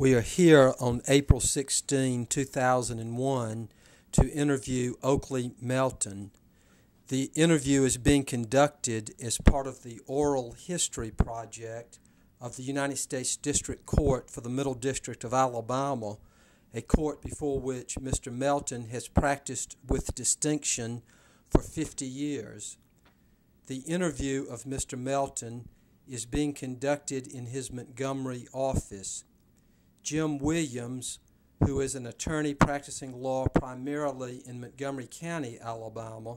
We are here on April 16, 2001, to interview Oakley Melton. The interview is being conducted as part of the Oral History Project of the United States District Court for the Middle District of Alabama, a court before which Mr. Melton has practiced with distinction for 50 years. The interview of Mr. Melton is being conducted in his Montgomery office. Jim Williams, who is an attorney practicing law primarily in Montgomery County, Alabama,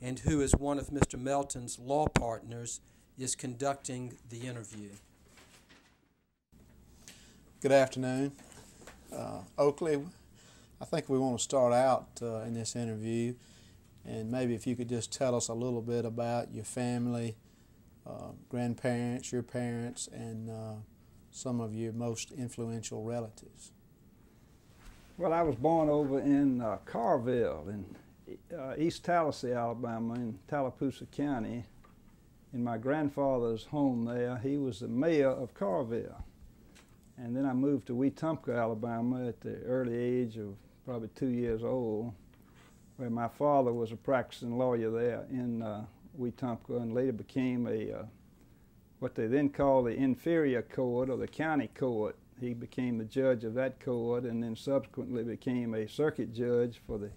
and who is one of Mr. Melton's law partners, is conducting the interview. Good afternoon. Uh, Oakley, I think we want to start out uh, in this interview, and maybe if you could just tell us a little bit about your family, uh, grandparents, your parents, and uh, some of your most influential relatives. Well, I was born over in uh, Carrville in uh, East Tallassee, Alabama, in Tallapoosa County. In my grandfather's home there, he was the mayor of Carrville. And then I moved to Wetumpka, Alabama at the early age of probably two years old, where my father was a practicing lawyer there in uh, Wetumpka and later became a uh, what they then called the inferior court or the county court. He became the judge of that court and then subsequently became a circuit judge for the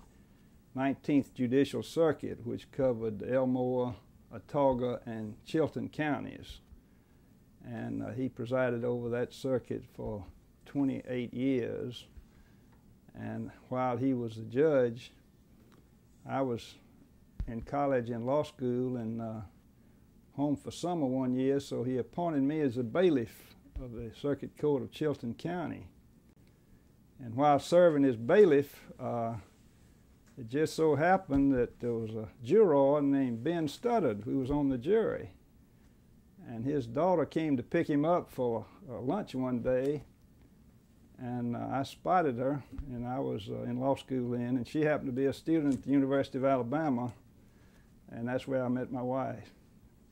19th Judicial Circuit, which covered Elmore, Autauga, and Chilton counties and uh, he presided over that circuit for 28 years. And while he was the judge, I was in college and law school and uh, home for summer one year, so he appointed me as a bailiff of the Circuit Court of Chilton County. And while serving as bailiff, uh, it just so happened that there was a juror named Ben Studdard who was on the jury and his daughter came to pick him up for uh, lunch one day and uh, I spotted her and I was uh, in law school then and she happened to be a student at the University of Alabama and that's where I met my wife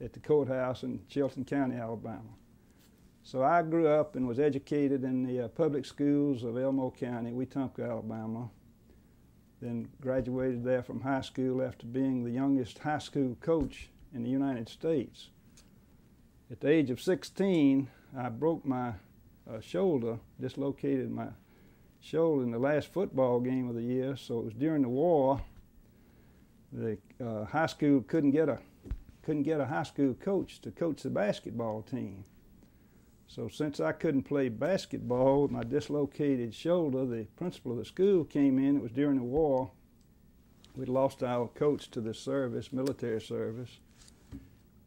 at the courthouse in Chilton County, Alabama. So I grew up and was educated in the uh, public schools of Elmore County, Wetumpka, Alabama. Then graduated there from high school after being the youngest high school coach in the United States. At the age of 16, I broke my uh, shoulder, dislocated my shoulder in the last football game of the year. So it was during the war. The uh, high school couldn't get a couldn't get a high school coach to coach the basketball team. So since I couldn't play basketball with my dislocated shoulder, the principal of the school came in. It was during the war. We'd lost our coach to the service, military service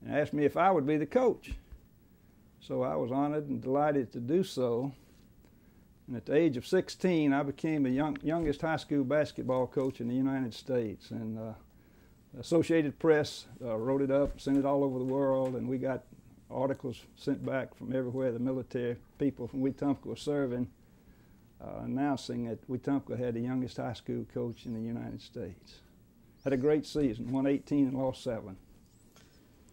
and asked me if I would be the coach. So I was honored and delighted to do so. And at the age of 16, I became the young, youngest high school basketball coach in the United States. And uh, Associated Press uh, wrote it up, sent it all over the world, and we got articles sent back from everywhere the military people from Wetumpka were serving, uh, announcing that Wetumpka had the youngest high school coach in the United States. Had a great season, won 18 and lost seven.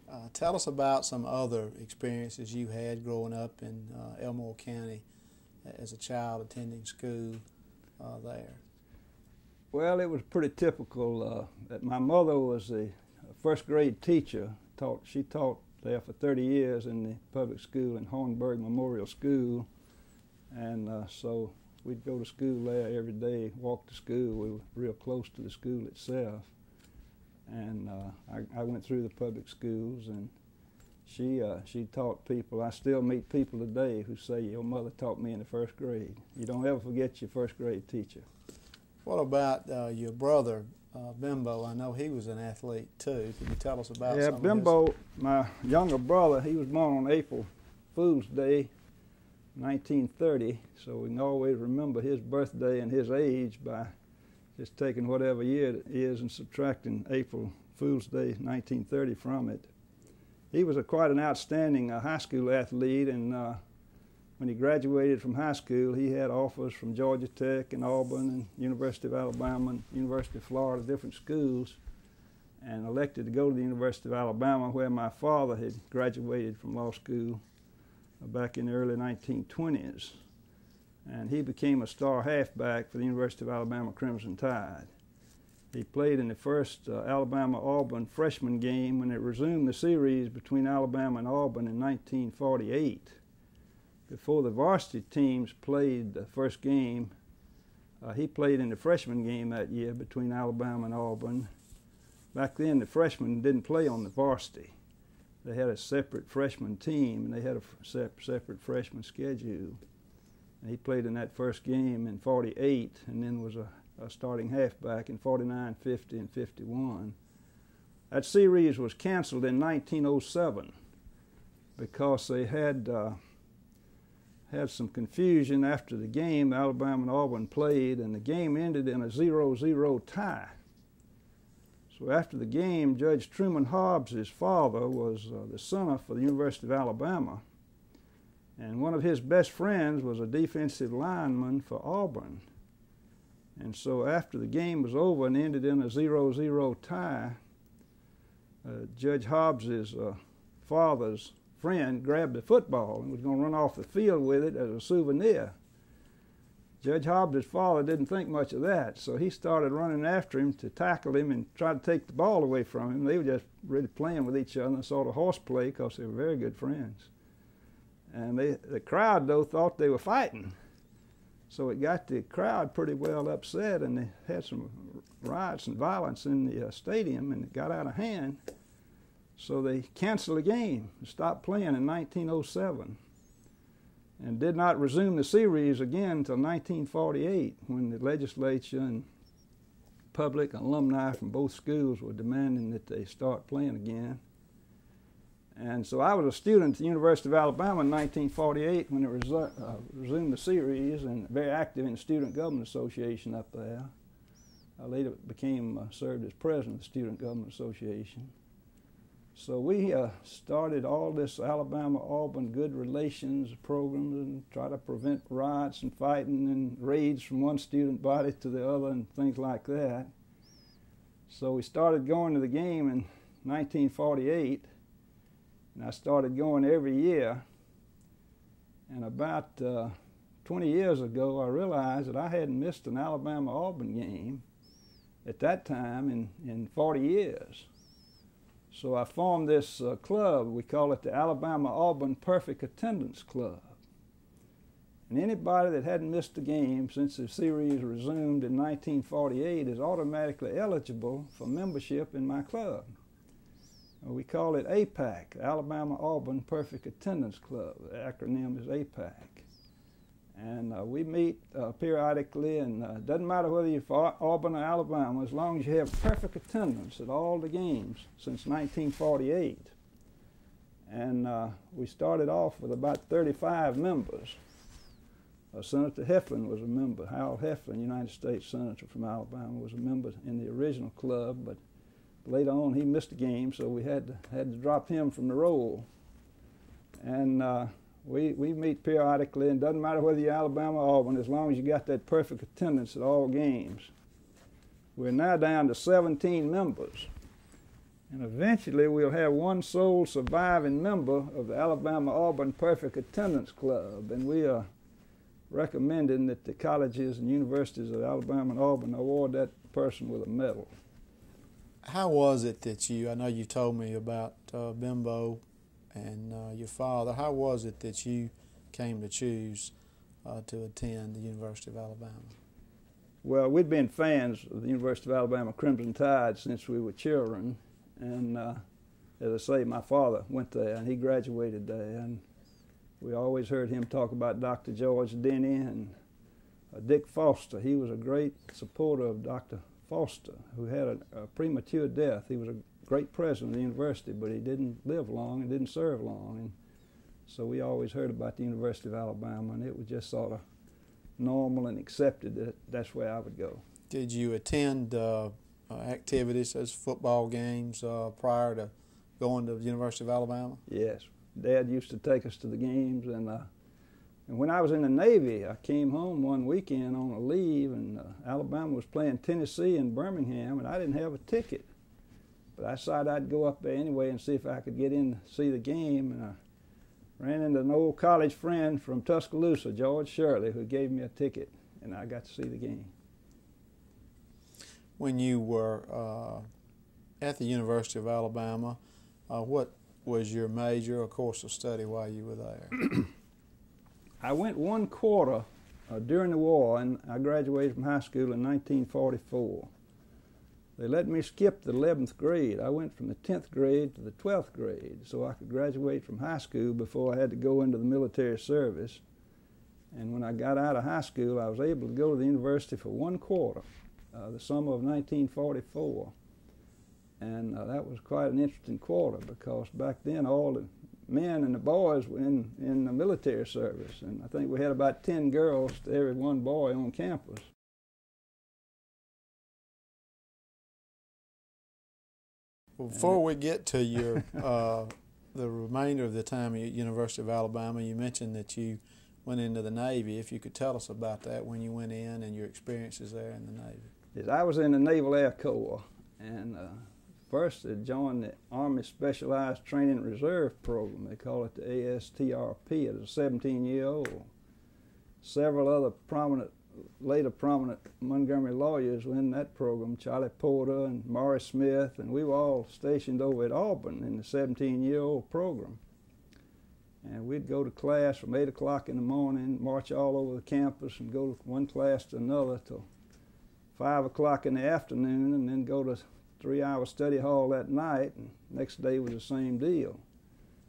Uh, tell us about some other experiences you had growing up in uh, Elmore County as a child attending school uh, there. Well, it was pretty typical. Uh, my mother was a first grade teacher. Taught she taught there for 30 years in the public school in Hornburg Memorial School, and uh, so we'd go to school there every day. Walk to school. We were real close to the school itself and uh, I, I, went through the public schools and she uh, she taught people. I still meet people today who say your mother taught me in the first grade. You don't ever forget your first grade teacher. What about uh, your brother uh, Bimbo? I know he was an athlete too. Can you tell us about? Yeah, Bimbo, my younger brother. He was born on April Fool's Day, 1930. So we can always remember his birthday and his age by just taking whatever year it is and subtracting April Fool's Day 1930 from it. He was a, quite an outstanding uh, high school athlete, and uh, when he graduated from high school, he had offers from Georgia Tech and Auburn and University of Alabama and University of Florida, different schools, and elected to go to the University of Alabama, where my father had graduated from law school back in the early 1920s. and he became a star halfback for the University of Alabama Crimson Tide. He played in the first uh, Alabama Auburn freshman game when it resumed the series between Alabama and Auburn in 1948. Before the varsity teams played the first game, uh, he played in the freshman game that year between Alabama and Auburn. Back then, the freshmen didn't play on the varsity. They had a separate freshman team, and they had a separate freshman schedule. And he played in that first game in 48, and then was a uh, starting halfback in 49, 50, and 51. That series was canceled in 1907 because they had uh, had some confusion after the game. Alabama and Auburn played, and the game ended in a 0-0 tie. So after the game, Judge Truman Hobbs, his father, was uh, the center for the University of Alabama. And one of his best friends was a defensive lineman for Auburn. And so after the game was over and ended in a 0 0 tie, uh, Judge Hobbs's uh, father's friend grabbed the football and was going to run off the field with it as a souvenir. Judge Hobbs's father didn't think much of that, so he started running after him to tackle him and try to take the ball away from him. They were just really playing with each other, and sort of horseplay, because they were very good friends. And they, the crowd, though, thought they were fighting. So it got the crowd pretty well upset, and they had some riots and violence in the uh, stadium, and it got out of hand. So they canceled the game and stopped playing in 1907 and did not resume the series again until 1948 when the legislature and public alumni from both schools were demanding that they start playing again. And so I was a student at the University of Alabama in 1948 when it resu- uh, resumed the series and very active in the Student Government Association up there. I later became uh, served as president of the Student Government Association. So we uh, started all this Alabama Auburn good relations programs and try to prevent riots and fighting and raids from one student body to the other and things like that. So we started going to the game in 1948 and I started going every year. And about uh, 20 years ago, I realized that I hadn't missed an Alabama Auburn game at that time in, in 40 years. So I formed this uh, club. We call it the Alabama Auburn Perfect Attendance Club. And anybody that hadn't missed a game since the series resumed in 1948 is automatically eligible for membership in my club. We call it APAC, Alabama Auburn Perfect Attendance Club. The acronym is APAC. And uh, we meet uh, periodically, and uh, doesn't matter whether you're from Auburn or Alabama, as long as you have perfect attendance at all the games since 1948. And uh, we started off with about 35 members. Uh, Senator Heflin was a member. Howell Heflin, United States Senator from Alabama, was a member in the original club, but later on he missed a game, so we had to, had to drop him from the roll. And uh, we, we meet periodically, and doesn't matter whether you're Alabama or Auburn, as long as you got that perfect attendance at all games. We're now down to 17 members. And eventually we'll have one sole surviving member of the Alabama Auburn Perfect Attendance Club. And we are recommending that the colleges and universities of Alabama and Auburn award that person with a medal how was it that you? I know you told me about uh, Bimbo and uh, your father. How was it that you came to choose uh, to attend the University of Alabama? Well, we'd been fans of the University of Alabama Crimson Tide since we were children, and uh, as I say, my father went there and he graduated there, and we always heard him talk about Dr. George Denny and uh, Dick Foster. He was a great supporter of Dr. Foster, who had a, a, premature death. He was a great president of the university, but he didn't live long and didn't serve long. And so we always heard about the University of Alabama, and it was just sort of normal and accepted that that's where I would go. Did you attend uh, uh, activities as football games uh, prior to going to the University of Alabama? Yes. Dad used to take us to the games, and uh, and when I was in the Navy, I came home one weekend on a leave, and uh, Alabama was playing Tennessee in Birmingham, and I didn't have a ticket. But I decided I'd go up there anyway and see if I could get in to see the game. And I ran into an old college friend from Tuscaloosa, George Shirley, who gave me a ticket, and I got to see the game. When you were uh, at the University of Alabama, uh, what was your major or course of study while you were there? I went one quarter uh, during the war, and I graduated from high school in 1944. They let me skip the 11th grade. I went from the 10th grade to the 12th grade so I could graduate from high school before I had to go into the military service. And when I got out of high school, I was able to go to the university for one quarter, uh, the summer of 1944. And uh, that was quite an interesting quarter because back then all the men and the boys were in, in the military service. And I think we had about 10 girls to every one boy on campus. Before we get to your uh, the remainder of the time at University of Alabama, you mentioned that you went into the Navy. If you could tell us about that when you went in and your experiences there in the Navy. Yes, I was in the Naval Air Corps, and uh, first I joined the Army Specialized Training Reserve Program. They call it the ASTRP. As a 17-year-old. Several other prominent later prominent Montgomery lawyers were in that program, Charlie Porter and Morris Smith, and we were all stationed over at Auburn in the 17-year-old program. And we'd go to class from 8 o'clock in the morning, march all over the campus, and go from one class to another till 5 o'clock in the afternoon, and then go to three-hour study hall that night, and next day was the same deal.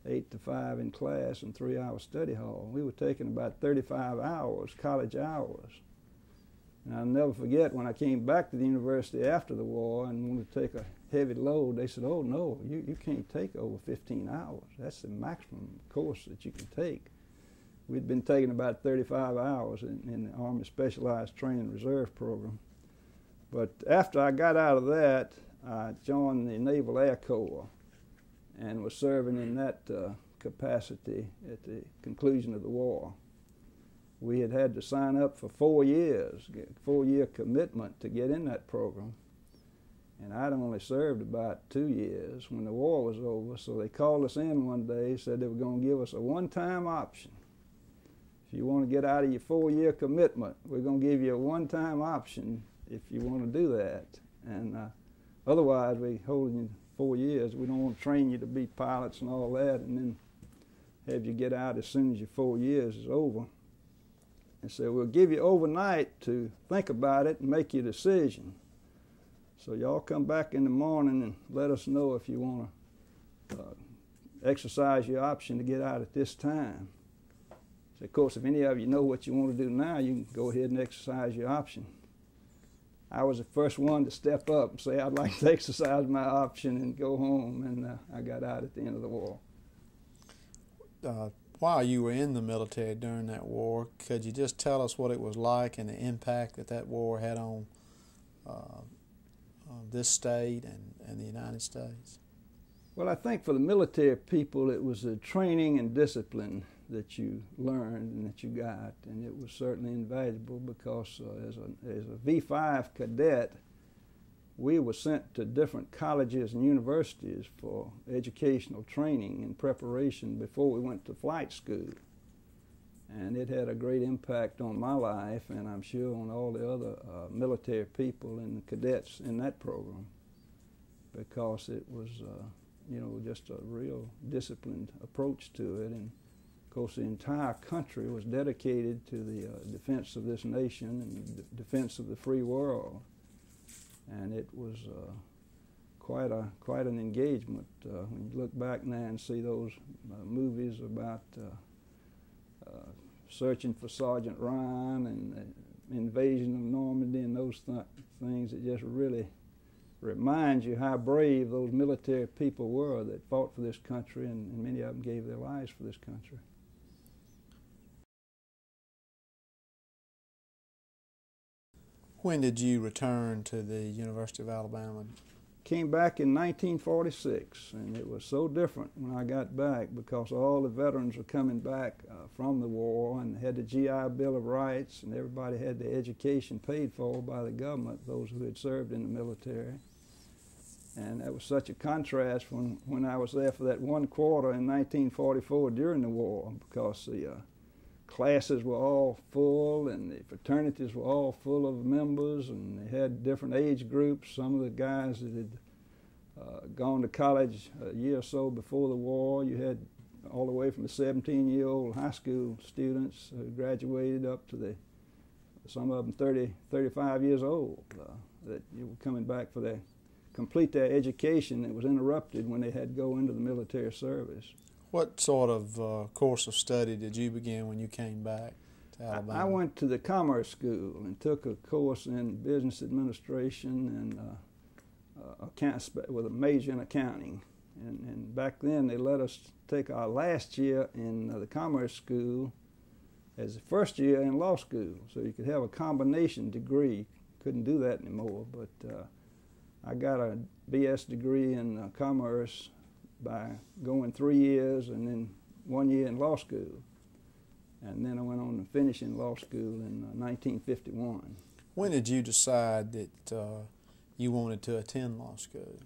8 to 5 in class and three-hour study hall. We were taking about 35 hours, college hours. And I'll never forget when I came back to the university after the war and wanted to take a heavy load, they said, oh no, you, you can't take over 15 hours. That's the maximum course that you can take. We'd been taking about 35 hours in, in the Army Specialized Training Reserve Program. But after I got out of that, I joined the Naval Air Corps and was serving in that uh, capacity at the conclusion of the war we had had to sign up for four years, four year commitment to get in that program. And I'd only served about two years when the war was over, so they called us in one day, said they were going to give us a one time option. If you want to get out of your four year commitment, we're going to give you a one time option if you want to do that. And uh, otherwise, we hold you four years. We don't want to train you to be pilots and all that, and then have you get out as soon as your four years is over and said, We'll give you overnight to think about it and make your decision. So y'all come back in the morning and let us know if you want to uh, exercise your option to get out at this time. Of course, if any of you know what you want to do now, you can go ahead and exercise your option. I was the first one to step up and say, I'd like to exercise my option and go home, and uh, I got out at the end of the war. Uh, while you were in the military during that war, could you just tell us what it was like and the impact that that war had on uh, this state and, and the United States? Well, I think for the military people, it was the training and discipline that you learned and that you got, and it was certainly invaluable because uh, as, a, as a V5 cadet, we were sent to different colleges and universities for educational training and preparation before we went to flight school. And it had a great impact on my life, and I'm sure on all the other uh, military people and the cadets in that program, because it was, uh, you know, just a real disciplined approach to it. And of course, the entire country was dedicated to the uh, defense of this nation and the defense of the free world and it was uh, quite a quite an engagement. Uh, when you look back now and see those uh, movies about uh, uh, searching for Sergeant Ryan and the invasion of Normandy and those th things, it just really reminds you how brave those military people were that fought for this country, and, and many of them gave their lives for this country. When did you return to the University of Alabama? Came back in 1946, and it was so different when I got back because all the veterans were coming back uh, from the war and had the GI Bill of Rights, and everybody had their education paid for by the government, those who had served in the military. And that was such a contrast when, when I was there for that one quarter in 1944 during the war because the uh, classes were all full and the fraternities were all full of members and they had different age groups. Some of the guys that had uh, gone to college a year or so before the war, you had all the way from the 17 year old high school students who graduated up to the some of them 30, 35 years old uh, that you were coming back for their complete their education that was interrupted when they had to go into the military service. What sort of uh, course of study did you begin when you came back to Alabama? I went to the Commerce School and took a course in business administration and uh, uh, account, with a major in accounting. And, and, back then they let us take our last year in uh, the Commerce School as the first year in law school, so you could have a combination degree. Couldn't do that anymore, but uh, I got a BS degree in uh, commerce by going three years and then one year in law school. And then I went on to finish in law school in uh, 1951. When did you decide that uh, you wanted to attend law school?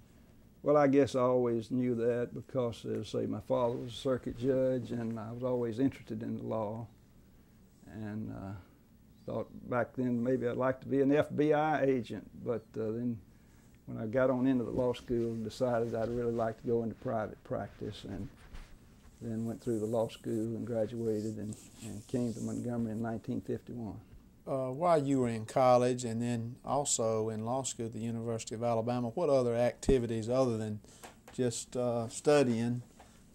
Well, I guess I always knew that because, as say, my father was a circuit judge, and I was always interested in the law, and uh, thought back then maybe I'd like to be an FBI agent. But uh, then, when I got on into the law school, decided I'd really like to go into private practice, and then went through the law school and graduated, and, and came to Montgomery in 1951 uh, while you were in college and then also in law school at the University of Alabama, what other activities other than just uh, studying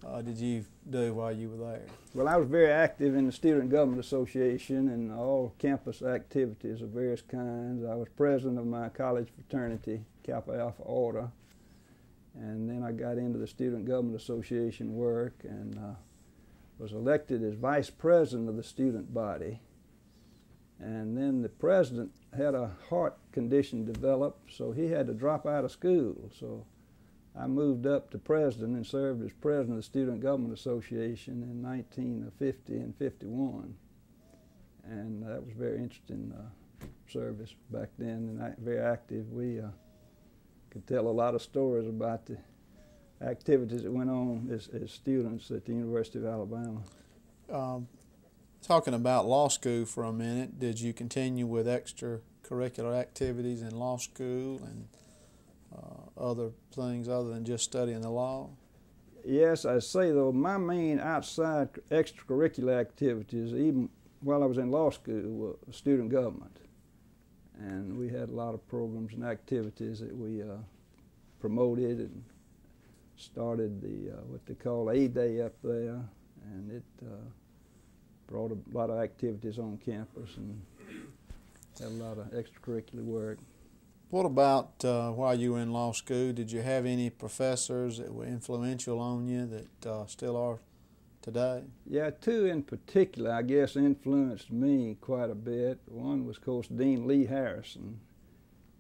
uh, did you do while you were there? Well, I was very active in the Student Government Association and all campus activities of various kinds. I was president of my college fraternity, Kappa Alpha Order, and then I got into the Student Government Association work and uh, was elected as vice president of the student body and then the president had a heart condition develop, so he had to drop out of school. So I moved up to president and served as president of the Student Government Association in 1950 and 51. And that was very interesting uh, service back then and very active. We uh, could tell a lot of stories about the activities that went on as, as students at the University of Alabama. Um, Talking about law school for a minute, did you continue with extracurricular activities in law school and uh, other things other than just studying the law? Yes, I say though, my main outside extracurricular activities, even while I was in law school, was student government. And we had a lot of programs and activities that we uh, promoted and started the uh, what they call A Day up there, and it uh, brought a lot of activities on campus and had a lot of extracurricular work. What about uh, while you were in law school? Did you have any professors that were influential on you that uh, still are today? Yeah, two in particular, I guess, influenced me quite a bit. One was, of course, Dean Leigh Harrison.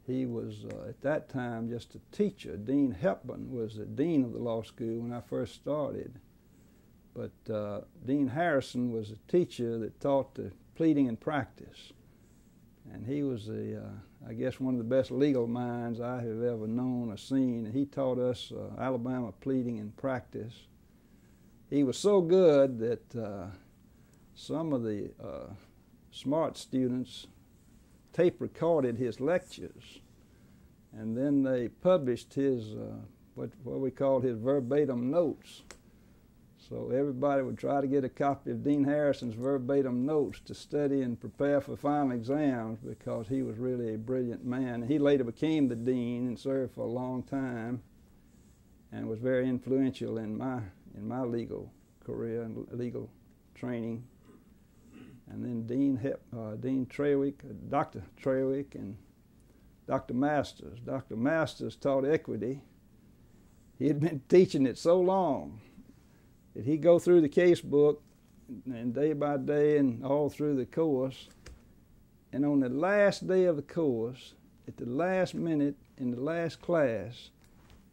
He was, uh, at that time, just a teacher. Dean Hepburn was the dean of the law school when I first started. But uh, Dean Harrison was a teacher that taught the pleading and practice. And he was, the, uh, I guess, one of the best legal minds I have ever known or seen. And he taught us uh, Alabama pleading and practice. He was so good that uh, some of the uh, smart students tape recorded his lectures. And then they published his, uh, what, what we called his verbatim notes so everybody would try to get a copy of Dean Harrison's verbatim notes to study and prepare for final exams because he was really a brilliant man. He later became the dean and served for a long time and was very influential in my in my legal career and legal training. And then Dean Hep, uh, Dean uh, Dr. Trawick, and Dr. Masters. Dr. Masters taught equity. He had been teaching it so long that he'd go through the case book and day by day and all through the course. And on the last day of the course, at the last minute in the last class,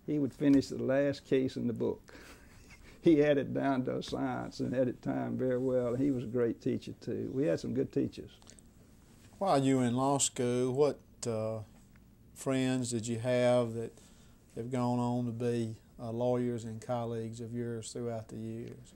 he would finish the last case in the book. he had it down to a science and had it timed very well. He was a great teacher too. We had some good teachers. While you were in law school, what uh, friends did you have that have gone on to be uh, lawyers and colleagues of yours throughout the years?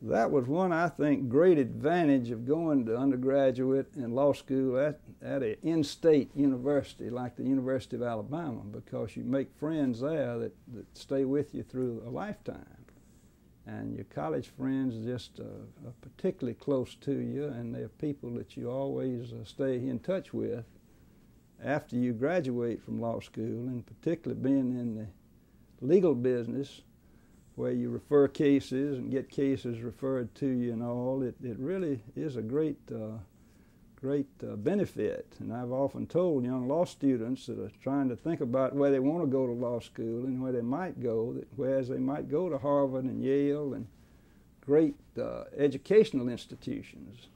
That was one, I think, great advantage of going to undergraduate and law school at, at an in state university like the University of Alabama because you make friends there that, that stay with you through a lifetime. And your college friends just uh, are particularly close to you, and they're people that you always uh, stay in touch with after you graduate from law school, and particularly being in the legal business where you refer cases and get cases referred to you and all, it, it really is a great, uh, great uh, benefit. And I've often told young law students that are trying to think about where they want to go to law school and where they might go, that whereas they might go to Harvard and Yale and great uh, educational institutions,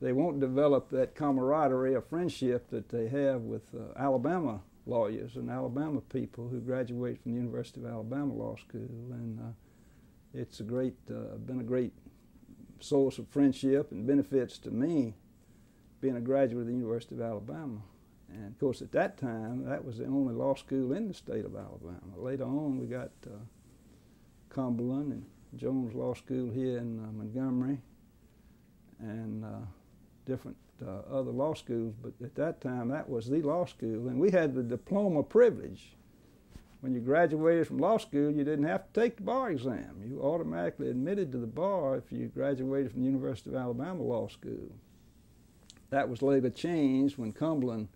they won't develop that camaraderie or friendship that they have with uh, Alabama lawyers and Alabama people who graduate from the University of Alabama Law School, and uh, it's a great, uh, been a great source of friendship and benefits to me being a graduate of the University of Alabama. And of course, at that time, that was the only law school in the state of Alabama. Later on, we got uh, Cumberland and Jones Law School here in uh, Montgomery, and uh, different uh, other law schools, but at that time that was the law school, and we had the diploma privilege. When you graduated from law school, you didn't have to take the bar exam. You automatically admitted to the bar if you graduated from the University of Alabama Law School. That was later changed when Cumberland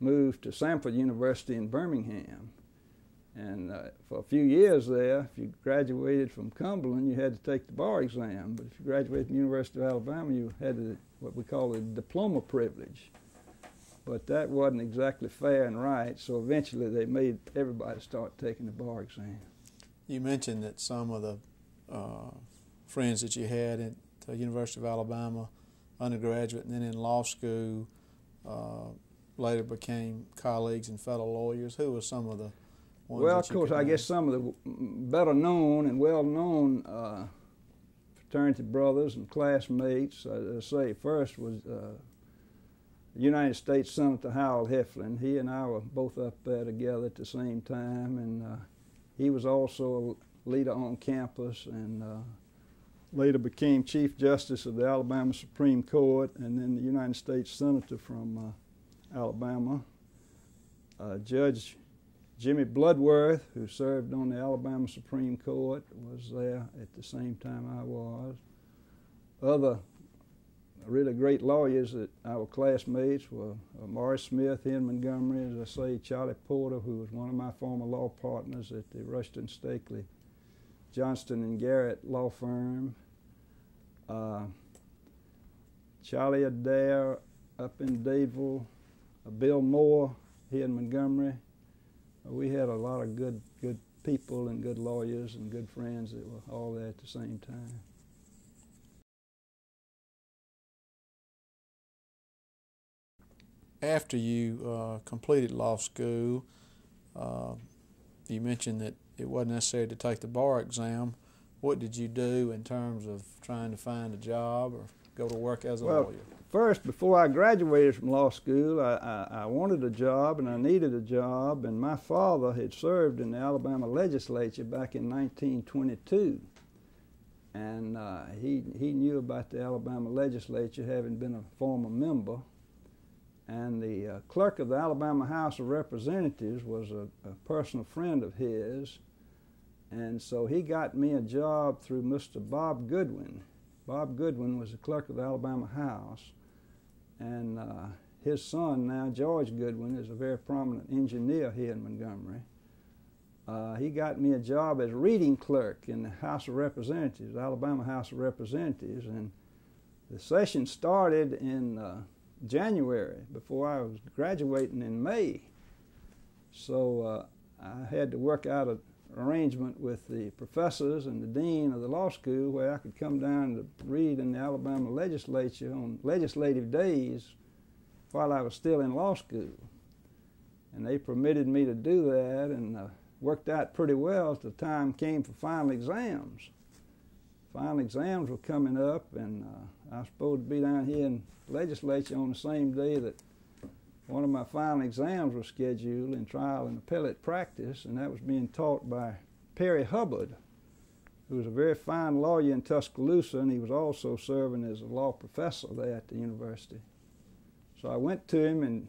moved to Samford University in Birmingham. And uh, for a few years there, if you graduated from Cumberland, you had to take the bar exam. But if you graduated from the University of Alabama, you had to what we call a diploma privilege. But that wasn't exactly fair and right, so eventually they made everybody start taking the bar exam. You mentioned that some of the uh, friends that you had at the University of Alabama, undergraduate and then in law school, uh, later became colleagues and fellow lawyers. Who were some of the ones Well, of course, I guess some of the better known and well known uh, fraternity brothers and classmates. Uh, I say, first was uh, United States Senator Howell Heflin. He and I were both up there together at the same time, and uh, he was also a leader on campus and uh, later became Chief Justice of the Alabama Supreme Court and then the United States Senator from uh, Alabama. Uh, Judge Jimmy Bloodworth, who served on the Alabama Supreme Court, was there at the same time I was. Other really great lawyers that our classmates were uh, Morris Smith in Montgomery, as I say, Charlie Porter, who was one of my former law partners at the Rushton Stakely Johnston and Garrett law firm. Uh, Charlie Adair up in Dadeville, uh, Bill Moore here in Montgomery, we had a lot of good good people and good lawyers and good friends that were all there at the same time. After you uh, completed law school, uh, you mentioned that it wasn't necessary to take the bar exam. What did you do in terms of trying to find a job or go to work as a well, lawyer? first, before I graduated from law school, I, I, I, wanted a job and I needed a job, and my father had served in the Alabama legislature back in 1922. And uh, he, he knew about the Alabama legislature, having been a former member. And the uh, clerk of the Alabama House of Representatives was a, a personal friend of his. And so he got me a job through Mr. Bob Goodwin. Bob Goodwin was the clerk of the Alabama House and uh, his son now, George Goodwin, is a very prominent engineer here in Montgomery. Uh, he got me a job as reading clerk in the House of Representatives, Alabama House of Representatives, and the session started in uh, January before I was graduating in May. So uh, I had to work out an arrangement with the professors and the dean of the law school where I could come down to read in the Alabama legislature on legislative days while I was still in law school. And they permitted me to do that and uh, worked out pretty well as the time came for final exams. Final exams were coming up, and uh, I was supposed to be down here in legislature on the same day that one of my final exams was scheduled in trial and appellate practice, and that was being taught by Perry Hubbard, who was a very fine lawyer in Tuscaloosa, and he was also serving as a law professor there at the university. So I went to him and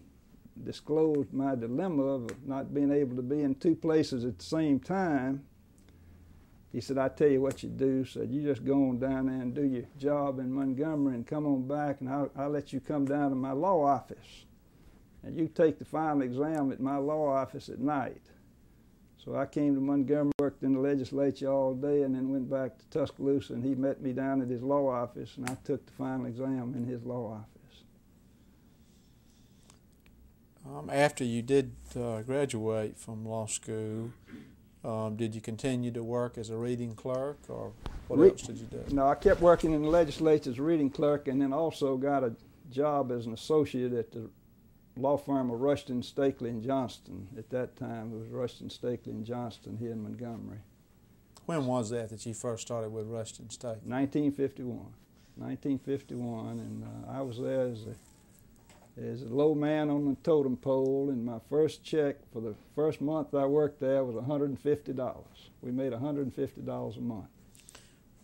disclosed my dilemma of not being able to be in two places at the same time. He said, I tell you what you do. Said, you just go on down there and do your job in Montgomery and come on back, and I'll, I'll let you come down to my law office. And you take the final exam at my law office at night. So I came to Montgomery, worked in the legislature all day, and then went back to Tuscaloosa, and he met me down at his law office, and I took the final exam in his law office. Um, after you did uh, graduate from law school, um, did you continue to work as a reading clerk, or what Re- else did you do? No, I kept working in the legislature as a reading clerk, and then also got a job as an associate at the law firm of Rushton, Stakely, and Johnston. At that time, it was Rushton, Stakely, and Johnston here in Montgomery. When was that that you first started with Rushton State? 1951. 1951, and uh, I was there as a as a low man on the totem pole, and my first check for the first month I worked there was $150. We made $150 a month.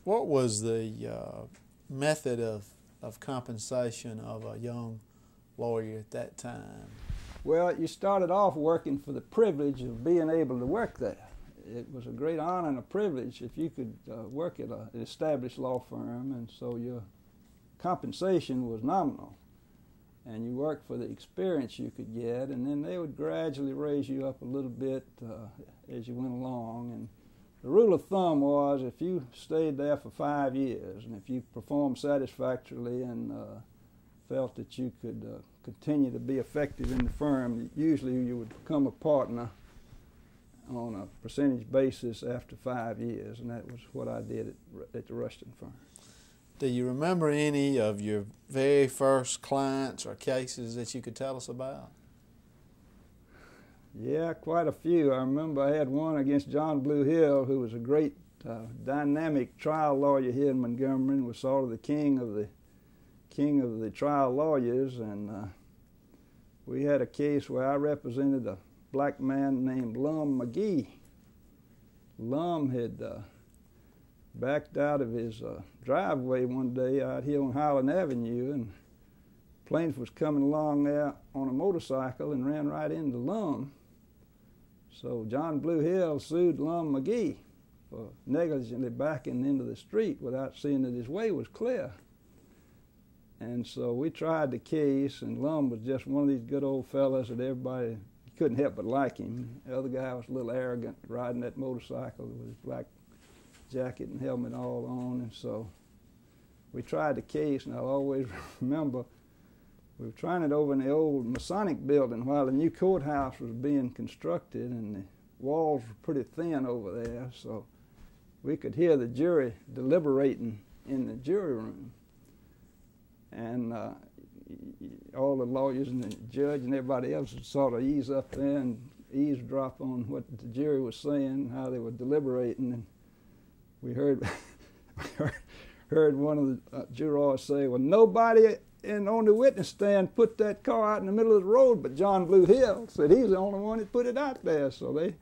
What was the uh, method of, of compensation of a young lawyer at that time? Well, you started off working for the privilege of being able to work there. It was a great honor and a privilege if you could uh, work at a, an established law firm, and so your compensation was nominal and you worked for the experience you could get, and then they would gradually raise you up a little bit uh, as you went along. And the rule of thumb was if you stayed there for five years, and if you performed satisfactorily and uh, felt that you could uh, continue to be effective in the firm, usually you would become a partner on a percentage basis after five years, and that was what I did at, at the Rushton firm. Do you remember any of your very first clients or cases that you could tell us about? Yeah, quite a few. I remember I had one against John Blue Hill, who was a great uh, dynamic trial lawyer here in Montgomery and was sort of the king of the king of the trial lawyers. And uh, we had a case where I represented a black man named Lum McGee. Lum had uh, backed out of his uh, driveway one day out here on Highland Avenue, and plaintiff was coming along there on a motorcycle and ran right into Lum. So John Blue Hill sued Lum McGee for negligently backing into the street without seeing that his way was clear. And so we tried the case, and Lum was just one of these good old fellas that everybody couldn't help but like him. The other guy was a little arrogant riding that motorcycle with his black jacket and helmet all on, and so we tried the case, and I'll always remember we were trying it over in the old Masonic building while the new courthouse was being constructed, and the walls were pretty thin over there, so we could hear the jury deliberating in the jury room. And uh, all the lawyers and the judge and everybody else would sort of ease up there and eavesdrop on what the jury was saying, how they were deliberating. And we heard, heard one of the uh, jurors say, "Well, nobody in on the witness stand put that car out in the middle of the road, but John Blue Hill said he's the only one that put it out there." So they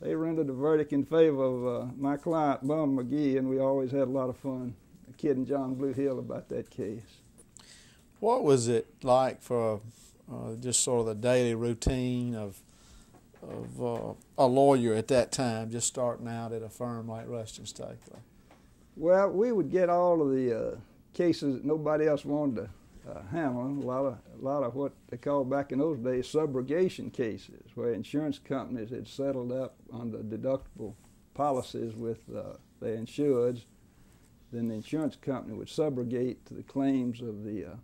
they rendered a verdict in favor of uh, my client, Lum McGee, and we always had a lot of fun kidding John Blue Hill about that case. What was it like for uh, just sort of the daily routine of of uh, a lawyer at that time, just starting out at a firm like Rushton Stakely? Well, we would get all of the uh, cases that nobody else wanted to uh, handle. A lot of a lot of what they called back in those days subrogation cases, where insurance companies had settled up under deductible policies with uh, their insureds. Then the insurance company would subrogate to the claims of the uh,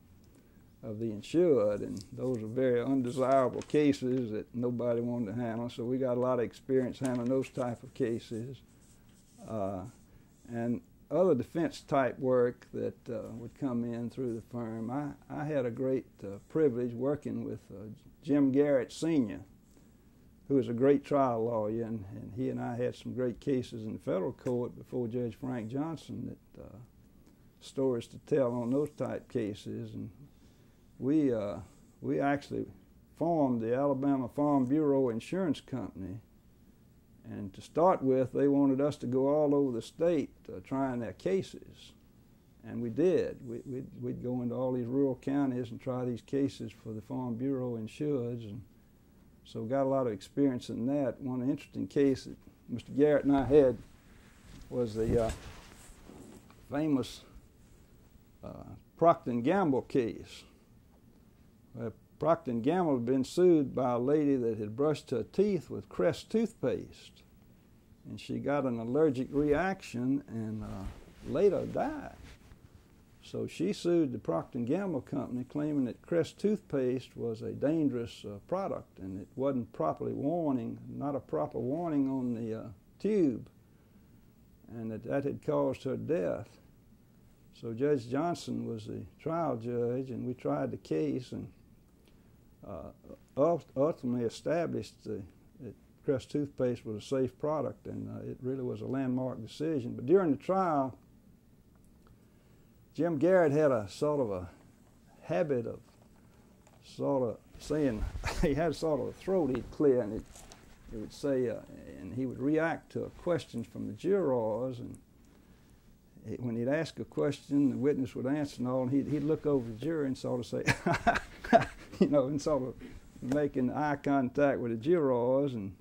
of the insured, and those are very undesirable cases that nobody wanted to handle. So we got a lot of experience handling those type of cases, uh, and other defense type work that uh, would come in through the firm. I, I had a great uh, privilege working with uh, Jim Garrett Sr., who was a great trial lawyer, and, and he and I had some great cases in the federal court before Judge Frank Johnson that uh, stories to tell on those type cases and we uh, we actually formed the Alabama Farm Bureau Insurance Company. And to start with, they wanted us to go all over the state uh, trying their cases. And we did. We, would we'd go into all these rural counties and try these cases for the Farm Bureau insureds. And so we got a lot of experience in that. One interesting case that Mr. Garrett and I had was the uh, famous uh, Procter & Gamble case. Procter & Gamble had been sued by a lady that had brushed her teeth with Crest toothpaste. And she got an allergic reaction and uh, later died. So she sued the Procter & Gamble company claiming that Crest toothpaste was a dangerous uh, product and it wasn't properly warning, not a proper warning on the uh, tube, and that that had caused her death. So Judge Johnson was the trial judge, and we tried the case and ultimately established the, that Crest toothpaste was a safe product, and uh, it really was a landmark decision. But during the trial, Jim Garrett had a sort of a habit of sort of saying he had sort of a throat he'd clear, and it, it would say, uh, and he would react to questions from the jurors, and when he'd ask a question, the witness would answer and all, and he'd, he'd look over the jury and sort of say, you know, and sort of making eye contact with the jurors. And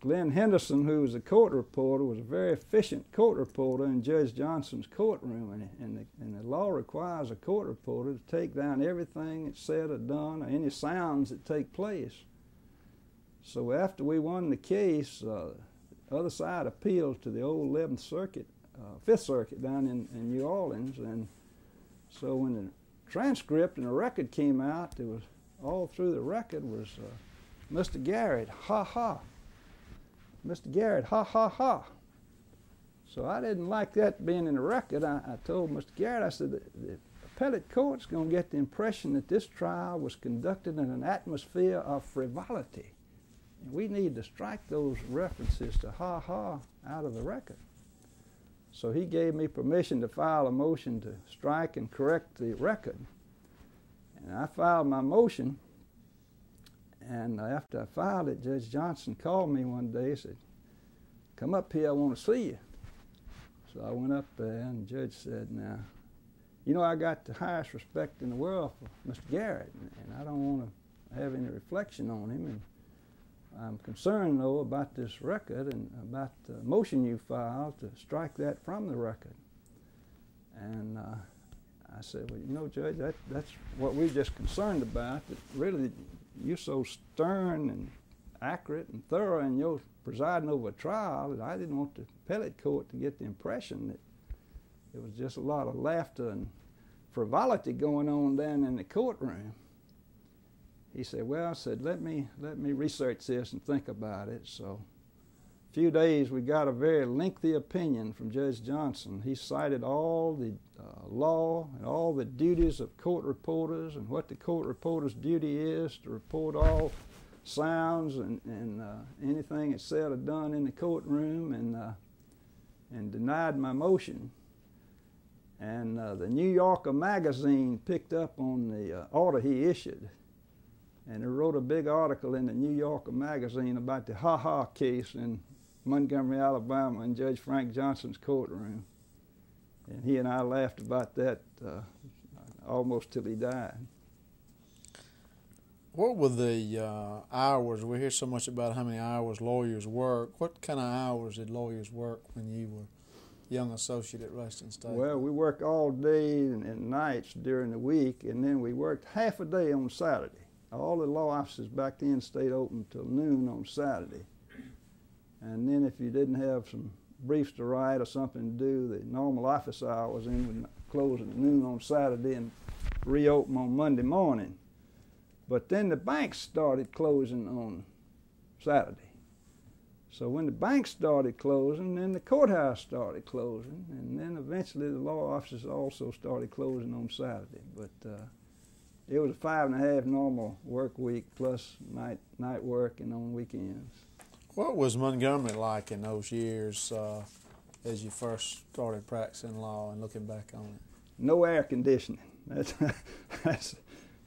Glenn Henderson, who was a court reporter, was a very efficient court reporter in Judge Johnson's courtroom. And, and, the, and the law requires a court reporter to take down everything that's said or done or any sounds that take place. So after we won the case, uh, the other side appealed to the old 11th Circuit uh, Fifth Circuit down in, in New Orleans, and so when the transcript and the record came out, there was all through the record was uh, Mr. Garrett, ha ha, Mr. Garrett, ha ha ha. So I didn't like that being in the record. I, I told Mr. Garrett, I said, the, the appellate court's going to get the impression that this trial was conducted in an atmosphere of frivolity. And we need to strike those references to ha ha out of the record. So he gave me permission to file a motion to strike and correct the record. And I filed my motion. And after I filed it, Judge Johnson called me one day and said, Come up here, I want to see you. So I went up there, and the judge said, Now, you know, I got the highest respect in the world for Mr. Garrett, and I don't want to have any reflection on him. And I'm concerned, though, about this record and about the motion you filed to strike that from the record. And uh, I said, well, you know, Judge, that, that's what we're just concerned about. That really, you're so stern and accurate and thorough in your presiding over a trial that I didn't want the appellate court to get the impression that there was just a lot of laughter and frivolity going on down in the courtroom he said, "Well," I said, "Let me let me research this and think about it." So, a few days we got a very lengthy opinion from Judge Johnson. He cited all the uh, law and all the duties of court reporters and what the court reporter's duty is to report all sounds and, and uh, anything that's said or done in the courtroom, and uh, and denied my motion. And uh, the New Yorker magazine picked up on the uh, order he issued and he wrote a big article in the New Yorker magazine about the Ha Ha case in Montgomery, Alabama, in Judge Frank Johnson's courtroom. And he and I laughed about that uh, almost till he died. What were the uh, hours? We hear so much about how many hours lawyers work. What kind of hours did lawyers work when you were young associate at Rushton Stakely? Well, we worked all day and, and nights during the week, and then we worked half a day on Saturday all the law offices back then stayed open till noon on Saturday. And then if you didn't have some briefs to write or something to do, the normal office hours in would close at noon on Saturday and reopen on Monday morning. But then the banks started closing on Saturday. So when the banks started closing, then the courthouse started closing, and then eventually the law offices also started closing on Saturday. But uh, it was a five and a half normal work week plus night night work and on weekends. What was Montgomery like in those years uh, as you first started practicing law and looking back on it? No air conditioning. That's that's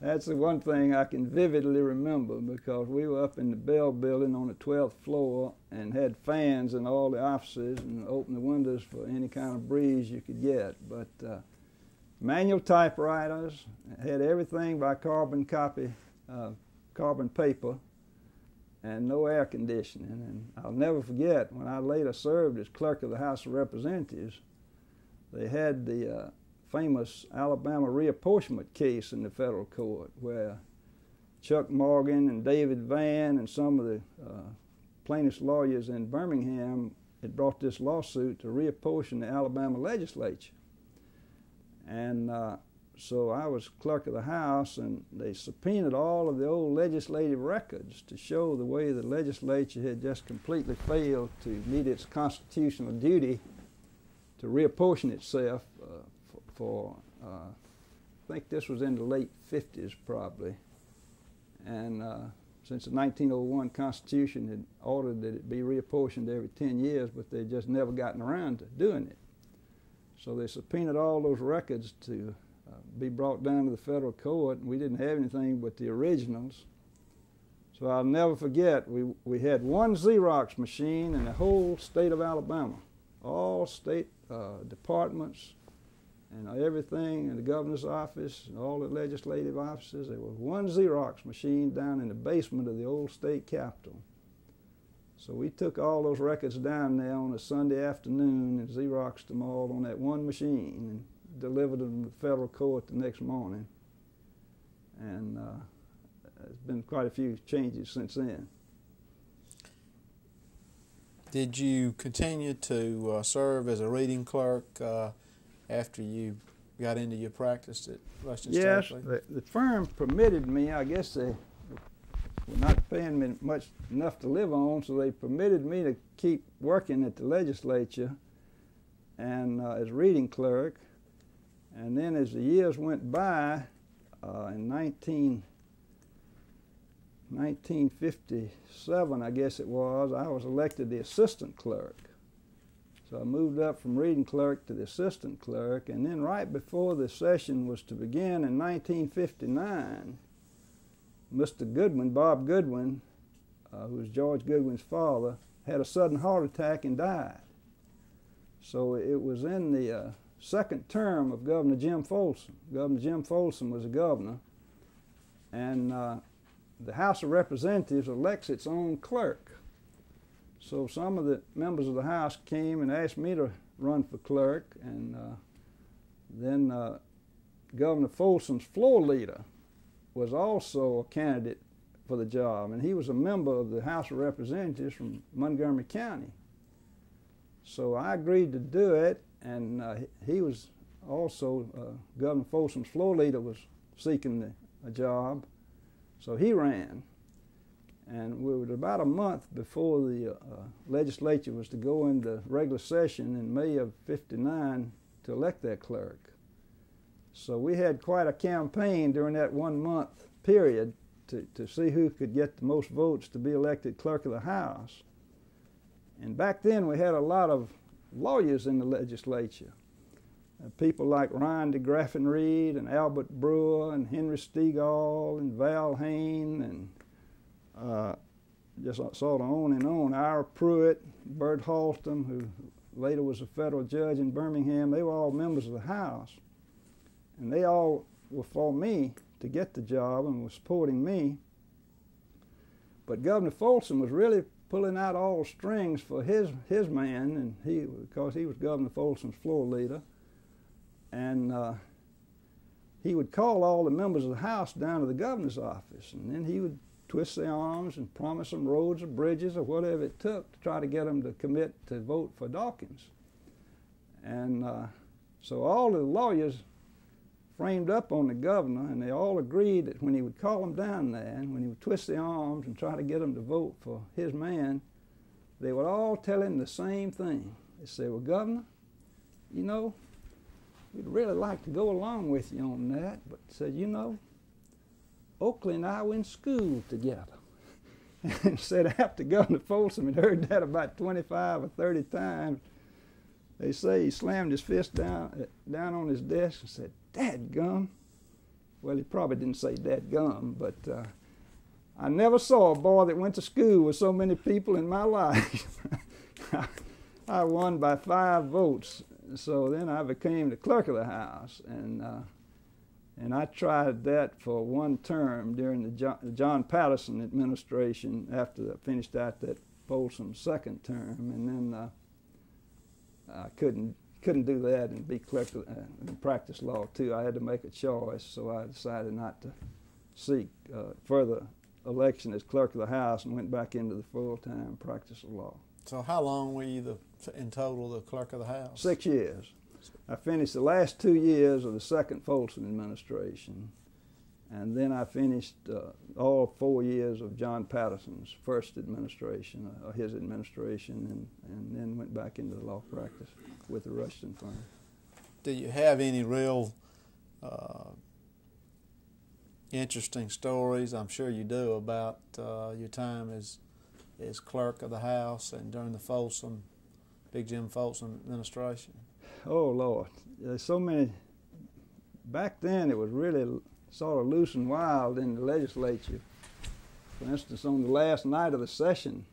That's the one thing I can vividly remember because we were up in the Bell building on the 12th floor and had fans in all the offices and opened the windows for any kind of breeze you could get. But uh, manual typewriters had everything by carbon copy, uh, carbon paper, and no air conditioning. And I'll never forget when I later served as clerk of the House of Representatives, they had the uh, famous Alabama reapportionment case in the federal court where Chuck Morgan and David Vann and some of the uh, plaintiffs' lawyers in Birmingham had brought this lawsuit to reapportion the Alabama legislature. And uh, so I was clerk of the House, and they subpoenaed all of the old legislative records to show the way the legislature had just completely failed to meet its constitutional duty to reapportion itself uh, for, for uh, I think this was in the late 50s probably. And uh, since the 1901 Constitution had ordered that it be reapportioned every 10 years, but they just never gotten around to doing it. So they subpoenaed all those records to uh, be brought down to the federal court, and we didn't have anything but the originals. So I'll never forget, we, we had one Xerox machine in the whole state of Alabama. All state uh, departments and everything in the governor's office and all the legislative offices. There was one Xerox machine down in the basement of the old state capitol. So we took all those records down there on a Sunday afternoon and Xeroxed them all on that one machine and delivered them to the federal court the next morning. And uh, there's been quite a few changes since then. Did you continue to uh, serve as a reading clerk uh, after you got into your practice at Rushton Yes, the, the, firm permitted me. I guess they were not paying me much enough to live on, so they permitted me to keep working at the legislature and uh, as reading clerk. And then as the years went by, uh, in 19, 1957, I guess it was, I was elected the assistant clerk. So I moved up from reading clerk to the assistant clerk, and then right before the session was to begin in 1959, Mr. Goodwin, Bob Goodwin, uh, who was George Goodwin's father, had a sudden heart attack and died. So it was in the uh, second term of Governor Jim Folsom. Governor Jim Folsom was a governor, and uh, the House of Representatives elects its own clerk. So some of the members of the House came and asked me to run for clerk, and uh, then uh, Governor Folsom's floor leader was also a candidate for the job, and he was a member of the House of Representatives from Montgomery County. So I agreed to do it, and uh, he was also uh, Governor Folsom's floor leader was seeking the, a job, so he ran. And we were about a month before the uh, legislature was to go into regular session in May of '59 to elect that clerk. So we had quite a campaign during that one month period to, to see who could get the most votes to be elected clerk of the House. And back then we had a lot of lawyers in the legislature. Uh, people like Ryan DeGraffenried and Albert Brewer and Henry Stegall and Val Hain and uh, just sort of on and on. Ira Pruitt, Bert Haltom, who later was a federal judge in Birmingham, they were all members of the House. And they all were for me to get the job and were supporting me. But Governor Folsom was really pulling out all the strings for his his man, and he because he was Governor Folsom's floor leader, and uh, he would call all the members of the House down to the governor's office, and then he would twist their arms and promise them roads or bridges or whatever it took to try to get them to commit to vote for Dawkins. And uh, so all the lawyers framed up on the governor, and they all agreed that when he would call them down there, and when he would twist their arms and try to get them to vote for his man, they would all tell him the same thing. They say, Well, Governor, you know, we'd really like to go along with you on that, but said, You know, Oakley and I were in school together. and said after Governor Folsom had heard that about 25 or 30 times, they say he slammed his fist down, eh, down on his desk and said, Dad gum, well, he probably didn't say dad gum, but uh, I never saw a boy that went to school with so many people in my life. I won by five votes, so then I became the clerk of the house, and uh, and I tried that for one term during the John, Patterson administration after I finished out that Folsom second term, and then uh, I couldn't couldn't do that and be clerk uh, and practice law too. I had to make a choice, so I decided not to seek uh, further election as clerk of the house and went back into the full time practice of law. So how long were you the in total the clerk of the house? Six years. I finished the last two years of the second Folsom administration, and then I finished uh, all four years of John Patterson's first administration, uh, his administration, and, and then went back into the law practice with the Rushton firm. Do you have any real uh, interesting stories? I'm sure you do about uh, your time as as clerk of the house and during the Folsom, Big Jim Folsom administration. Oh Lord, there's so many. Back then, it was really sort of loose and wild in the legislature. For instance, on the last night of the session,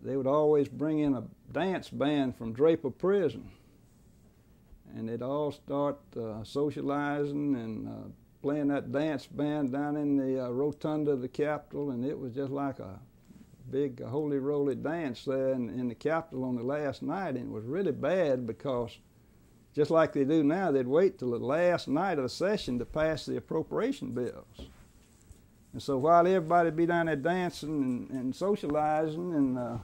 they would always bring in a dance band from Draper Prison. And they'd all start uh, socializing and uh, playing that dance band down in the uh, rotunda of the Capitol, and it was just like a big holy roly dance there in, in the Capitol on the last night, and it was really bad because just like they do now, they'd wait till the last night of the session to pass the appropriation bills. And so while everybody'd be down there dancing and, and socializing and uh,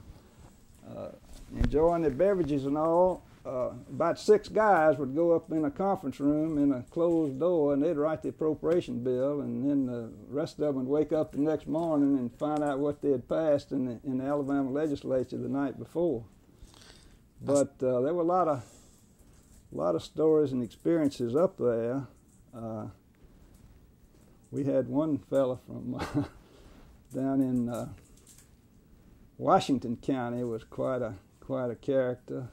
uh, enjoying their beverages and all, uh, about six guys would go up in a conference room in a closed door and they'd write the appropriation bill, and then the rest of them would wake up the next morning and find out what they had passed in the, in the Alabama legislature the night before. But uh, there were a lot of a lot of stories and experiences up there. Uh, we had one fella from down in uh, Washington County was quite a quite a character.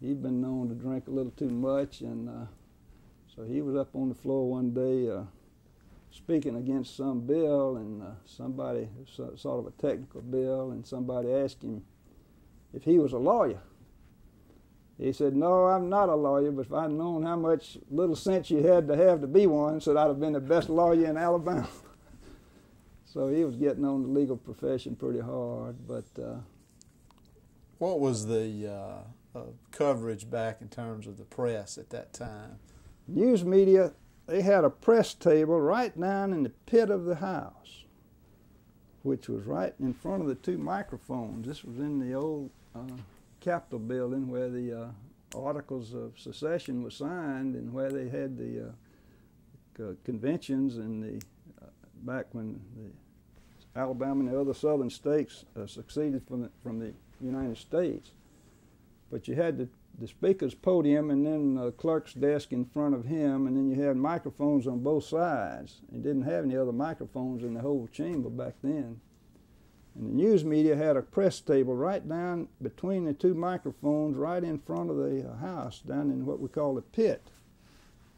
He'd been known to drink a little too much, and uh, so he was up on the floor one day uh, speaking against some bill, and uh, somebody sort of a technical bill, and somebody asked him if he was a lawyer. He said, No, I'm not a lawyer, but if I'd known how much little sense you had to have to be one, said I'd have been the best lawyer in Alabama. so he was getting on the legal profession pretty hard, but. Uh, what was the uh, uh, coverage back in terms of the press at that time? News media, they had a press table right down in the pit of the house, which was right in front of the two microphones. This was in the old uh, Capitol building where the uh, articles of secession were signed and where they had the uh, conventions and the uh, back when the Alabama and the other southern states uh, succeeded from the, from the United States. But you had the, the speaker's podium and then the clerk's desk in front of him, and then you had microphones on both sides. You didn't have any other microphones in the whole chamber back then. And the news media had a press table right down between the two microphones, right in front of the uh, house, down in what we call the pit.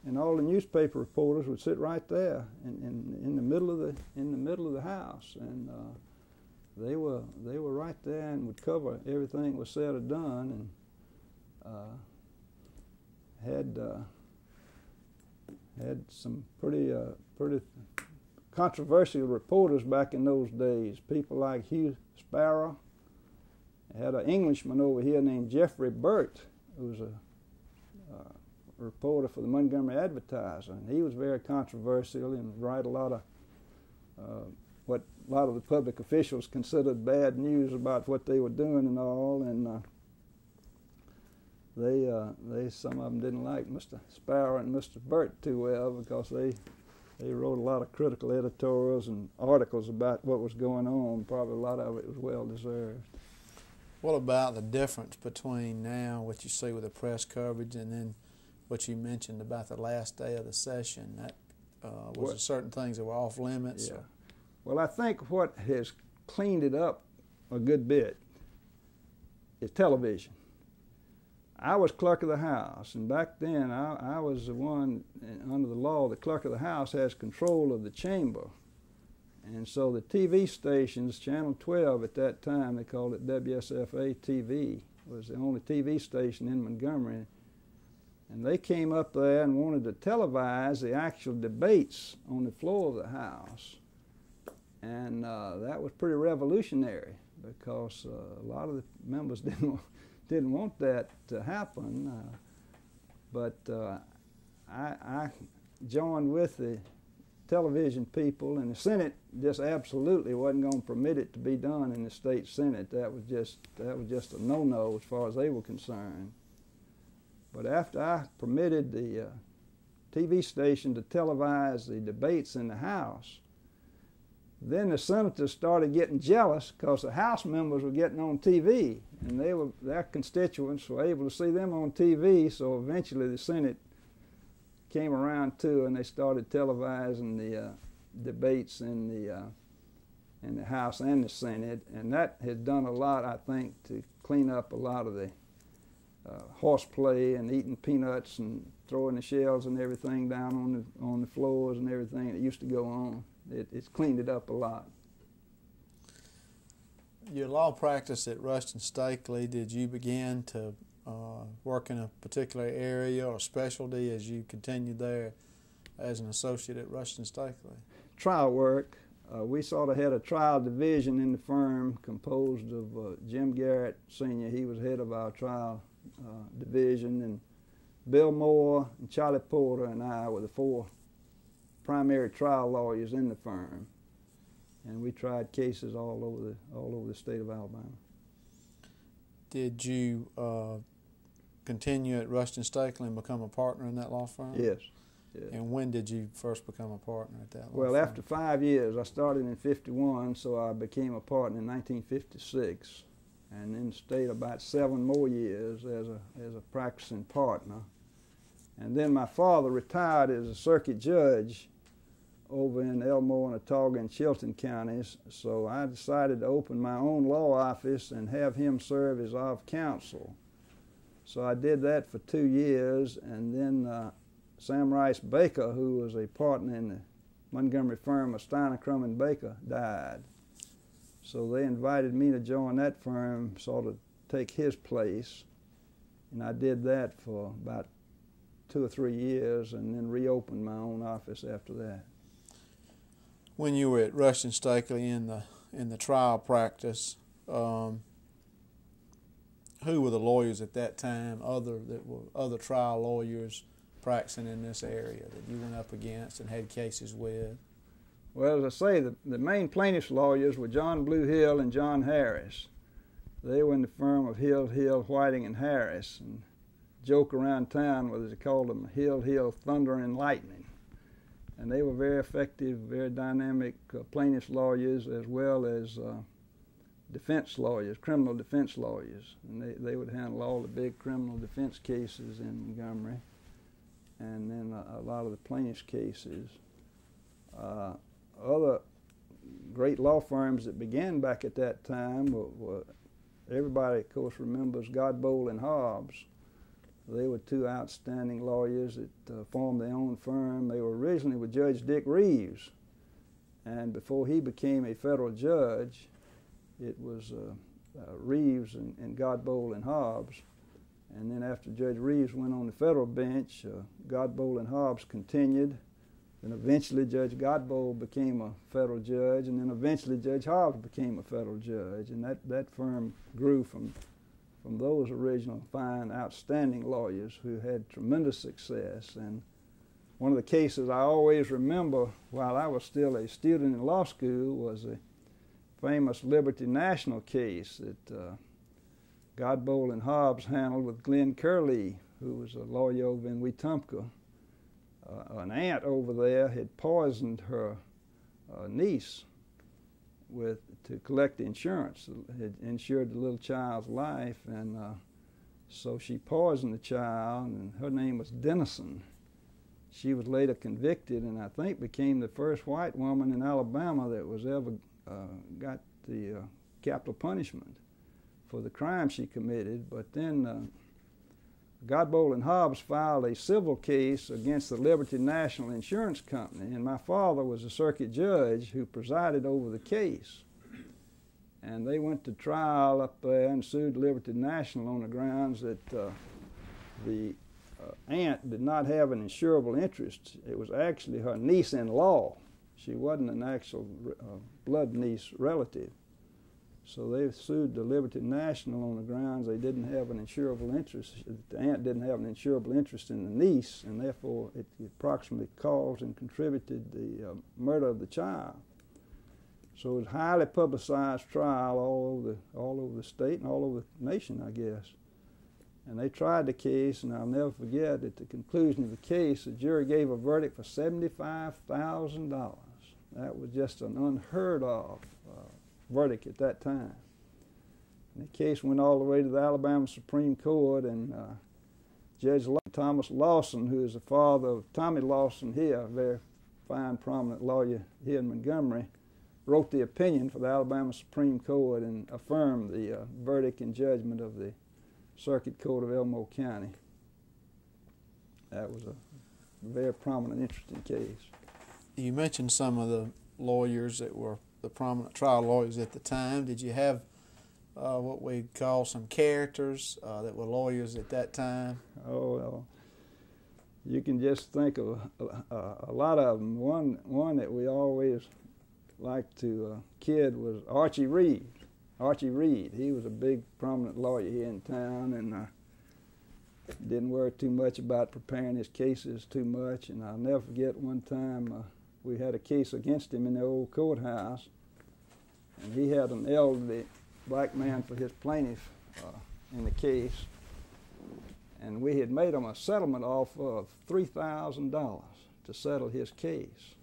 And all the newspaper reporters would sit right there in, in, in the middle of the in the middle of the house, and uh, they were they were right there and would cover everything was said or done, and uh, had uh, had some pretty uh, pretty controversial reporters back in those days. People like Hugh Sparrow. had an Englishman over here named Jeffrey Burt, who was a reporter for the Montgomery Advertiser, and he was very controversial and write a lot of uh, what a lot of the public officials considered bad news about what they were doing and all, and uh, they uh, they some of them didn't like Mr. Sparrow and Mr. Burt too well because they they wrote a lot of critical editorials and articles about what was going on. Probably a lot of it was well deserved. What about the difference between now what you see with the press coverage and then what you mentioned about the last day of the session? That uh, was certain things that were off limits? Yeah. Or? Well, I think what has cleaned it up a good bit is television. I was clerk of the house, and back then I, I was the one under the law. The clerk of the house has control of the chamber, and so the TV stations, Channel 12 at that time, they called it WSFA TV, was the only TV station in Montgomery. And they came up there and wanted to televise the actual debates on the floor of the House. And uh, that was pretty revolutionary because uh, a lot of the members didn't, didn't want that to happen. Uh, but uh, I, I joined with the television people, and the Senate just absolutely wasn't going to permit it to be done in the state Senate. That was just that was just a no-no as far as they were concerned. But after I permitted the uh, TV station to televise the debates in the House, then the senators started getting jealous because the House members were getting on TV, and they were their constituents were able to see them on TV. So eventually, the Senate came around too, and they started televising the uh, debates in the uh, in the House and the Senate, and that has done a lot, I think, to clean up a lot of the uh, horseplay and eating peanuts and throwing the shells and everything down on the on the floors and everything that used to go on. It, it's cleaned it up a lot. Your law practice at Rushton Stakely, did you begin to uh, work in a particular area or specialty as you continued there as an associate at Rushton Stakely? Trial work. Uh, we sort of had a trial division in the firm composed of uh, Jim Garrett Sr., he was head of our trial uh, division, and Bill Moore and Charlie Porter and I were the four primary trial lawyers in the firm. And we tried cases all over the, all over the state of Alabama. Did you uh, continue at Rushton Stakely and become a partner in that law firm? Yes. yes. And when did you first become a partner at that well, firm? after five years, I started in 51, so I became a partner in 1956, and then stayed about seven more years as a, as a practicing partner. And then my father retired as a circuit judge over in Elmore and Autauga and Chilton counties, so I decided to open my own law office and have him serve as of counsel. So I did that for two years, and then uh, Sam Rice Baker, who was a partner in the Montgomery firm of Steiner, Crum, and Baker, died. So they invited me to join that firm, sort of take his place, and I did that for about two or three years, and then reopened my own office after that when you were at Rushton Stakely in the in the trial practice, um, who were the lawyers at that time? Other that were other trial lawyers practicing in this area that you went up against and had cases with. Well, as I say, the, the main plaintiffs' lawyers were John Blue Hill and John Harris. They were in the firm of Hill, Hill, Whiting, and Harris, and joke around town was they called them Hill, Hill, Thunder, and Lightning and they were very effective, very dynamic uh, plaintiffs' lawyers as well as uh, defense lawyers, criminal defense lawyers. And they, they would handle all the big criminal defense cases in Montgomery and then a, a lot of the plaintiffs' cases. Uh, other great law firms that began back at that time were, were everybody, of course, remembers Godbold and Hobbs they were two outstanding lawyers that uh, formed their own firm. They were originally with Judge Dick Rives, and before he became a federal judge, it was uh, uh, Rives and, and Godbold and Hobbs. And then after Judge Rives went on the federal bench, uh, Godbold and Hobbs continued. And eventually Judge Godbold became a federal judge, and then eventually Judge Hobbs became a federal judge. And that, that firm grew from from those original fine, outstanding lawyers who had tremendous success. And one of the cases I always remember while I was still a student in law school was a famous Liberty National case that uh, Godbold and Hobbs handled with Glenn Curley, who was a lawyer over in Wetumpka. Uh, an aunt over there had poisoned her uh, niece with to collect the insurance. It insured the little child's life, and uh, so she poisoned the child, and her name was Dennison. She was later convicted, and I think became the first white woman in Alabama that was ever uh, got the uh, capital punishment for the crime she committed. But then uh, Godbold and Hobbs filed a civil case against the Liberty National Insurance Company, and my father was a circuit judge who presided over the case. And they went to trial up there and sued Liberty National on the grounds that uh, the uh, aunt did not have an insurable interest. It was actually her niece in law. She wasn't an actual uh, blood niece relative. So they sued the Liberty National on the grounds they didn't have an insurable interest. The aunt didn't have an insurable interest in the niece, and therefore it approximately caused and contributed the uh, murder of the child. So it was a highly publicized trial all over the all over the state and all over the nation, I guess. And they tried the case, and I'll never forget at the conclusion of the case, the jury gave a verdict for seventy-five thousand dollars. That was just an unheard of verdict at that time. And the case went all the way to the Alabama Supreme Court, and uh, Judge Thomas Lawson, who is the father of Tommy Lawson here, a very fine, prominent lawyer here in Montgomery, wrote the opinion for the Alabama Supreme Court and affirmed the uh, verdict and judgment of the Circuit Court of Elmore County. That was a very prominent, interesting case. You mentioned some of the lawyers that were the prominent trial lawyers at the time. Did you have uh, what we call some characters uh, that were lawyers at that time? Oh well, you can just think of a, a, a lot of them. One one that we always liked to uh, kid was Archie Reed. Archie Reed. He was a big prominent lawyer here in town and. Uh, didn't worry too much about preparing his cases too much, and I'll never forget one time uh, we had a case against him in the old courthouse, and he had an elderly black man for his plaintiff uh, in the case, and we had made him a settlement offer of three thousand dollars to settle his case.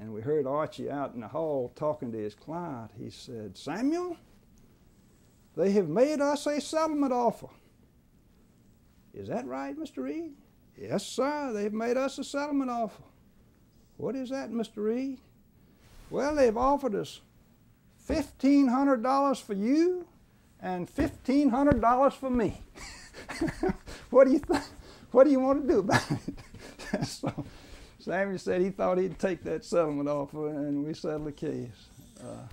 And we heard Archie out in the hall talking to his client. He said, Samuel, they have made us a settlement offer. Is that right, Mr. Reed? Yes, sir, they've made us a settlement offer. What is that, Mr. Reed? Well, they've offered us $1,500 for you and $1,500 for me. what do you think? What do you want to do about it? so Samuel said he thought he'd take that settlement offer, and we settled the case. Uh,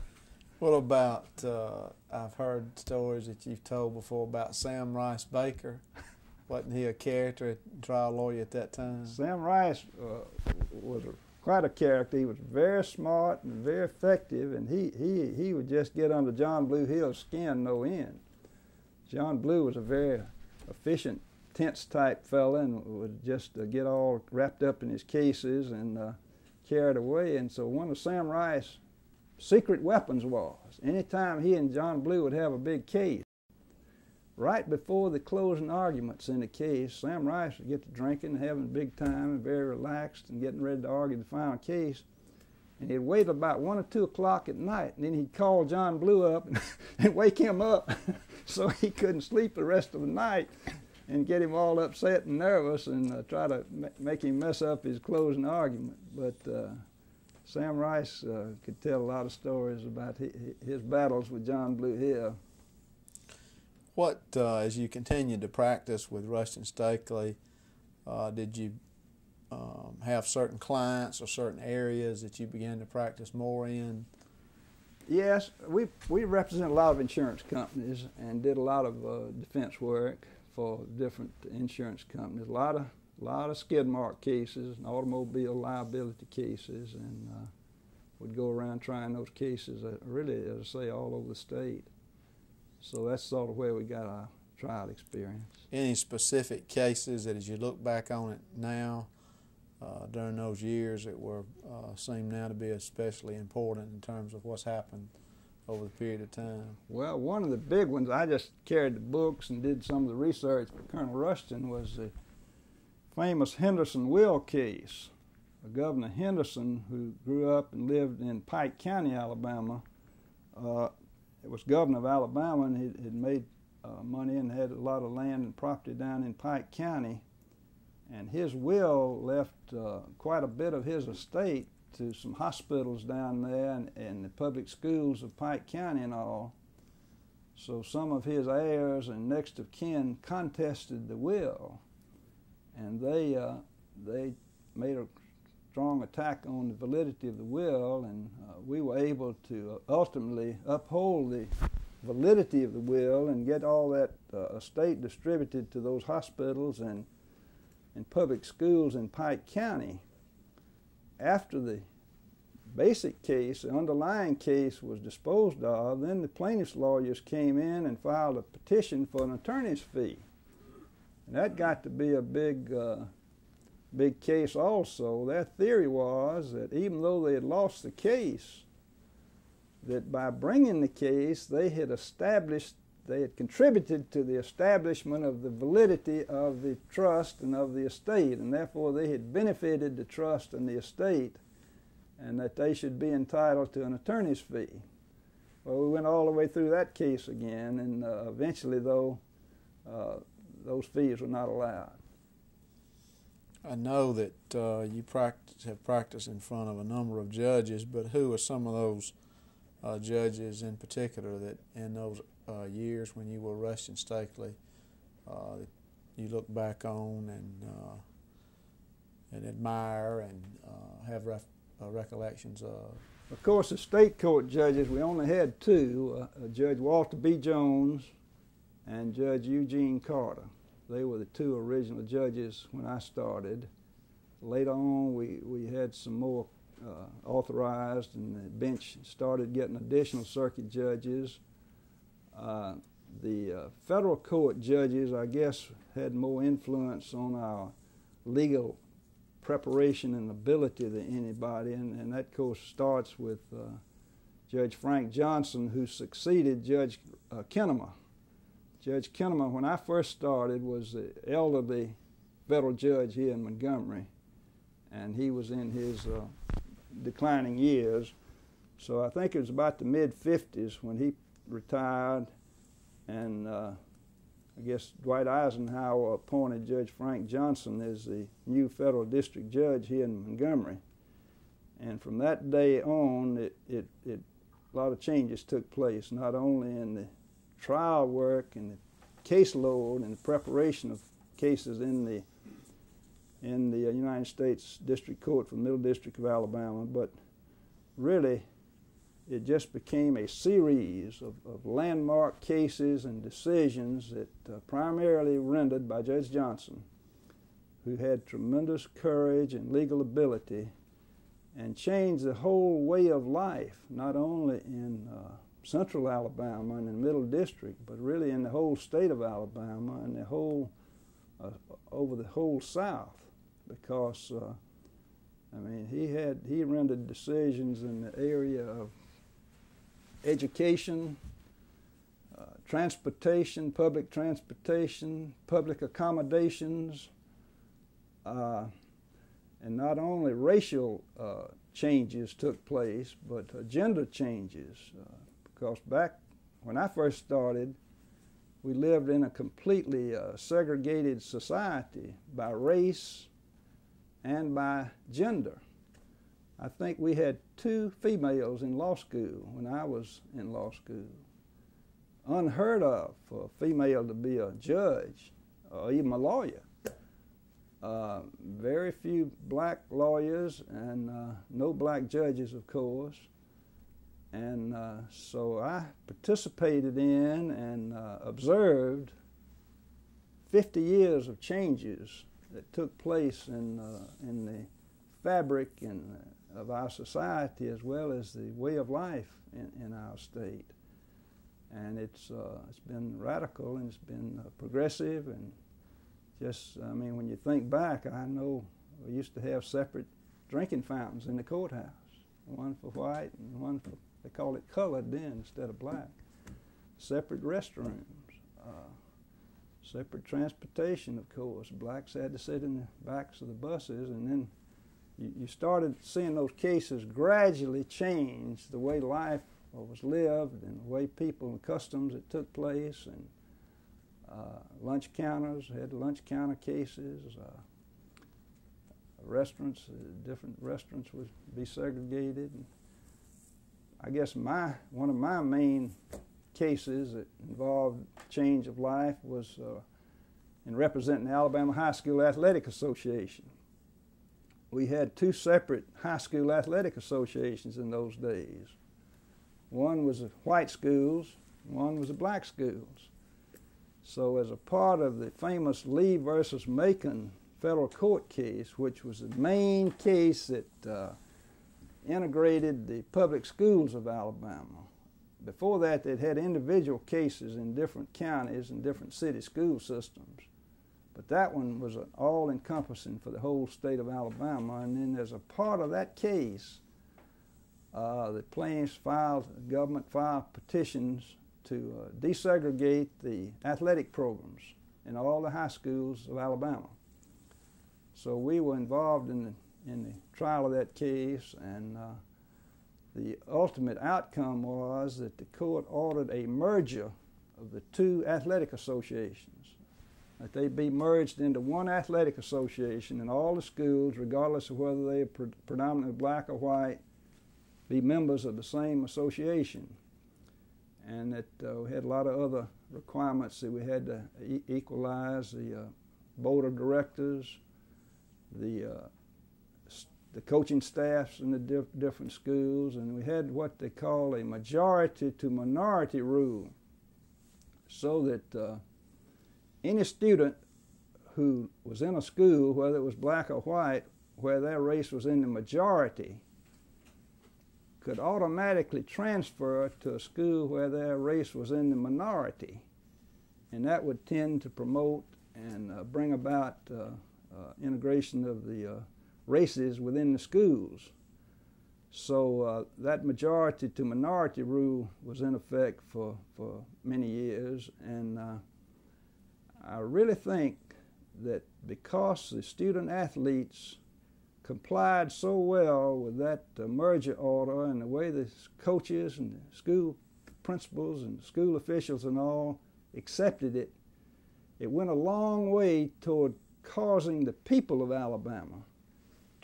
what about? Uh, I've heard stories that you've told before about Sam Rice Baker. Wasn't he a character, trial lawyer at that time? Sam Rice uh, was a quite a character. He was very smart and very effective, and he, he, he would just get under John Blue Hill's skin no end. John Blue was a very efficient, tense type fella and would just uh, get all wrapped up in his cases and uh, carried away. And so one of Sam Rice's secret weapons was anytime he and John Blue would have a big case, right before the closing arguments in the case, Sam Rice would get to drinking, and having a big time, and very relaxed, and getting ready to argue the final case. And he'd wait about one or two o'clock at night, and then he'd call John Blue up and, and wake him up so he couldn't sleep the rest of the night and get him all upset and nervous and uh, try to make him mess up his closing argument. But uh, Sam Rice uh, could tell a lot of stories about his, his battles with John Blue Hill. What, uh, as you continued to practice with Rushton Stakely, uh, did you um, have certain clients or certain areas that you began to practice more in? Yes, we we represent a lot of insurance companies and did a lot of uh, defense work for different insurance companies. A lot of a lot of skid mark cases and automobile liability cases, and uh, would go around trying those cases. Really, as I say, all over the state. So that's sort of where we got our trial experience. Any specific cases that, as you look back on it now, uh, during those years, that were uh, seem now to be especially important in terms of what's happened over the period of time? Well, one of the big ones, I just carried the books and did some of the research for Colonel Rushton, was the famous Henderson will case. Governor Henderson, who grew up and lived in Pike County, Alabama, uh, was governor of Alabama and he had made uh, money and had a lot of land and property down in Pike County. And his will left uh, quite a bit of his estate to some hospitals down there and, and, the public schools of Pike County and all. So some of his heirs and next of kin contested the will, and they uh, they made a strong attack on the validity of the will, and uh, we were able to ultimately uphold the validity of the will and get all that uh, estate distributed to those hospitals and and public schools in Pike County. After the basic case, the underlying case was disposed of, then the plaintiff's lawyers came in and filed a petition for an attorney's fee. And that got to be a big, uh, big case also. Their theory was that even though they had lost the case, that by bringing the case, they had established, they had contributed to the establishment of the validity of the trust and of the estate, and therefore they had benefited the trust and the estate, and that they should be entitled to an attorney's fee. Well, we went all the way through that case again, and uh, eventually, though, uh, those fees were not allowed. I know that uh, you practice, have practiced in front of a number of judges, but who are some of those uh, judges in particular that in those uh, years when you were Rushton Stakely uh, you look back on and uh, and admire and uh, have ref- recollections of? Of course, the state court judges, we only had two Judge Walter B. Jones and Judge Eugene Carter. They were the two original judges when I started. Later on, we, we had some more uh, authorized, and the bench started getting additional circuit judges. Uh, the uh, federal court judges, I guess, had more influence on our legal preparation and ability than anybody, and, and that, course, starts with uh, Judge Frank Johnson, who succeeded Judge uh. Judge Kennamer, when I first started, was the elderly federal judge here in Montgomery, and he was in his uh, declining years. So I think it was about the mid 50s when he retired, and uh, I guess Dwight Eisenhower appointed Judge Frank Johnson as the new federal district judge here in Montgomery. And from that day on, it, it, it, a lot of changes took place, not only in the trial work and the caseload and the preparation of cases in the in the United States District Court for the Middle District of Alabama, but really it just became a series of, of landmark cases and decisions that uh, primarily rendered by Judge Johnson, who had tremendous courage and legal ability and changed the whole way of life, not only in uh, central Alabama and the Middle District, but really in the whole state of Alabama and the whole uh, over the whole South because uh, I mean he had he rendered decisions in the area of education, uh, transportation, public transportation, public accommodations, uh, and not only racial uh, changes took place, but uh, gender changes. Uh, because back when I first started, we lived in a completely segregated society by race, and by gender. I think we had two females in law school when I was in law school. Unheard of for a female to be a judge or even a lawyer. Uh, very few black lawyers and uh, no black judges, of course. And uh, so I participated in and uh, observed 50 years of changes that took place in, uh, in the fabric in, uh, of our society as well as the way of life in, in our state. And it's, uh, it's been radical and it's been uh, progressive and just, I mean, when you think back, I know we used to have separate drinking fountains in the courthouse, one for white and one for, they call it colored then instead of black. Separate restrooms. Uh, Separate transportation, of course. Blacks had to sit in the backs of the buses, and then you, you started seeing those cases gradually change the way life was lived and the way people and customs that took place, and uh, lunch counters had lunch counter cases. Uh, restaurants, uh, different restaurants would be segregated. And I guess my one of my main cases that involved change of life was uh, in representing the Alabama High School Athletic Association. We had two separate high school athletic associations in those days. One was the white schools, one was the black schools. So, as a part of the famous Lee versus Macon federal court case, which was the main case that uh, integrated the public schools of Alabama. Before that, they'd had individual cases in different counties and different city school systems. But that one was all encompassing for the whole state of Alabama. And then, as a part of that case, uh, the plaintiffs filed, government filed petitions to uh, desegregate the athletic programs in all the high schools of Alabama. So we were involved in the, in the trial of that case, and uh, the ultimate outcome was that the court ordered a merger of the two athletic associations, that they be merged into one athletic association, and all the schools, regardless of whether they are pre- predominantly black or white, be members of the same association. And that uh, we had a lot of other requirements that we had to e- equalize the uh, board of directors, the uh, the coaching staffs in the diff- different schools, and we had what they call a majority to minority rule, so that uh, any student who was in a school, whether it was black or white, where their race was in the majority, could automatically transfer to a school where their race was in the minority, and that would tend to promote and uh, bring about uh, uh, integration of the uh, races within the schools. So uh, that majority to minority rule was in effect for, for many years, and uh, I really think that because the student athletes complied so well with that uh, merger order and the way the coaches and the school principals and school officials and all accepted it, it went a long way toward causing the people of Alabama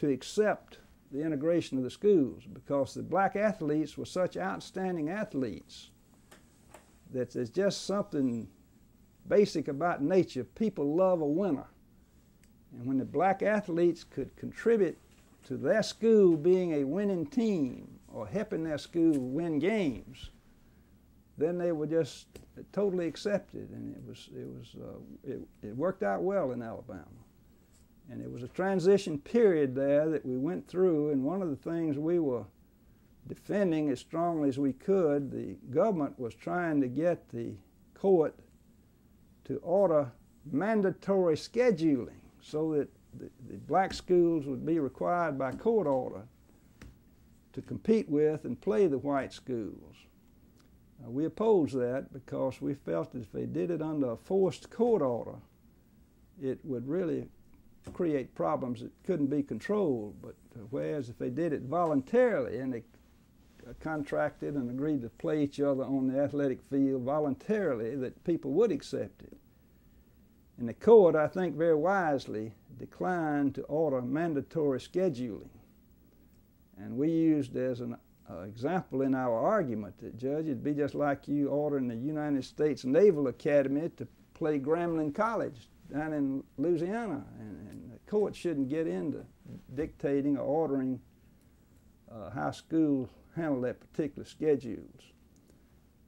to accept the integration of the schools because the black athletes were such outstanding athletes that there's just something basic about nature. People love a winner. And when the black athletes could contribute to their school being a winning team or helping their school win games, then they were just totally accepted, and it was it was uh, it, it worked out well in Alabama. And it was a transition period there that we went through, and one of the things we were defending as strongly as we could, the government was trying to get the court to order mandatory scheduling so that the, the black schools would be required by court order to compete with and play the white schools. Uh, we opposed that because we felt that if they did it under a forced court order, it would really create problems that couldn't be controlled. But whereas if they did it voluntarily and they contracted and agreed to play each other on the athletic field voluntarily, that people would accept it. And the court, I think very wisely, declined to order mandatory scheduling. And we used as an uh, example in our argument that, Judge, it'd be just like you ordering the United States Naval Academy to play Grambling College down in Louisiana. And, and the court shouldn't get into dictating or ordering uh, how schools handle their particular schedules.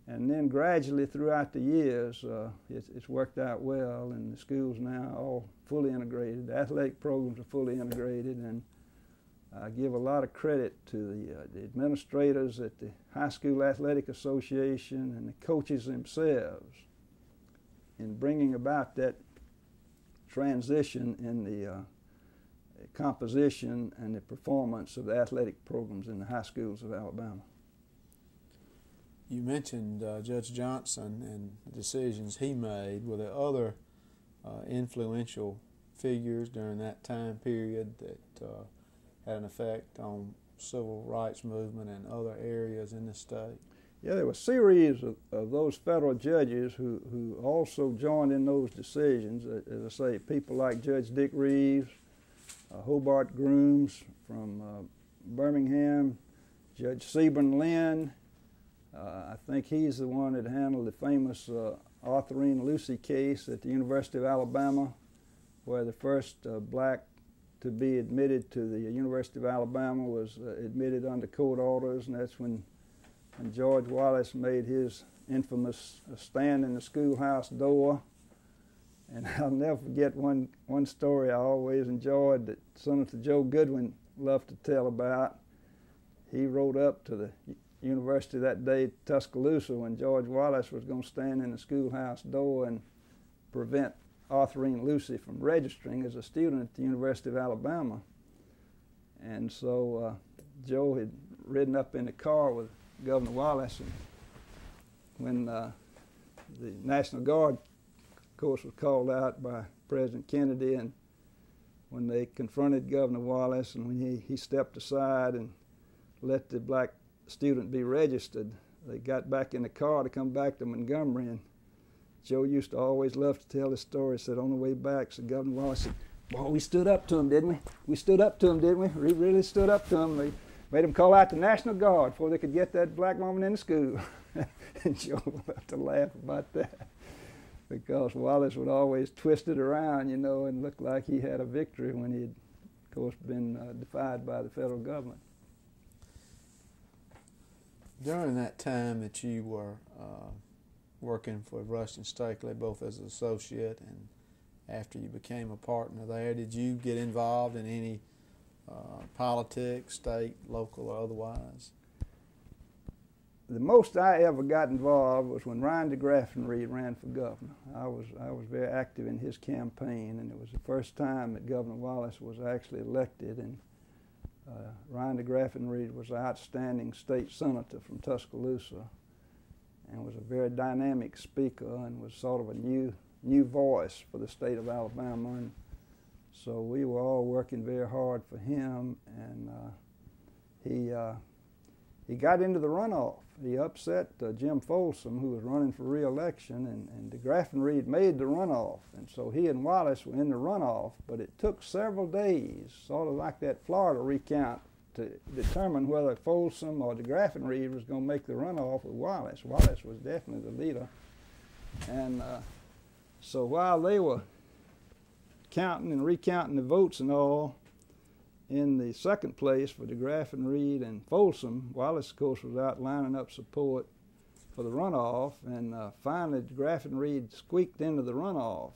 And then gradually throughout the years, uh, it's, it's, worked out well, and the schools now all fully integrated. The athletic programs are fully integrated, and I give a lot of credit to the, uh, the administrators at the High School Athletic Association and the coaches themselves in bringing about that transition in the uh, composition and the performance of the athletic programs in the high schools of Alabama. You mentioned uh, Judge Johnson and the decisions he made. Were there other uh, influential figures during that time period that uh, had an effect on civil rights movement and other areas in the state? Yeah, there were a series of, of those federal judges who, who also joined in those decisions. As I say, people like Judge Dick Rives, uh, Hobart Grooms from uh, Birmingham, Judge Seybourn Lynne, Uh, I think he's the one that handled the famous uh, Autherine Lucy case at the University of Alabama, where the first uh, black to be admitted to the University of Alabama was uh, admitted under court orders, and that's when, when George Wallace made his infamous uh, stand in the schoolhouse door. And I'll never forget one, one story I always enjoyed that Senator Joe Goodwin loved to tell about. He rode up to the University that day, Tuscaloosa, when George Wallace was going to stand in the schoolhouse door and prevent Autherine Lucy from registering as a student at the University of Alabama. And so uh, Joe had ridden up in the car with Governor Wallace, and when uh, the National Guard, of course, was called out by President Kennedy, and when they confronted Governor Wallace, and when he, he stepped aside and let the black student be registered. They got back in the car to come back to Montgomery, and Joe used to always love to tell this story. Said on the way back, so Governor Wallace said, "Well, we stood up to him, didn't we? We stood up to him, didn't we? We really stood up to him. They made him call out the National Guard before they could get that black woman in the school." and Joe loved to laugh about that because Wallace would always twist it around, you know, and look like he had a victory when he had, of course, been uh, defied by the federal government during that time that you were uh, working for Rushton Stakely, both as an associate and after you became a partner there, did you get involved in any uh, politics, state, local, or otherwise? The most I ever got involved was when Ryan DeGraffenried ran for governor. I was I was very active in his campaign, and it was the first time that Governor Wallace was actually elected, and uh, Ryan DeGraffenried was an outstanding state senator from Tuscaloosa and was a very dynamic speaker and was sort of a new new voice for the state of Alabama. And so we were all working very hard for him, and uh, he uh, he got into the runoff. He upset uh, Jim Folsom, who was running for reelection, and, and DeGraffenried made the runoff. And so he and Wallace were in the runoff, but it took several days, sort of like that Florida recount, to determine whether Folsom or DeGraffenried was going to make the runoff with Wallace. Wallace was definitely the leader. And uh, so while they were counting and recounting the votes and all, in the second place for DeGraffenried and Reed and Folsom. Wallace, of course, was out lining up support for the runoff, and uh, finally Reed squeaked into the runoff.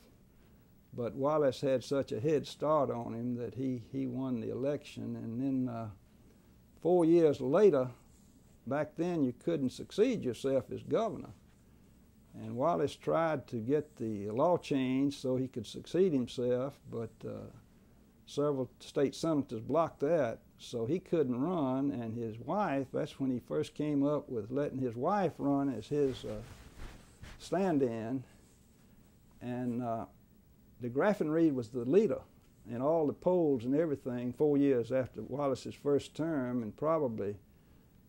But Wallace had such a head start on him that he, he won the election. And then uh, four years later, back then you couldn't succeed yourself as governor. And Wallace tried to get the law changed so he could succeed himself, but uh, several state senators blocked that, so he couldn't run. And his wife, that's when he first came up with letting his wife run as his uh, stand in. And uh, DeGraffenried was the leader in all the polls and everything four years after Wallace's first term and probably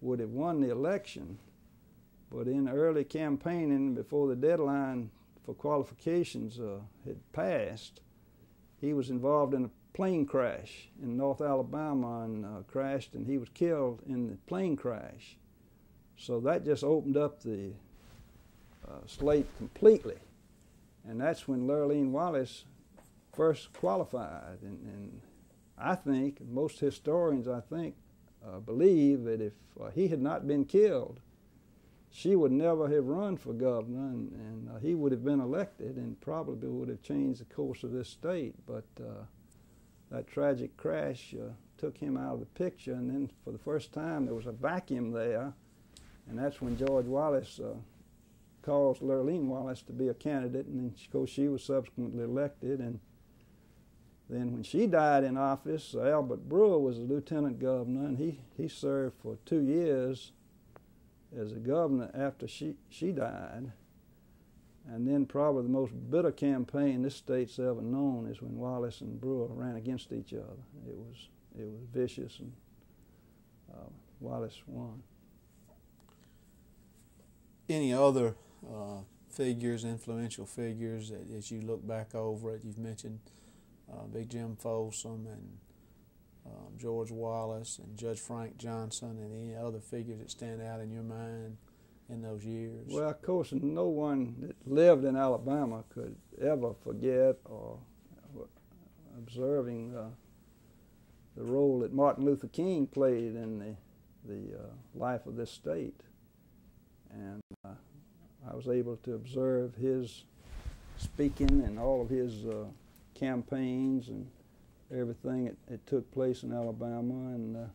would have won the election. But in early campaigning, before the deadline for qualifications uh, had passed, he was involved in a plane crash in North Alabama and uh, crashed, and he was killed in the plane crash. So that just opened up the uh, slate completely. And that's when Lurleen Wallace first qualified. And, and I think, most historians, I think, uh, believe that if uh, he had not been killed, she would never have run for governor, and, and uh, he would have been elected and probably would have changed the course of this state. But uh, that tragic crash uh, took him out of the picture, and then for the first time there was a vacuum there, and that's when George Wallace uh, caused Lurleen Wallace to be a candidate, and then, of course she was subsequently elected, and then when she died in office, Albert Brewer was a lieutenant governor, and he, he served for two years as a governor after she, she died. And then probably the most bitter campaign this state's ever known is when Wallace and Brewer ran against each other. It was it was vicious, and uh, Wallace won. Any other uh, figures, influential figures, that, as you look back over it? You've mentioned uh, Big Jim Folsom and um, George Wallace and Judge Frank Johnson, and any other figures that stand out in your mind in those years? Well, of course, no one that lived in Alabama could ever forget or observing uh, the role that Martin Luther King played in the the uh, life of this state, and uh, I was able to observe his speaking and all of his uh, campaigns and everything that, that, took place in Alabama and the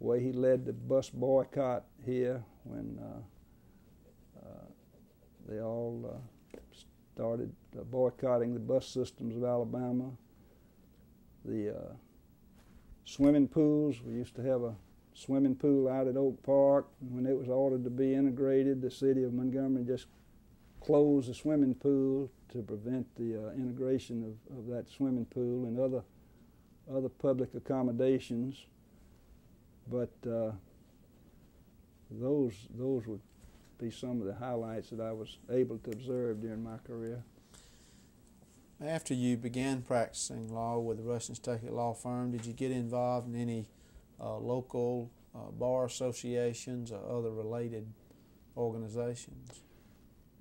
way he led the bus boycott here when uh, uh, they all uh, started boycotting the bus systems of Alabama. The swimming pools, we used to have a swimming pool out at Oak Park. When it was ordered to be integrated, the city of Montgomery just closed the swimming pool to prevent the uh, integration of, of that swimming pool and other other public accommodations. But uh, those those would be some of the highlights that I was able to observe during my career. After you began practicing law with the Rushton Stakely Law Firm, did you get involved in any uh, local uh, bar associations or other related organizations?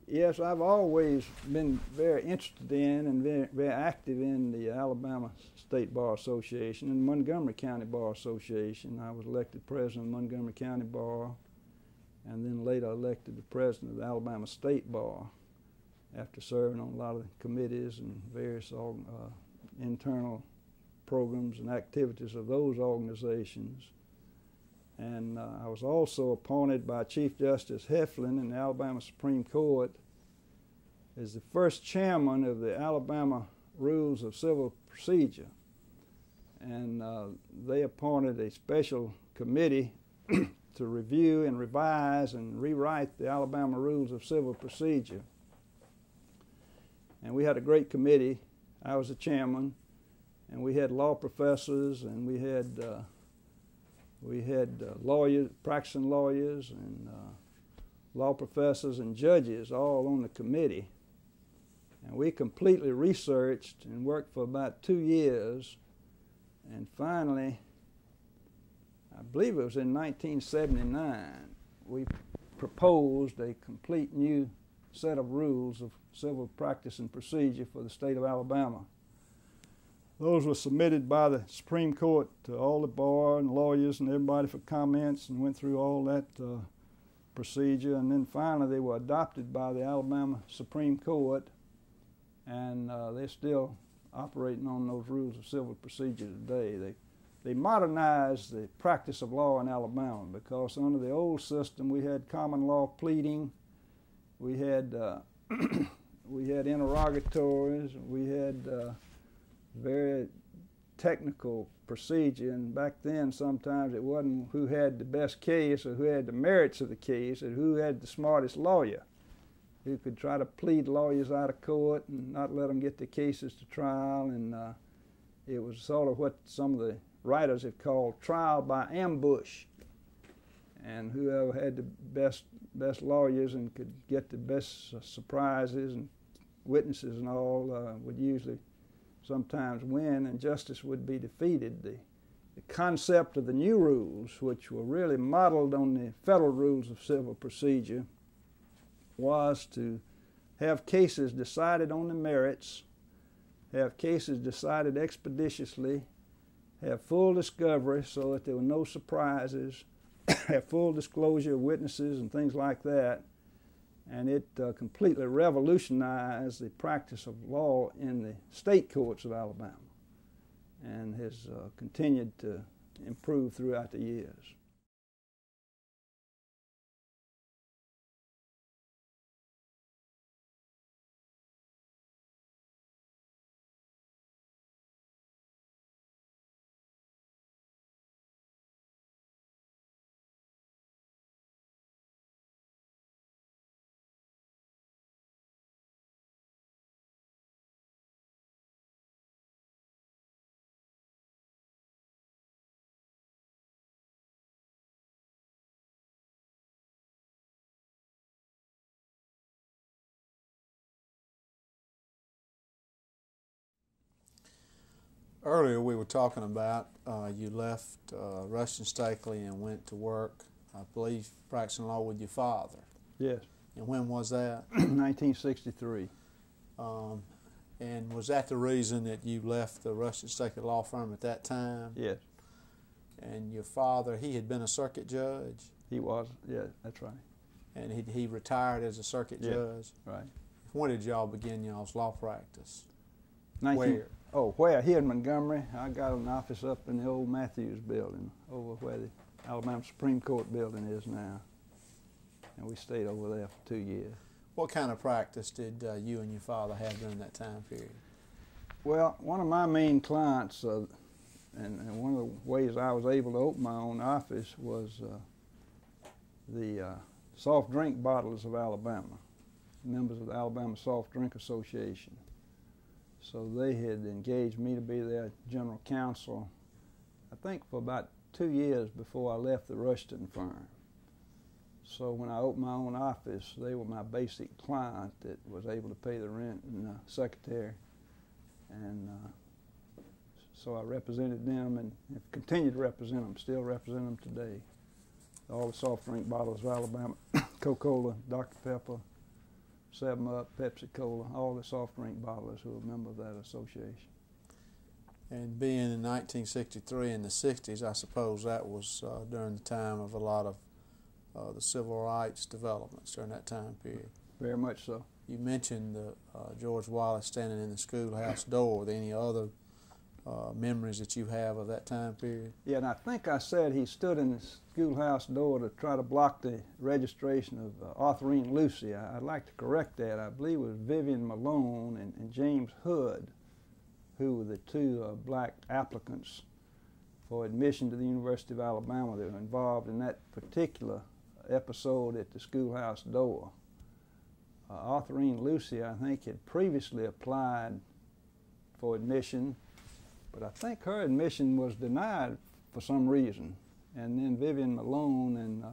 Yes, I've always been very interested in and very, very active in the Alabama State Bar Association and Montgomery County Bar Association. I was elected president of Montgomery County Bar and then later elected the president of the Alabama State Bar after serving on a lot of committees and various uh, internal programs and activities of those organizations. And uh, I was also appointed by Chief Justice Heflin in the Alabama Supreme Court as the first chairman of the Alabama Rules of Civil Procedure. And uh, they appointed a special committee to review and revise and rewrite the Alabama Rules of Civil Procedure. And we had a great committee. I was the chairman and we had law professors, and we had uh, we had uh, lawyers, practicing lawyers, and uh, law professors and judges all on the committee. And we completely researched and worked for about two years, and finally, I believe it was in 1979, we proposed a complete new set of rules of civil practice and procedure for the state of Alabama. Those were submitted by the Supreme Court to all the bar and lawyers and everybody for comments and went through all that uh, procedure. And then finally, they were adopted by the Alabama Supreme Court, and uh, they're still operating on those rules of civil procedure today. They, they modernized the practice of law in Alabama because under the old system, we had common law pleading, we had, uh, we had interrogatories, we had uh, very technical procedure, and back then sometimes it wasn't who had the best case or who had the merits of the case or who had the smartest lawyer, who could try to plead lawyers out of court and not let them get the cases to trial, and uh, it was sort of what some of the writers have called trial by ambush. And whoever had the best best lawyers and could get the best surprises and witnesses and all uh, would usually sometimes win and justice would be defeated. The, the concept of the new rules, which were really modeled on the federal rules of civil procedure, was to have cases decided on the merits, have cases decided expeditiously, have full discovery so that there were no surprises, have full disclosure of witnesses and things like that, and it uh, completely revolutionized the practice of law in the state courts of Alabama and has uh, continued to improve throughout the years. Earlier we were talking about uh, you left uh, Rushton Stakely and went to work, I believe, practicing law with your father. Yes. And when was that? 1963. Um, and was that the reason that you left the Rushton Stakely law firm at that time? Yes, And your father, he had been a circuit judge, he was. Yeah, that's right. and he, he retired as a circuit Yeah. judge. Right. When did y'all begin y'all's law practice? 19 Where? Oh, where? Here in Montgomery. I got an office up in the old Matthews building, over where the Alabama Supreme Court building is now. And we stayed over there for two years. What kind of practice did uh, you and your father have during that time period? Well, one of my main clients, uh, and, and one of the ways I was able to open my own office was uh, the uh, soft drink bottlers of Alabama, members of the Alabama Soft Drink Association. So they had engaged me to be their general counsel, I think for about two years before I left the Rushton firm. So when I opened my own office, they were my basic client that was able to pay the rent and the secretary and uh, so I represented them and have continued to represent them, still represent them today. All the soft drink bottles of Alabama, Coca-Cola, Dr. Pepper, 7-Up, Pepsi-Cola, all the soft drink bottlers who are a member of that association. And being in 1963 and the 60s, I suppose that was uh, during the time of a lot of uh, the civil rights developments during that time period. Very much so. You mentioned the, uh, George Wallace standing in the schoolhouse door. Are there any other uh, memories that you have of that time period? Yeah, and I think I said he stood in the schoolhouse door to try to block the registration of uh, Autherine Lucy. I, I'd like to correct that. I believe it was Vivian Malone and, and James Hood who were the two uh, black applicants for admission to the University of Alabama that were involved in that particular episode at the schoolhouse door. Uh, Autherine Lucy, I think, had previously applied for admission, but I think her admission was denied for some reason. And then Vivian Malone and uh,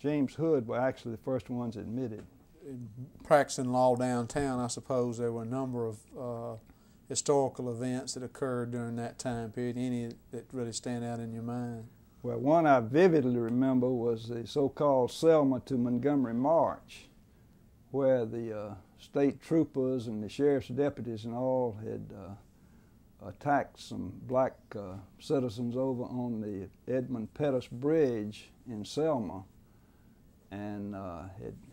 James Hood were actually the first ones admitted. In practicing law downtown, I suppose there were a number of uh, historical events that occurred during that time period. Any that really stand out in your mind? Well, one I vividly remember was the so-called Selma to Montgomery March, where the uh, state troopers and the sheriff's deputies and all had uh, attacked some black uh, citizens over on the Edmund Pettus Bridge in Selma, and uh,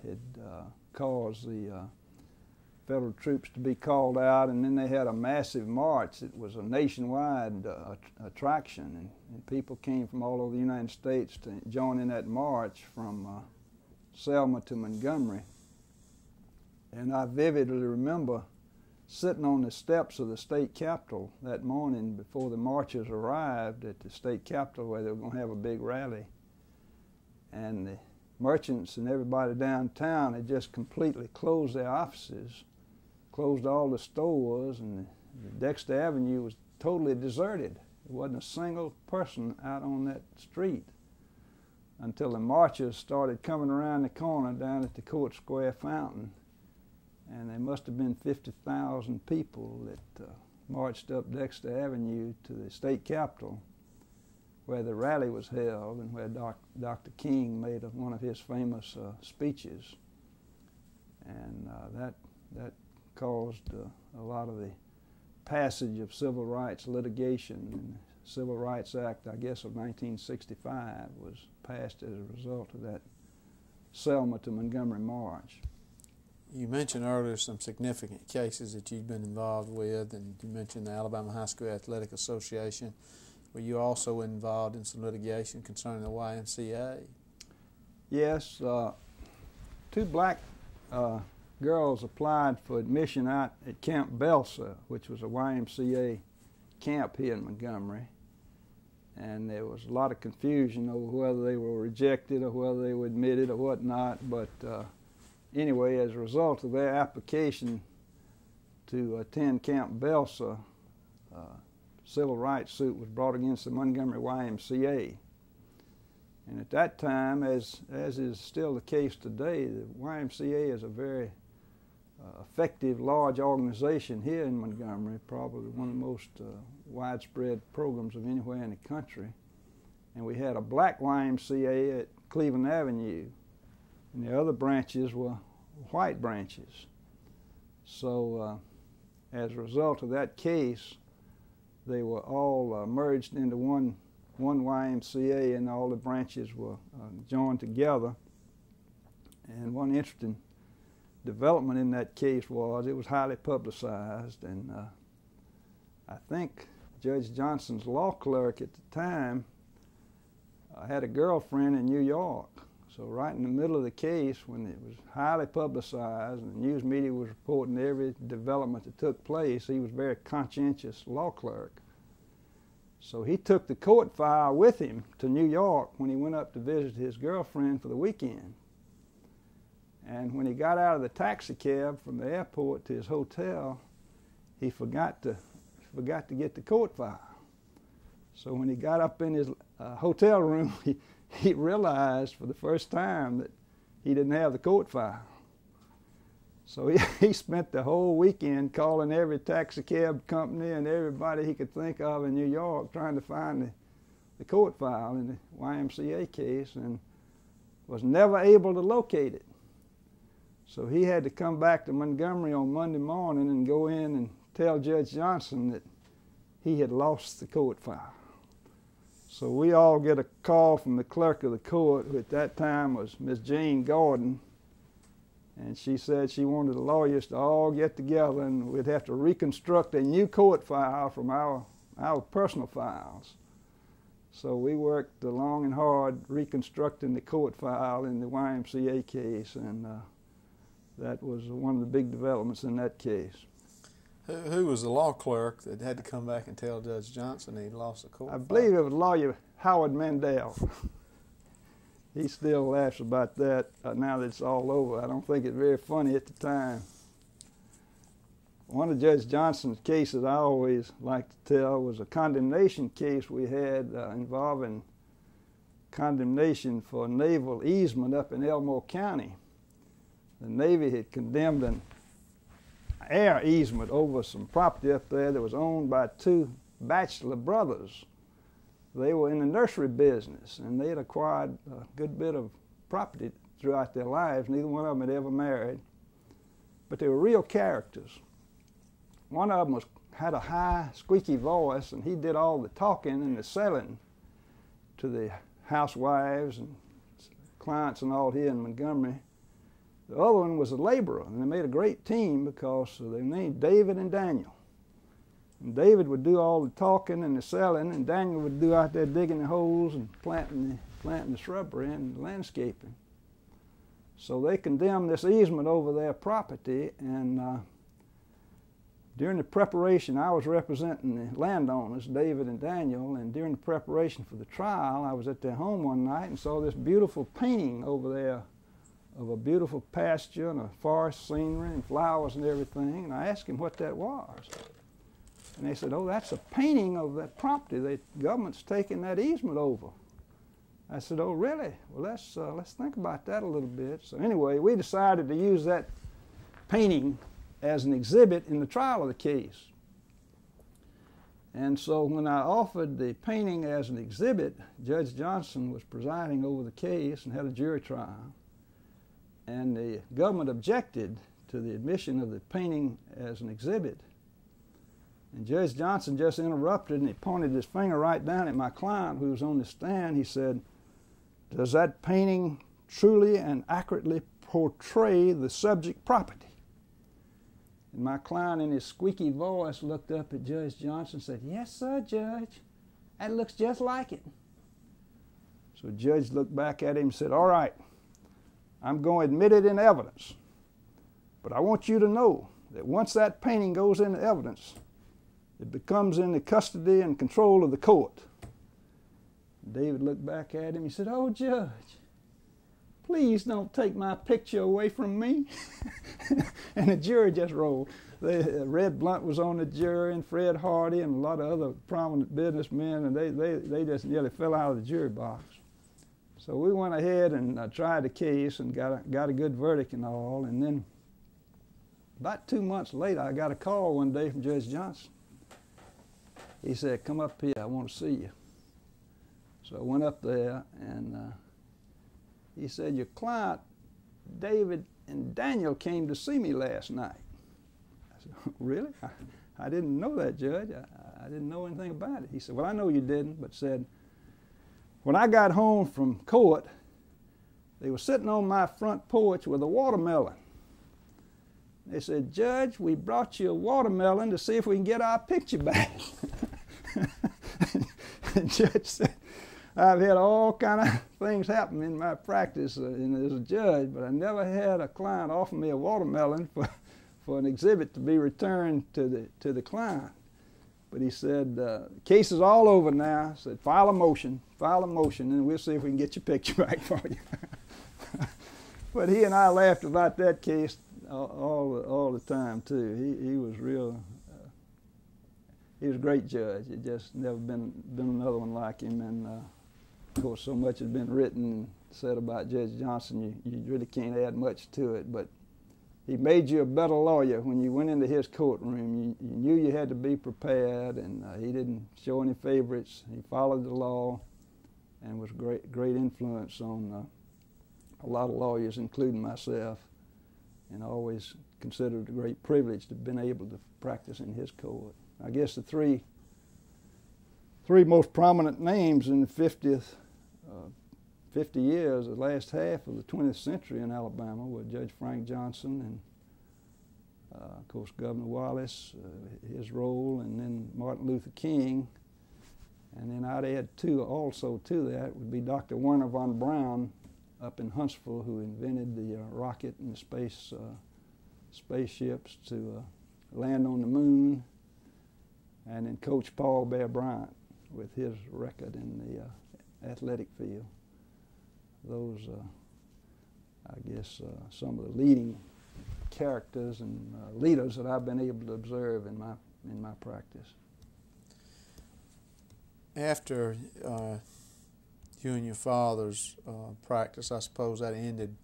uh, caused the uh, federal troops to be called out, and then they had a massive march. It was a nationwide uh, attraction, and, and people came from all over the United States to join in that march from uh, Selma to Montgomery. And I vividly remember sitting on the steps of the state capitol that morning before the marchers arrived at the state capitol where they were going to have a big rally. And the merchants and everybody downtown had just completely closed their offices closed all the stores, and Dexter Avenue was totally deserted. There wasn't a single person out on that street until the marchers started coming around the corner down at the Court Square Fountain. And there must have been 50,000 people that uh, marched up Dexter Avenue to the state capitol where the rally was held and where doc, Dr. King made one of his famous uh, speeches. And uh, that, that caused uh, a lot of the passage of civil rights litigation. And the Civil Rights Act, I guess, of 1965 was passed as a result of that Selma to Montgomery March. You mentioned earlier some significant cases that you've been involved with, and you mentioned the Alabama High School Athletic Association. Were you also involved in some litigation concerning the YMCA? Yes, uh, two black uh, girls applied for admission out at Camp Belsa, which was a YMCA camp here in Montgomery. And there was a lot of confusion over whether they were rejected or whether they were admitted or whatnot. But uh, anyway, as a result of their application to attend Camp Belsa, uh, civil rights suit was brought against the Montgomery YMCA. And at that time, as, as is still the case today, the YMCA is a very uh, effective, large organization here in Montgomery, probably one of the most uh, widespread programs of anywhere in the country. And we had a black YMCA at Cleveland Avenue. And the other branches were white branches. So, uh, as a result of that case, they were all uh, merged into one one YMCA, and all the branches were uh, joined together. And one interesting development in that case was it was highly publicized, and uh, I think Judge Johnson's law clerk at the time uh, had a girlfriend in New York. So right in the middle of the case, when it was highly publicized and the news media was reporting every development that took place, he was a very conscientious law clerk. So he took the court file with him to New York when he went up to visit his girlfriend for the weekend. And when he got out of the taxi cab from the airport to his hotel, he forgot to forgot to get the court file. So when he got up in his uh, hotel room, he, he realized for the first time that he didn't have the court file. So he, he spent the whole weekend calling every taxi cab company and everybody he could think of in New York trying to find the, the court file in the YMCA case and was never able to locate it. So he had to come back to Montgomery on Monday morning and go in and tell Judge Johnson that he had lost the court file. So we all get a call from the clerk of the court, who at that time was Miss Jane Gordon, and she said she wanted the lawyers to all get together and we'd have to reconstruct a new court file from our, our personal files. So we worked long and hard reconstructing the court file in the YMCA case, and uh, that was one of the big developments in that case. Who, who was the law clerk that had to come back and tell Judge Johnson he lost the court? I believe it was lawyer Howard Mandell. he still laughs about that uh, now that it's all over. I don't think it's very funny at the time. One of Judge Johnson's cases I always like to tell was a condemnation case we had uh, involving condemnation for naval easement up in Elmore County the Navy had condemned an air easement over some property up there that was owned by two bachelor brothers. They were in the nursery business and they had acquired a good bit of property throughout their lives. Neither one of them had ever married, but they were real characters. One of them was, had a high, squeaky voice, and he did all the talking and the selling to the housewives and clients and all here in Montgomery. The other one was a laborer, and they made a great team because they named David and Daniel. And David would do all the talking and the selling, and Daniel would do out there digging the holes and planting the, planting the shrubbery and landscaping. So they condemned this easement over their property, and uh, during the preparation, I was representing the landowners, David and Daniel, and during the preparation for the trial, I was at their home one night and saw this beautiful painting over there of a beautiful pasture and a forest scenery and flowers and everything. And I asked him what that was. And they said, oh, that's a painting of that property. The government's taking that easement over. I said, oh, really? Well, let's, uh, let's think about that a little bit. So anyway, we decided to use that painting as an exhibit in the trial of the case. And so when I offered the painting as an exhibit, Judge Johnson was presiding over the case and had a jury trial and the government objected to the admission of the painting as an exhibit. And Judge Johnson just interrupted and he pointed his finger right down at my client who was on the stand. He said, Does that painting truly and accurately portray the subject property? And my client, in his squeaky voice, looked up at Judge Johnson and said, Yes, sir, Judge. That looks just like it. So judge looked back at him and said, All right, I'm going to admit it in evidence. But I want you to know that once that painting goes into evidence, it becomes in the custody and control of the court. David looked back at him. He said, Oh, Judge, please don't take my picture away from me. and the jury just rolled. They, Red Blount was on the jury, and Fred Hardy, and a lot of other prominent businessmen, and they, they, they just nearly fell out of the jury box. So we went ahead and uh, tried the case and got a, got a good verdict and all. And then about two months later, I got a call one day from Judge Johnson. He said, Come up here, I want to see you. So I went up there and uh, he said, Your client David and Daniel came to see me last night. I said, Really? I, I didn't know that, Judge. I, I didn't know anything about it. He said, Well, I know you didn't, but said, When I got home from court, they were sitting on my front porch with a watermelon. They said, Judge, we brought you a watermelon to see if we can get our picture back. the judge said, I've had all kind of things happen in my practice uh, as a judge, but I never had a client offer me a watermelon for, for an exhibit to be returned to the, to the client. But he said, uh, case is all over now. He said, file a motion, file a motion, and we'll see if we can get your picture back for you. but he and I laughed about that case all, all, the, all the time too. He, he was real. Uh, he was a great judge. It just never been been another one like him. And uh, of course, so much has been written and said about Judge Johnson. You you really can't add much to it. But he made you a better lawyer when you went into his courtroom. You, you knew you had to be prepared, and uh, he didn't show any favorites. He followed the law, and was great great influence on uh, a lot of lawyers, including myself and always considered a great privilege to have been able to practice in his court. I guess the three three most prominent names in the 50th uh, 50 years, the last half of the 20th century in Alabama were Judge Frank Johnson and uh, of course Governor Wallace, uh, his role, and then Martin Luther King. And then I'd add two also to that would be Dr. Wernher von Braun, up in Huntsville who invented the uh, rocket and the space uh, spaceships to uh, land on the moon, and then Coach Paul Bear Bryant with his record in the uh, athletic field. Those, uh, I guess, uh, some of the leading characters and leaders that I've been able to observe in my in my practice. After you and your father's uh, practice, I suppose that ended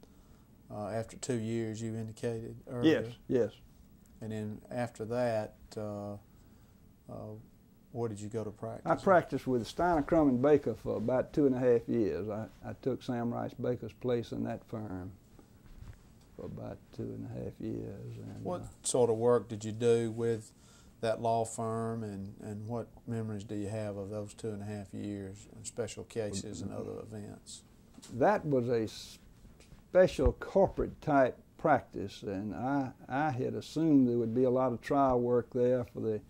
uh, after two years. You indicated earlier. Yes. Yes. And then after that, uh, uh, where did you go to practice? I practiced with Steiner, Crum, and Baker for about two and a half years. I, I took Sam Rice Baker's place in that firm for about two and a half years. And, what uh, sort of work did you do with that law firm and, and what memories do you have of those two and a half years and special cases and other events? That was a special corporate type practice and I, I had assumed there would be a lot of trial work there for the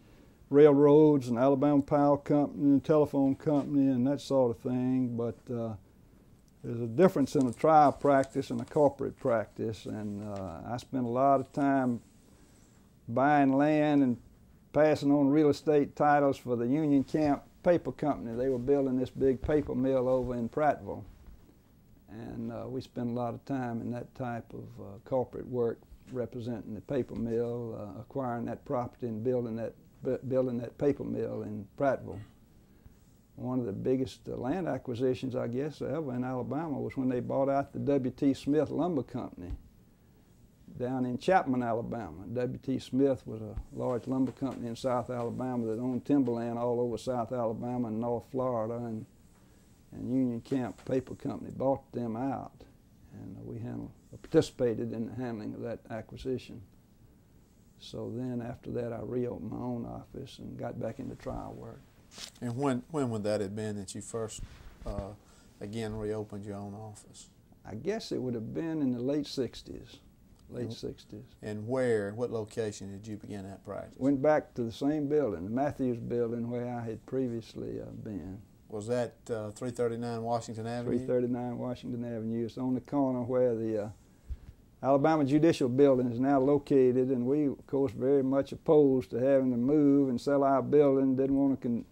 railroads and Alabama Power Company and telephone company and that sort of thing but uh, there's a difference in a trial practice and a corporate practice and uh, I spent a lot of time buying land and passing on real estate titles for the Union Camp Paper Company. They were building this big paper mill over in Prattville. And uh, we spent a lot of time in that type of uh, corporate work representing the paper mill, uh, acquiring that property and building that, building that paper mill in Prattville. One of the biggest uh, land acquisitions, I guess, ever in Alabama was when they bought out the W.T. Smith Lumber Company down in Chapman, Alabama. W.T. Smith was a large lumber company in South Alabama that owned timberland all over South Alabama and North Florida, and, and Union Camp Paper Company bought them out, and we handled, participated in the handling of that acquisition. So then after that, I reopened my own office and got back into trial work. And when, when would that have been that you first, uh, again, reopened your own office? I guess it would have been in the late 60s late mm-hmm. 60s. And where, what location did you begin that practice? Went back to the same building, the Matthews building where I had previously uh, been. Was that uh, 339 Washington Avenue? 339 Washington Avenue. It's on the corner where the uh, Alabama Judicial Building is now located, and we, of course, very much opposed to having to move and sell our building. Didn't want to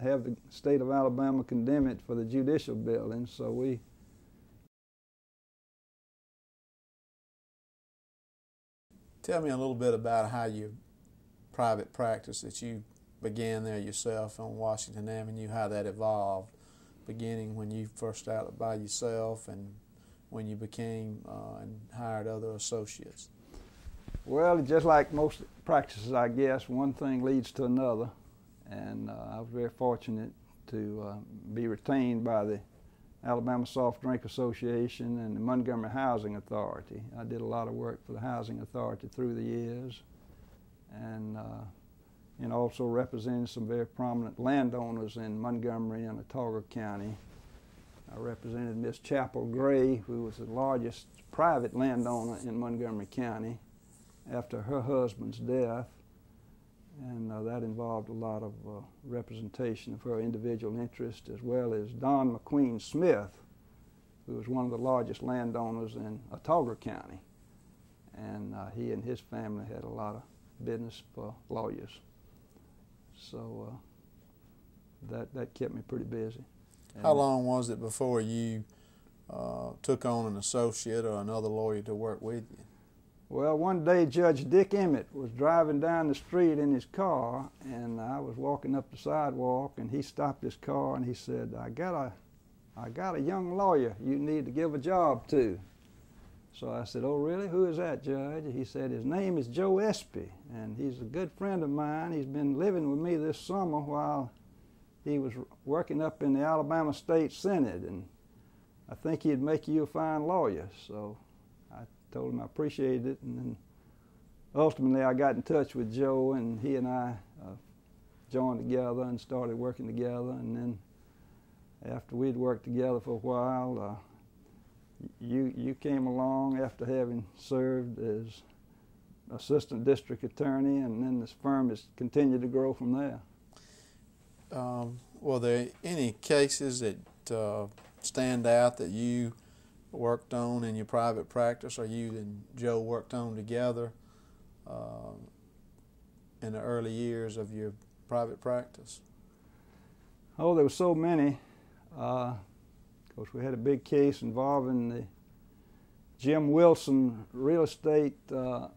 have the state of Alabama condemn it for the judicial building, so we Tell me a little bit about how your private practice that you began there yourself on Washington Avenue, how that evolved, beginning when you first started by yourself and when you became uh, and hired other associates. Well, just like most practices, I guess, one thing leads to another. And uh, I was very fortunate to uh, be retained by the Alabama Soft Drink Association and the Montgomery Housing Authority. I did a lot of work for the Housing Authority through the years, and uh, and also represented some very prominent landowners in Montgomery and Autauga County. I represented Miss Chapel Gray, who was the largest private landowner in Montgomery County after her husband's death and uh, that involved a lot of uh, representation of her individual interest, as well as Don McQueen Smith, who was one of the largest landowners in Autauga County, and uh, he and his family had a lot of business for lawyers. So uh, that that kept me pretty busy. How long was it before you uh, took on an associate or another lawyer to work with you? Well, one day Judge Dick Emmett was driving down the street in his car, and I was walking up the sidewalk, and he stopped his car and he said, "I got a, I got a young lawyer you need to give a job to." So I said, "Oh, really? Who is that, Judge?" He said, "His name is Joe Espy, and he's a good friend of mine. He's been living with me this summer while he was working up in the Alabama State Senate, and I think he'd make you a fine lawyer." So told him I appreciated it, and then ultimately I got in touch with Joe, and he and I uh, joined together and started working together. And then after we'd worked together for a while, uh, you you came along after having served as assistant district attorney, and then this firm has continued to grow from there. Um, were there any cases that uh, stand out that you worked on in your private practice, or you and Joe worked on together uh, in the early years of your private practice? Oh, there were so many. Uh, of course, we had a big case involving the Jim Wilson real estate uh,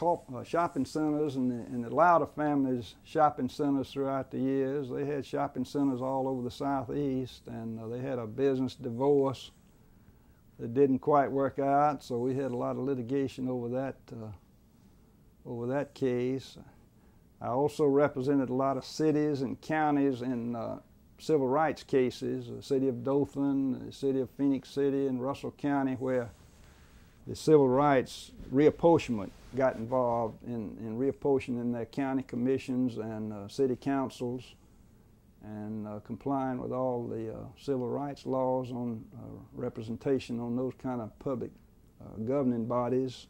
uh, shopping centers and the, and the Lauder family's shopping centers throughout the years. They had shopping centers all over the southeast, and uh, they had a business divorce that didn't quite work out, so we had a lot of litigation over that uh, over that case. I also represented a lot of cities and counties in uh, civil rights cases, the city of Dothan, the city of Phenix City, and Russell County, where the civil rights reapportionment got involved in, in reapportioning their county commissions and uh, city councils and uh, complying with all the uh, civil rights laws on uh, representation on those kind of public uh, governing bodies.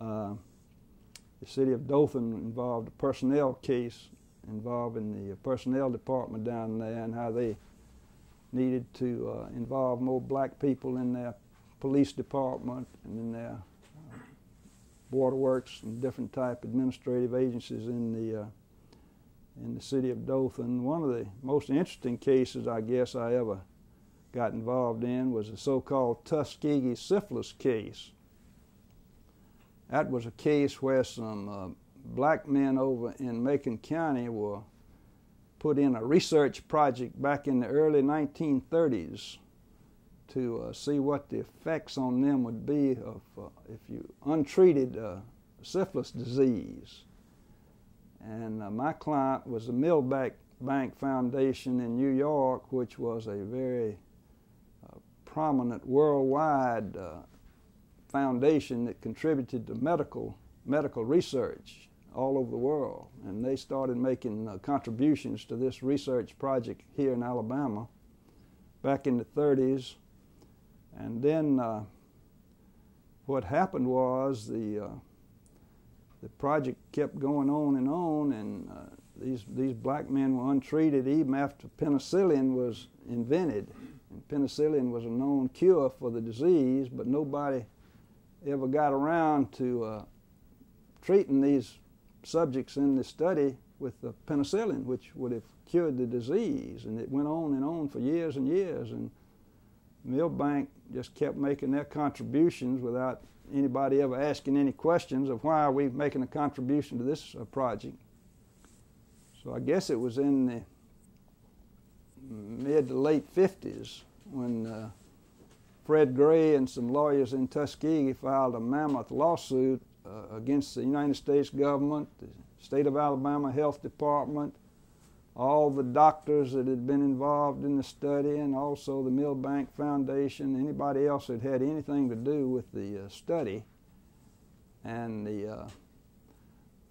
Uh, the city of Dothan involved a personnel case involving the personnel department down there and how they needed to uh, involve more black people in their police department and in their waterworks and different type administrative agencies in the in the city of Dothan. One of the most interesting cases I guess I ever got involved in was the so-called Tuskegee syphilis case. That was a case where some uh, black men over in Macon County were put in a research project back in the early 1930s to uh, see what the effects on them would be of, uh, if you untreated uh, syphilis disease. And uh, my client was the Milbank Bank Foundation in New York, which was a very uh, prominent worldwide uh, foundation that contributed to medical medical research all over the world. And they started making uh, contributions to this research project here in Alabama back in the 30s. And then uh, what happened was the uh, the project kept going on and on, and uh, these these black men were untreated even after penicillin was invented. And penicillin was a known cure for the disease, but nobody ever got around to uh, treating these subjects in the study with the penicillin, which would have cured the disease. And it went on and on for years and years. And Milbank just kept making their contributions without anybody ever asking any questions of why are we making a contribution to this uh, project. So I guess it was in the mid to late 50s when uh, Fred Gray and some lawyers in Tuskegee filed a mammoth lawsuit uh, against the United States government, the state of Alabama Health Department, all the doctors that had been involved in the study, and also the Milbank Foundation, anybody else that had anything to do with the uh, study. And the uh,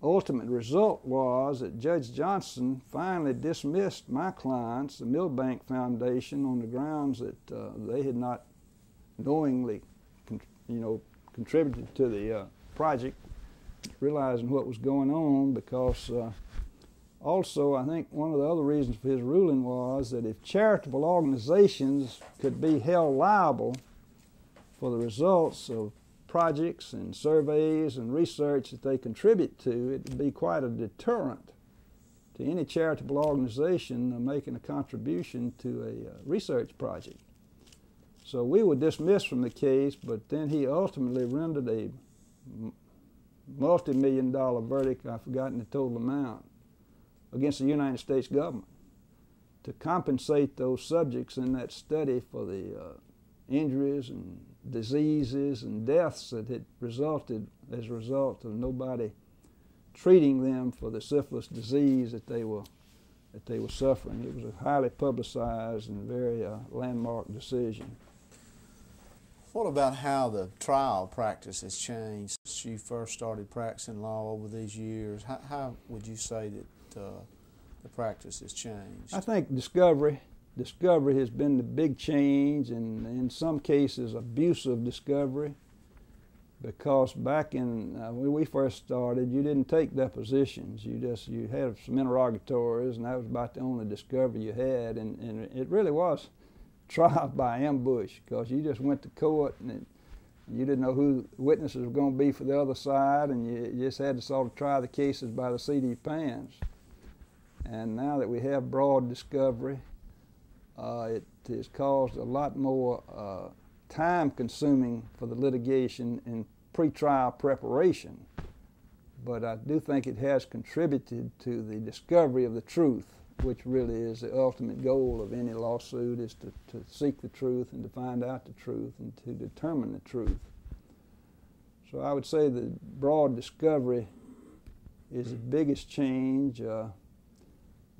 ultimate result was that Judge Johnson finally dismissed my clients, the Milbank Foundation, on the grounds that uh, they had not knowingly, you know, contributed to the uh, project, realizing what was going on because uh, also, I think one of the other reasons for his ruling was that if charitable organizations could be held liable for the results of projects and surveys and research that they contribute to, it would be quite a deterrent to any charitable organization making a contribution to a uh, research project. So we were dismissed from the case, but then he ultimately rendered a multi million dollar verdict, I've forgotten the total amount, against the United States government to compensate those subjects in that study for the uh, injuries and diseases and deaths that had resulted as a result of nobody treating them for the syphilis disease that they were that they were suffering. It was a highly publicized and very uh, landmark decision. What about how the trial practice has changed since you first started practicing law over these years? How, how would you say that the practice has changed? I think discovery. Discovery has been the big change, and in some cases, abusive discovery. Because back in uh, when we first started, you didn't take depositions. You just you had some interrogatories, and that was about the only discovery you had. And, and it really was trial by ambush because you just went to court and it, you didn't know who witnesses were going to be for the other side, and you, you just had to sort of try the cases by the seat of your pants. And now that we have broad discovery, uh, it has caused a lot more uh, time consuming for the litigation and pretrial preparation. But I do think it has contributed to the discovery of the truth, which really is the ultimate goal of any lawsuit is to, to seek the truth and to find out the truth and to determine the truth. So I would say the broad discovery is the biggest change. Uh,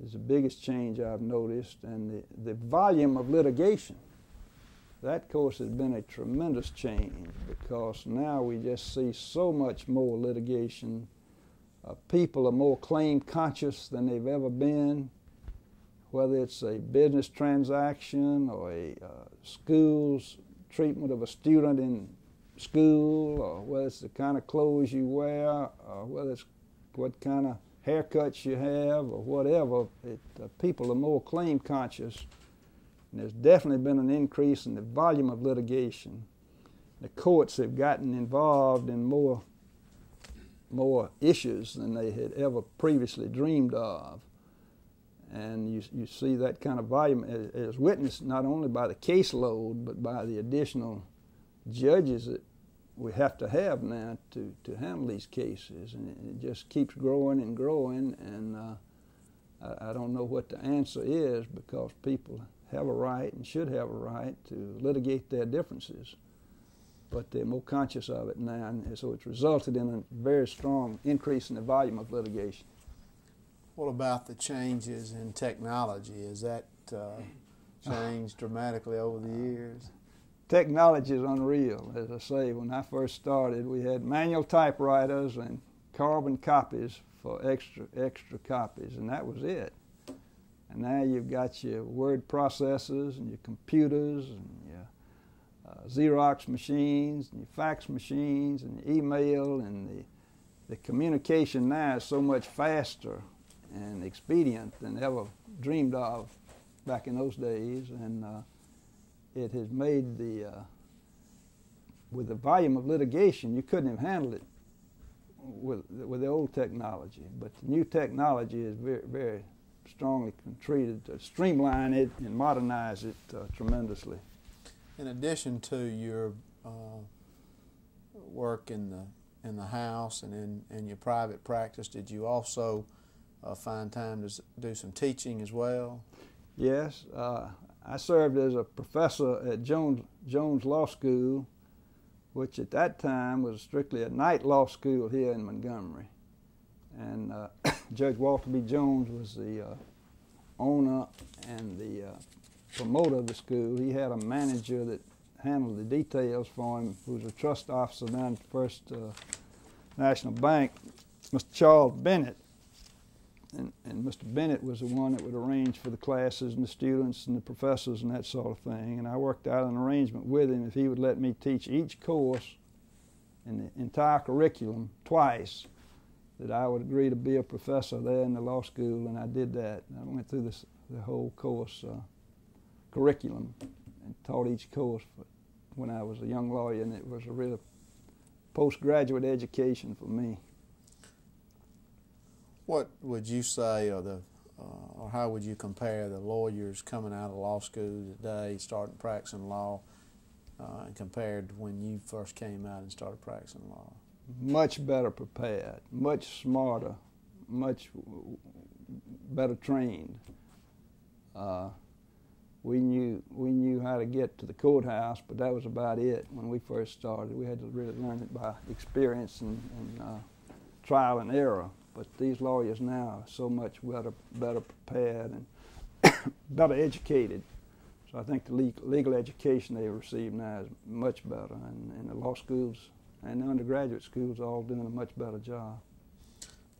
is the biggest change I've noticed, and the, the volume of litigation. That, course, has been a tremendous change because now we just see so much more litigation. Uh, people are more claim conscious than they've ever been, whether it's a business transaction or a uh, school's treatment of a student in school, or whether it's the kind of clothes you wear, or whether it's what kind of haircuts you have or whatever, it, uh, people are more claim conscious. And there's definitely been an increase in the volume of litigation. The courts have gotten involved in more, more issues than they had ever previously dreamed of. And you, you see that kind of volume as, as witnessed not only by the caseload, but by the additional judges that we have to have now to, to handle these cases. And it, just keeps growing and growing. And uh, I, I, don't know what the answer is because people have a right and should have a right to litigate their differences. But they're more conscious of it now. And so it's resulted in a very strong increase in the volume of litigation. What about the changes in technology? Has that uh, changed dramatically over the years? Technology is unreal. As I say, when I first started, we had manual typewriters and carbon copies for extra extra copies, and that was it. And now you've got your word processors and your computers and your uh, Xerox machines and your fax machines and email and the the communication now is so much faster and expedient than ever dreamed of back in those days, and uh, it has made the, uh, with the volume of litigation, you couldn't have handled it with, with the old technology. But the new technology is very, very strongly treated to streamline it and modernize it uh, tremendously. In addition to your uh, work in the in the house and in, in your private practice, did you also uh, find time to do some teaching as well? Yes, uh, I served as a professor at Jones, Jones Law School, which at that time was strictly a night law school here in Montgomery. And uh, Judge Walter B. Jones was the uh, owner and the uh, promoter of the school, he had a manager that handled the details for him, who was a trust officer down at First uh, National Bank, Mr. Charles Bennett. And, and Mr. Bennett was the one that would arrange for the classes and the students and the professors and that sort of thing. And I worked out an arrangement with him if he would let me teach each course in the entire curriculum twice, that I would agree to be a professor there in the law school, and I did that. I went through this, the whole course uh, curriculum and taught each course when I was a young lawyer, and it was a real postgraduate education for me. What would you say, or the, uh, or how would you compare the lawyers coming out of law school today, starting practicing law, uh, compared to when you first came out and started practicing law? Much better prepared, much smarter, much better trained. Uh, we knew we knew how to get to the courthouse, but that was about it when we first started. We had to really learn it by experience and, and uh, trial and error. But these lawyers now are so much better better prepared and better educated. So I think the legal education they receive now is much better, and, and the law schools and the undergraduate schools are all doing a much better job.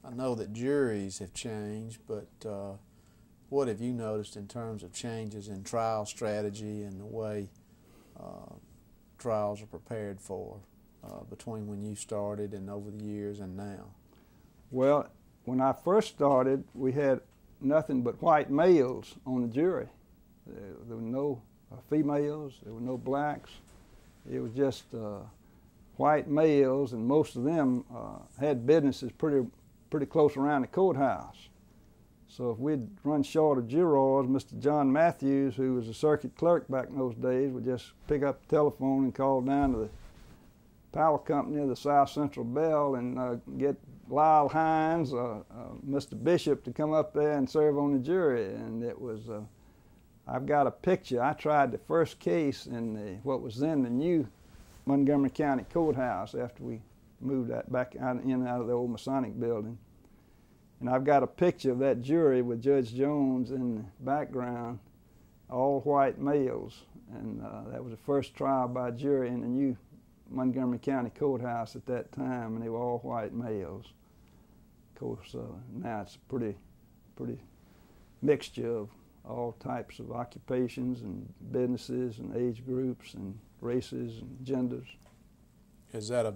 I know that juries have changed, but uh, what have you noticed in terms of changes in trial strategy and the way uh, trials are prepared for uh, between when you started and over the years and now? Well, when I first started, we had nothing but white males on the jury. There, were no uh, females, there were no blacks. It was just uh, white males, and most of them uh, had businesses pretty, pretty close around the courthouse. So if we'd run short of jurors, Mr. John Matthews, who was a circuit clerk back in those days, would just pick up the telephone and call down to the power company of the South Central Bell and uh, get Lyle Hines, uh, uh, Mr. Bishop, to come up there and serve on the jury. And it was, uh, I've got a picture. I tried the first case in the, what was then the new Montgomery County Courthouse after we moved that back out, in out of the old Masonic building. And I've got a picture of that jury with Judge Jones in the background, all white males. And uh, that was the first trial by jury in the new Montgomery County Courthouse at that time, and they were all white males. Of course, uh, now it's a pretty, pretty mixture of all types of occupations and businesses and age groups and races and genders. Is that a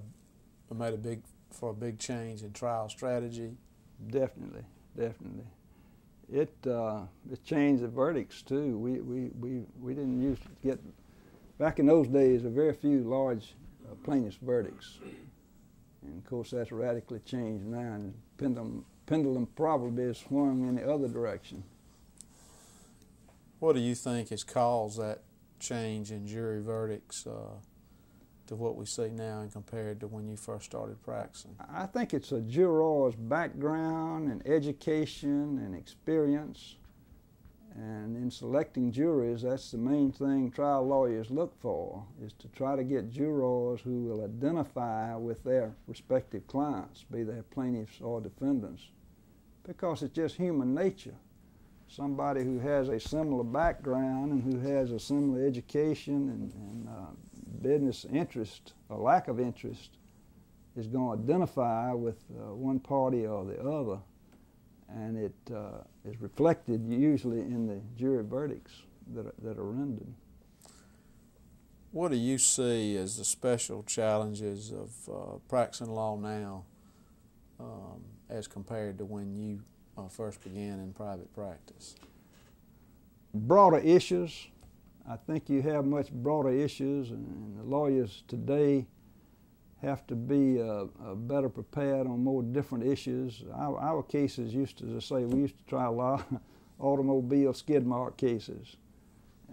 made a big for a big change in trial strategy? Definitely, definitely. It uh, it changed the verdicts too. We we we we didn't used to get back in those days. A very few large plaintiffs' verdicts, and of course that's radically changed now. And pendulum pendulum probably has swung in the other direction. What do you think has caused that change in jury verdicts? Uh, to what we see now and compared to when you first started practicing? I think it's a juror's background and education and experience. And in selecting juries, that's the main thing trial lawyers look for, is to try to get jurors who will identify with their respective clients, be they plaintiffs or defendants, because it's just human nature. Somebody who has a similar background and who has a similar education and, and uh, business interest or lack of interest is going to identify with uh, one party or the other, and it uh, is reflected usually in the jury verdicts that are, that are rendered. What do you see as the special challenges of uh, practicing law now um, as compared to when you uh, first began in private practice? Broader issues I think you have much broader issues, and, the lawyers today have to be uh, uh, better prepared on more different issues. Our, our, cases used to, as I say, we used to try a lot of automobile skid mark cases,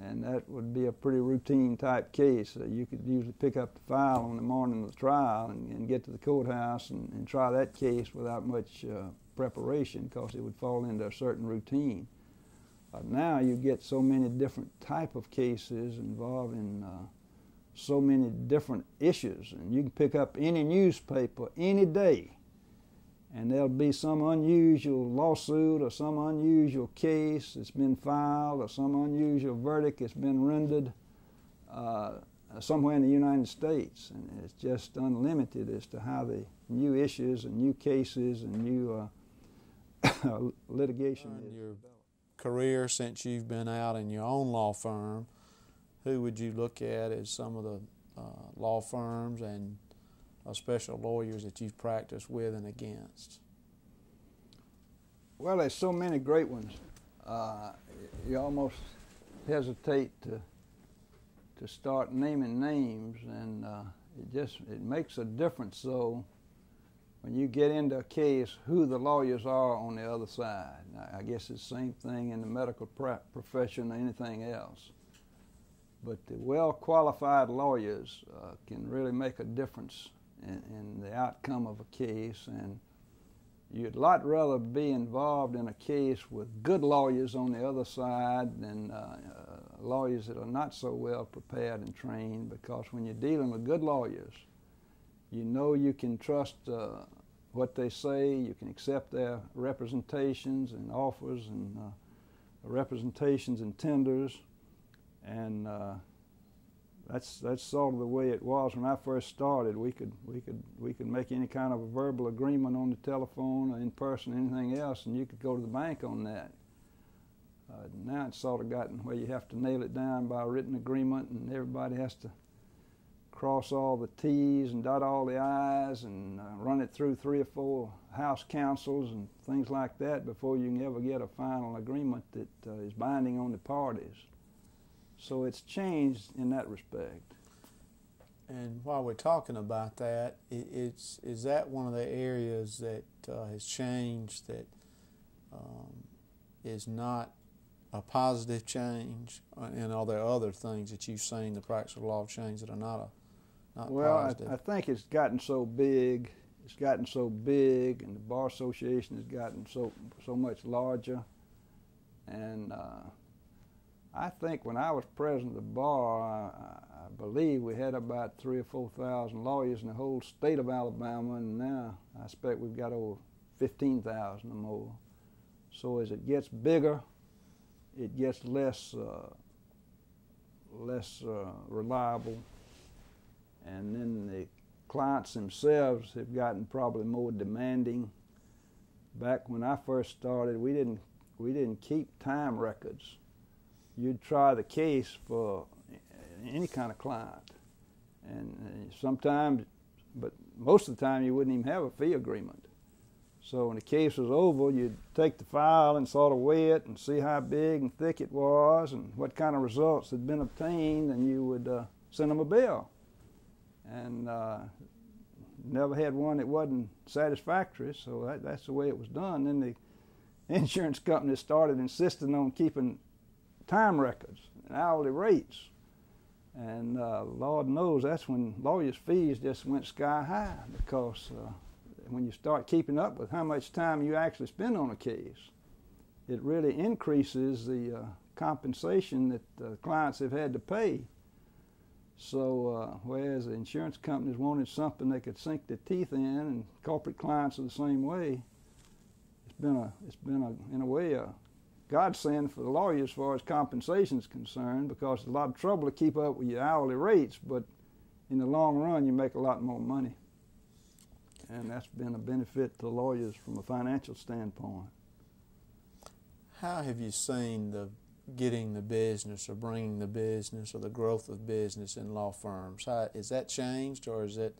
and that would be a pretty routine type case. Uh, you could usually pick up the file on the morning of the trial and, and get to the courthouse and, and, try that case without much uh, preparation because it would fall into a certain routine. Now you get so many different type of cases involving uh, so many different issues, and you can pick up any newspaper any day, and there'll be some unusual lawsuit or some unusual case that's been filed or some unusual verdict that's been rendered uh, somewhere in the United States. And it's just unlimited as to how the new issues and new cases and new uh, litigation In is your career since you've been out in your own law firm, who would you look at as some of the uh, law firms and uh, special lawyers that you've practiced with and against? Well, there's so many great ones. Uh, you almost hesitate to to start naming names, and uh, it just it makes a difference. So when you get into a case, who the lawyers are on the other side. I guess it's the same thing in the medical profession or anything else. But the well qualified lawyers uh, can really make a difference in, in, the outcome of a case. And you'd a lot rather be involved in a case with good lawyers on the other side than uh, uh, lawyers that are not so well prepared and trained because when you're dealing with good lawyers, you know you can trust uh, what they say, you can accept their representations and offers and uh, representations and tenders, and uh, that's that's sort of the way it was when I first started. We could we could we could make any kind of a verbal agreement on the telephone or in person, anything else, and you could go to the bank on that. Uh, now it's sort of gotten where you have to nail it down by a written agreement, and everybody has to cross all the T's and dot all the I's and uh, run it through three or four house counsels and things like that before you can ever get a final agreement that uh, is binding on the parties. So it's changed in that respect. And while we're talking about that, it's is that one of the areas that uh, has changed that um, is not a positive change, uh, and are there other things that you've seen the practice of law change that are not a not well, positive? I, I think it's gotten so big. It's gotten so big, and the bar association has gotten so so much larger. And uh, I think when I was president of the bar, I, I believe we had about three or four thousand lawyers in the whole state of Alabama, and now I expect we've got over fifteen thousand or more. So as it gets bigger, it gets less uh, less uh, reliable and then the clients themselves have gotten probably more demanding. Back when I first started, we didn't we didn't keep time records. You'd try the case for any kind of client, and sometimes, but most of the time, you wouldn't even have a fee agreement. So when the case was over, you'd take the file and sort of weigh it and see how big and thick it was and what kind of results had been obtained, and you would uh, send them a bill and uh, never had one that wasn't satisfactory. So that, that's the way it was done. Then the insurance company started insisting on keeping time records and hourly rates. And uh, Lord knows that's when lawyers' fees just went sky high because uh, when you start keeping up with how much time you actually spend on a case, it really increases the uh, compensation that the clients have had to pay so uh, whereas the insurance companies wanted something they could sink their teeth in, and corporate clients are the same way, it's been a it's been a in a way a godsend for the lawyers as far as compensation is concerned because it's a lot of trouble to keep up with your hourly rates, but in the long run you make a lot more money, and that's been a benefit to lawyers from a financial standpoint. How have you seen the getting the business or bringing the business or the growth of business in law firms? How, is that changed or is it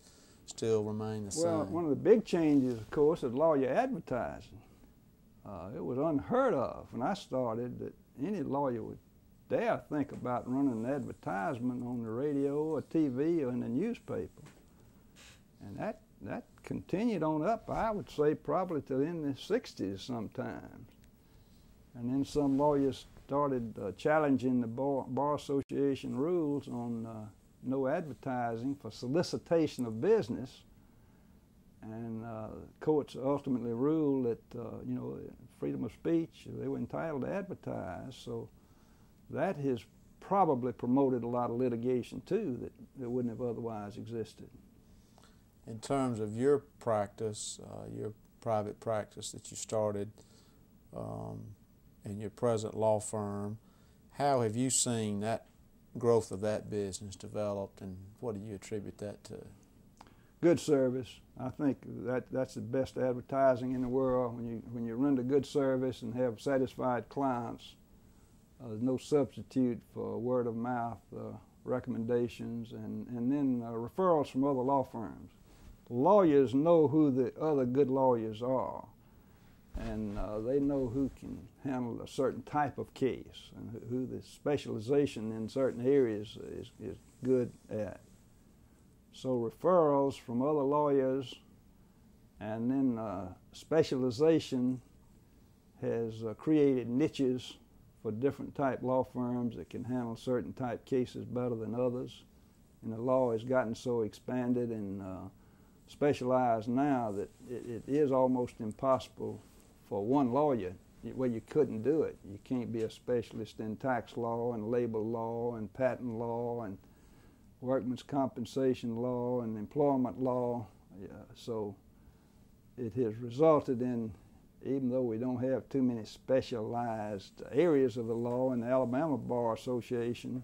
still remain the well, same? one of the big changes, of course, is lawyer advertising. Uh, it was unheard of when I started that any lawyer would dare think about running an advertisement on the radio or TV or in the newspaper. And that, that continued on up, I would say, probably till in the 60s sometimes. And then some lawyers started uh, challenging the Bar, Bar, Association rules on uh, no advertising for solicitation of business. And uh, courts ultimately ruled that, uh, you know, freedom of speech, they were entitled to advertise. So that has probably promoted a lot of litigation too that, that wouldn't have otherwise existed. In terms of your practice, uh, your private practice that you started um, in your present law firm. How have you seen that growth of that business developed, and what do you attribute that to? Good service. I think that that's the best advertising in the world. When you when you render good service and have satisfied clients, uh, there's no substitute for word of mouth uh, recommendations and and then uh, referrals from other law firms. Lawyers know who the other good lawyers are and uh, they know who can handle a certain type of case and who the specialization in certain areas is, is good at. So referrals from other lawyers and then uh, specialization has uh, created niches for different type law firms that can handle certain type cases better than others. And the law has gotten so expanded and uh, specialized now that it, it is almost impossible for one lawyer, well, you couldn't do it. You can't be a specialist in tax law and labor law and patent law and workman's compensation law and employment law. Yeah, so it has resulted in, even though we don't have too many specialized areas of the law in the Alabama Bar Association,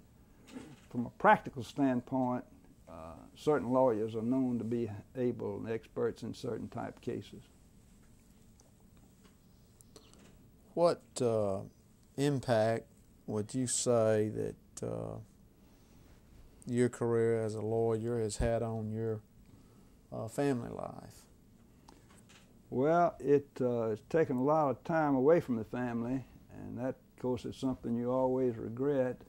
from a practical standpoint, uh, certain lawyers are known to be able and experts in certain type cases. What uh, impact would you say that uh, your career as a lawyer has had on your uh, family life? Well, it uh, has taken a lot of time away from the family, and that, of course, is something you always regret.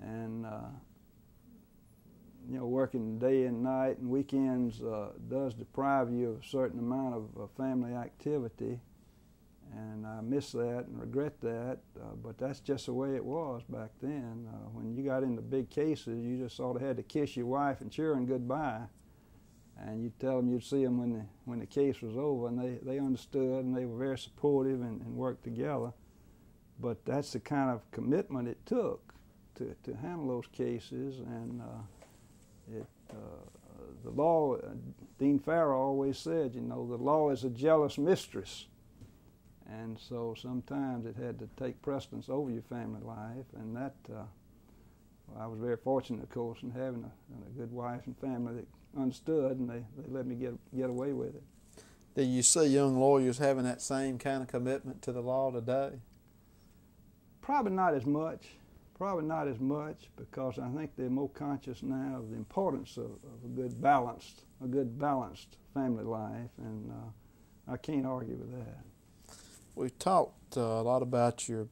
And uh, you know, working day and night and weekends uh, does deprive you of a certain amount of family activity and I miss that and regret that. Uh, but that's just the way it was back then. Uh, when you got into big cases, you just sort of had to kiss your wife and children goodbye, and you'd tell them you'd see them when the when the case was over, and they they understood and they were very supportive and, and worked together. But that's the kind of commitment it took to to handle those cases, and uh, it. Uh, the law, uh, Dean Farrow always said, you know, the law is a jealous mistress and so sometimes it had to take precedence over your family life, and that uh, well, I was very fortunate, of course, in having a, a, good wife and family that understood, and they, they let me get get away with it. Do you see young lawyers having that same kind of commitment to the law today? Probably not as much. Probably not as much because I think they're more conscious now of the importance of, of a good balanced, a good balanced family life, and uh, I can't argue with that. We've talked uh, a lot about your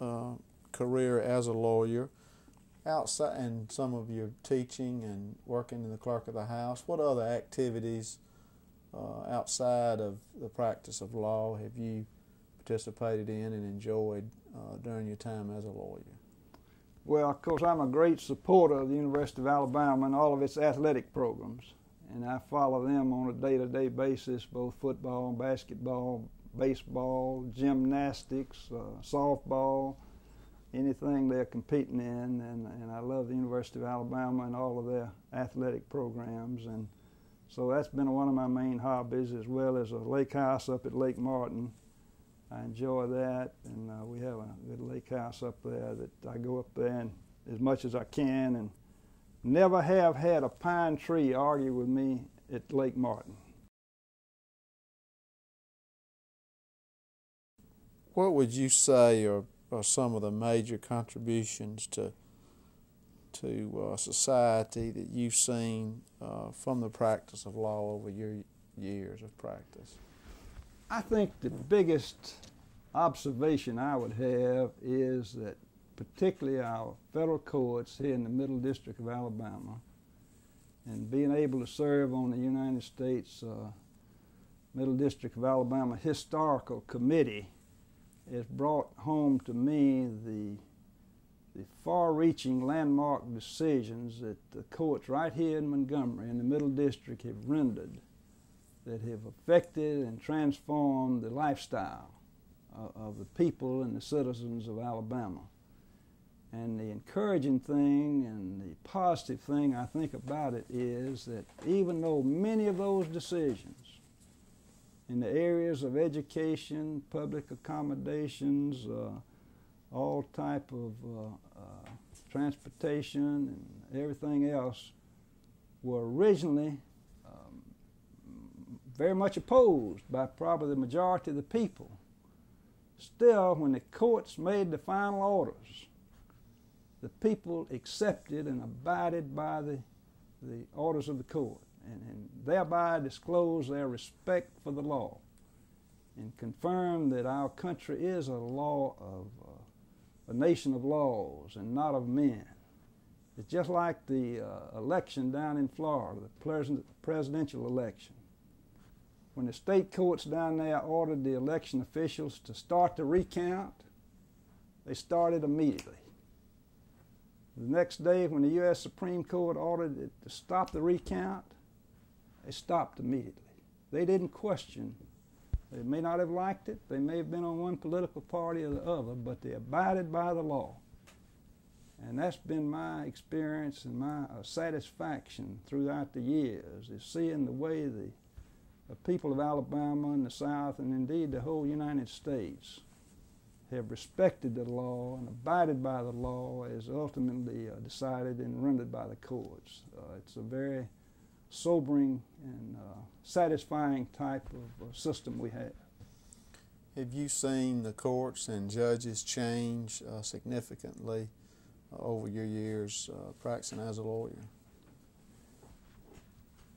uh, career as a lawyer, outside, and some of your teaching and working in the clerk of the house. What other activities uh, outside of the practice of law have you participated in and enjoyed uh, during your time as a lawyer? Well, of course, I'm a great supporter of the University of Alabama and all of its athletic programs, and I follow them on a day-to-day basis, both football and basketball, baseball, gymnastics, uh, softball, anything they're competing in. And, and I love the University of Alabama and all of their athletic programs. And so that's been one of my main hobbies, as well as a lake house up at Lake Martin. I enjoy that, and uh, we have a good lake house up there that I go up there and as much as I can, and never have had a pine tree argue with me at Lake Martin. What would you say are, are some of the major contributions to to uh, society that you've seen uh, from the practice of law over your years of practice? I think the biggest observation I would have is that particularly our federal courts here in the Middle District of Alabama and being able to serve on the United States uh, Middle District of Alabama Historical Committee has brought home to me the the far-reaching landmark decisions that the courts right here in Montgomery in the Middle District have rendered that have affected and transformed the lifestyle of, of the people and the citizens of Alabama. And the encouraging thing and the positive thing I think about it is that even though many of those decisions in the areas of education, public accommodations, uh, all type of uh, uh, transportation and everything else were originally um, very much opposed by probably the majority of the people. Still, when the courts made the final orders, the people accepted and abided by the, the orders of the court and, and thereby disclose their respect for the law and confirm that our country is a law of uh, a nation of laws and not of men. It's just like the uh, election down in Florida, the presidential election. When the state courts down there ordered the election officials to start the recount, they started immediately. The next day, when the U.S. Supreme Court ordered it to stop the recount, they stopped immediately. They didn't question. They may not have liked it, they may have been on one political party or the other, but they abided by the law. And that's been my experience and my uh, satisfaction throughout the years, is seeing the way the, the people of Alabama and the South, and indeed the whole United States, have respected the law and abided by the law as ultimately uh, decided and rendered by the courts. Uh, it's a very sobering and uh, satisfying type of uh, system we have. Have you seen the courts and judges change uh, significantly uh, over your years practicing as a lawyer?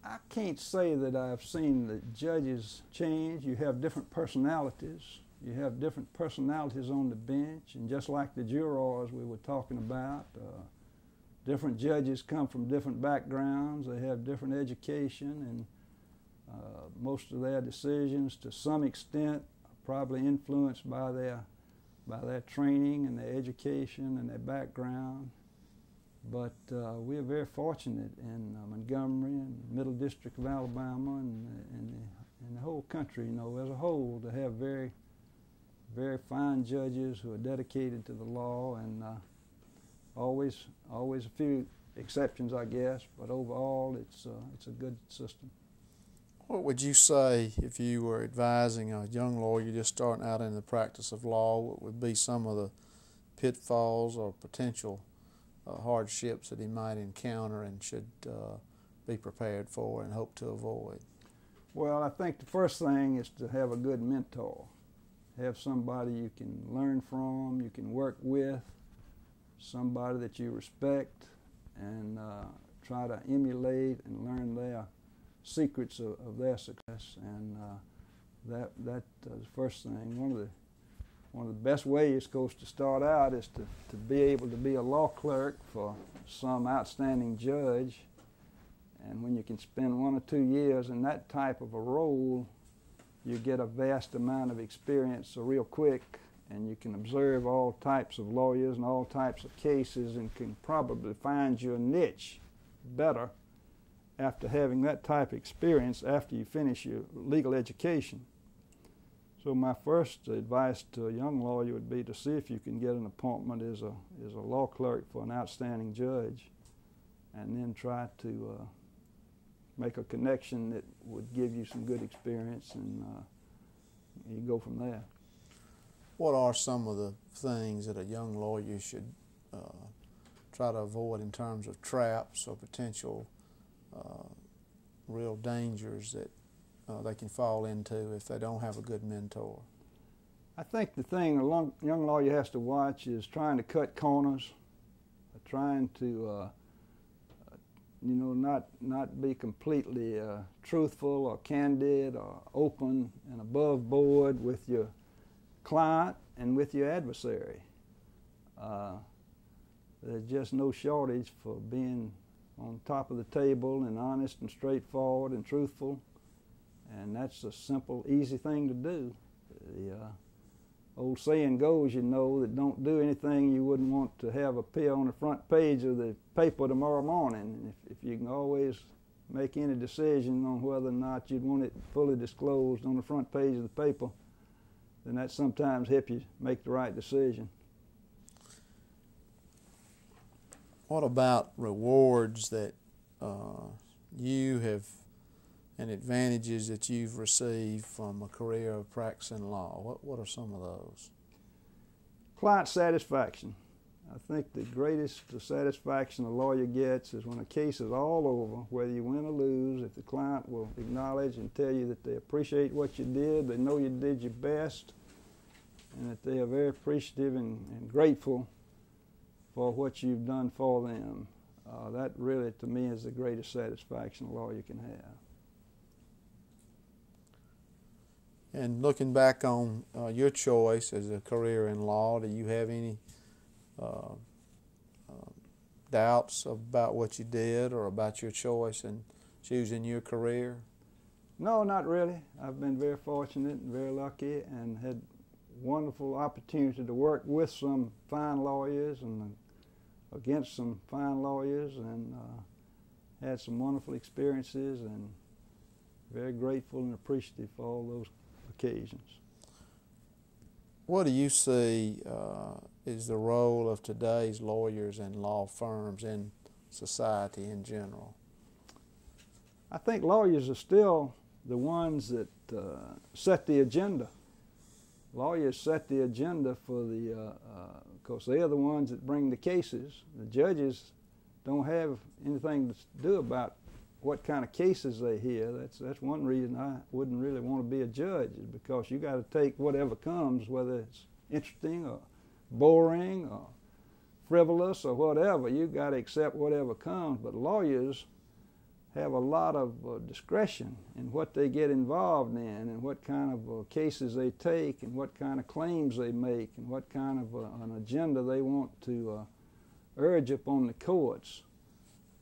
I can't say that I've seen the judges change. You have different personalities you have different personalities on the bench, and just like the jurors we were talking about, uh, different judges come from different backgrounds. They have different education, and uh, most of their decisions, to some extent, are probably influenced by their by their training and their education and their background. But uh, we are very fortunate in uh, Montgomery and Middle District of Alabama and, and, the, and the whole country, you know, as a whole, to have very very fine judges who are dedicated to the law, and uh, always always a few exceptions, I guess, but overall it's uh, it's a good system. What would you say if you were advising a young lawyer just starting out in the practice of law? What would be some of the pitfalls or potential uh, hardships that he might encounter and should uh, be prepared for and hope to avoid? Well, I think the first thing is to have a good mentor have somebody you can learn from, you can work with, somebody that you respect, and uh, try to emulate and learn their secrets of, of their success. And uh, that that uh, the first thing. One of the one of the best ways, of course, to start out is to, to be able to be a law clerk for some outstanding judge. And when you can spend one or two years in that type of a role, you get a vast amount of experience so real quick and you can observe all types of lawyers and all types of cases and can probably find your niche better after having that type of experience after you finish your legal education. So my first advice to a young lawyer would be to see if you can get an appointment as a, as a law clerk for an outstanding judge and then try to uh, make a connection that would give you some good experience, and uh, you go from there. What are some of the things that a young lawyer should uh, try to avoid in terms of traps or potential uh, real dangers that uh, they can fall into if they don't have a good mentor? I think the thing a young lawyer has to watch is trying to cut corners, trying to uh, you know, not not be completely uh, truthful or candid or open and above board with your client and with your adversary. Uh, there's just no shortage for being on top of the table and honest and straightforward and truthful, and that's a simple, easy thing to do. The, uh, old saying goes, you know, that don't do anything you wouldn't want to have appear on the front page of the paper tomorrow morning. And if, if you can always make any decision on whether or not you'd want it fully disclosed on the front page of the paper, then that sometimes helps you make the right decision. What about rewards that uh, you have and advantages that you've received from a career of practicing law. What, what are some of those? Client satisfaction. I think the greatest satisfaction a lawyer gets is when a case is all over, whether you win or lose, if the client will acknowledge and tell you that they appreciate what you did, they know you did your best, and that they are very appreciative and, and grateful for what you've done for them. Uh, that really, to me, is the greatest satisfaction a lawyer can have. And looking back on uh, your choice as a career in law, do you have any uh, uh, doubts about what you did or about your choice in choosing your career? No, not really. I've been very fortunate and very lucky and had wonderful opportunity to work with some fine lawyers and against some fine lawyers and uh, had some wonderful experiences and very grateful and appreciative for all those occasions. What do you see uh, is the role of today's lawyers and law firms in society in general? I think lawyers are still the ones that uh, set the agenda. Lawyers set the agenda for the, uh, uh course, they are the ones that bring the cases. The judges don't have anything to do about what kind of cases they hear. That's that's one reason I wouldn't really want to be a judge, is because you got to take whatever comes, whether it's interesting or boring or frivolous or whatever. You got to accept whatever comes. But lawyers have a lot of uh, discretion in what they get involved in and what kind of uh, cases they take and what kind of claims they make and what kind of uh, an agenda they want to uh, urge upon the courts.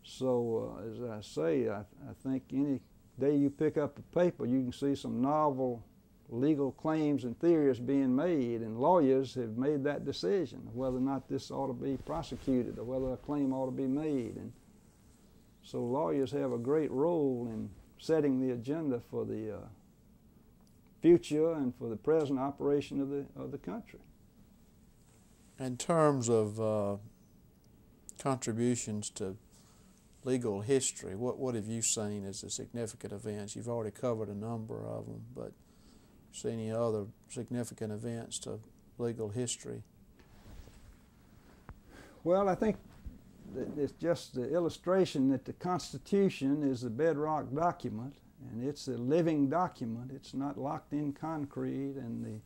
So, uh, as I say, I, I think any day you pick up a paper, you can see some novel legal claims and theories being made, and lawyers have made that decision whether or not this ought to be prosecuted or whether a claim ought to be made. And so lawyers have a great role in setting the agenda for the uh, future and for the present operation of the, of the country. In terms of uh, contributions to legal history, what, what have you seen as the significant events? You've already covered a number of them, but see any other significant events to legal history? Well, I think it's just the illustration that the Constitution is the bedrock document and it's a living document. It's not locked in concrete, and the,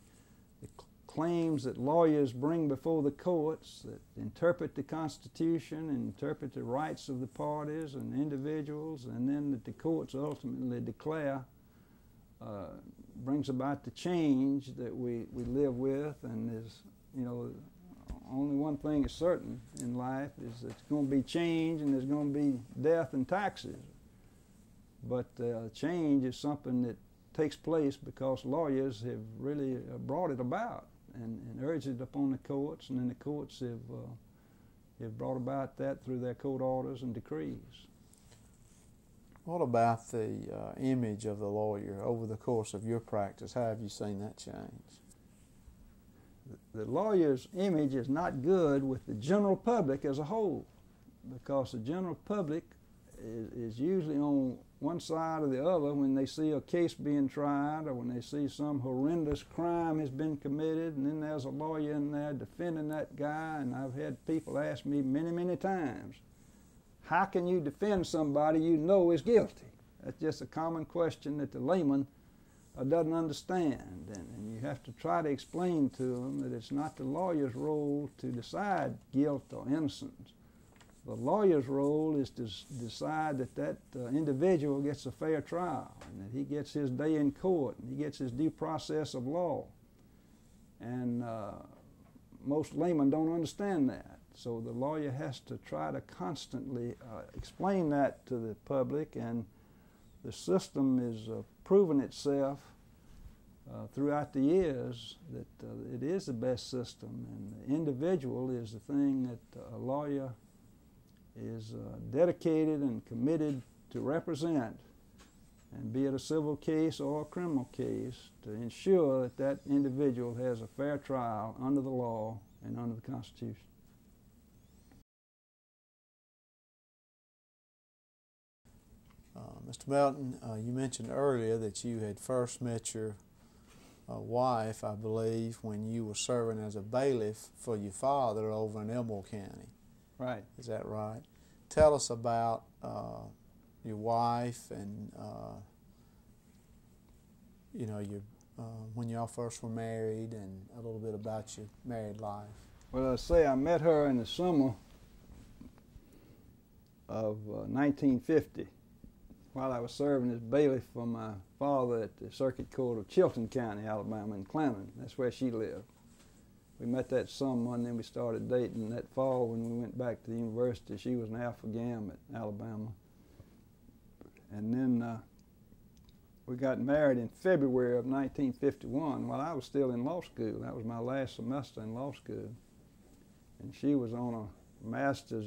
the claims that lawyers bring before the courts that interpret the Constitution and interpret the rights of the parties and individuals, and then that the courts ultimately declare uh, brings about the change that we, we live with and is, you know, only one thing is certain in life is it's going to be change and there's going to be death and taxes. But uh, change is something that takes place because lawyers have really uh, brought it about and, and urged it upon the courts, and then the courts have, uh, have brought about that through their court orders and decrees. What about the uh, image of the lawyer over the course of your practice? How have you seen that change? The lawyer's image is not good with the general public as a whole because the general public is, is, usually on one side or the other when they see a case being tried or when they see some horrendous crime has been committed and then there's a lawyer in there defending that guy and I've had people ask me many many times how can you defend somebody you know is guilty? That's just a common question that the layman uh, doesn't understand. And, and, you have to try to explain to them that it's not the lawyer's role to decide guilt or innocence. The lawyer's role is to decide that that uh, individual gets a fair trial and that he gets his day in court and he gets his due process of law. And uh, most laymen don't understand that. So the lawyer has to try to constantly uh, explain that to the public and the system is uh, proven itself uh, throughout the years that uh, it is the best system, and the individual is the thing that a lawyer is uh, dedicated and committed to represent, and be it a civil case or a criminal case, to ensure that that individual has a fair trial under the law and under the Constitution. Mr. Melton, uh, you mentioned earlier that you had first met your uh, wife, I believe, when you were serving as a bailiff for your father over in Elmore County. Right. Is that right? Tell us about uh, your wife and uh, you know your uh, when y'all first were married, and a little bit about your married life. Well, I say I met her in the summer of 1950 uh, while I was serving as bailiff for my father at the Circuit Court of Chilton County, Alabama, in Clanton. That's where she lived. We met that summer and then we started dating that fall when we went back to the university. She was an Alpha Gam at Alabama. And then uh, we got married in February of 1951 while I was still in law school. That was my last semester in law school. And she was on a master's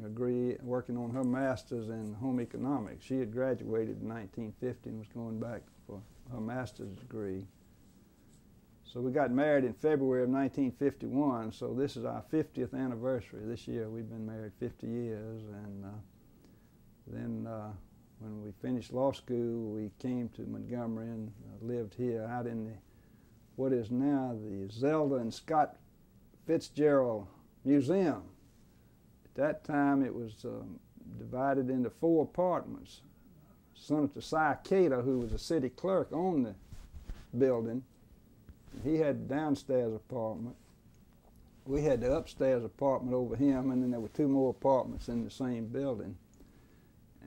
degree, working on her master's in home economics. She had graduated in 1950 and was going back for her master's degree. So we got married in February of 1951. So this is our 50th anniversary. This year we've been married 50 years, and uh, then uh, when we finished law school, we came to Montgomery and uh, lived here out in the what is now the Zelda and Scott Fitzgerald Museum that time it was um, divided into four apartments. Senator Cater, who was a city clerk, owned the building. He had the downstairs apartment. We had the upstairs apartment over him, and then there were two more apartments in the same building.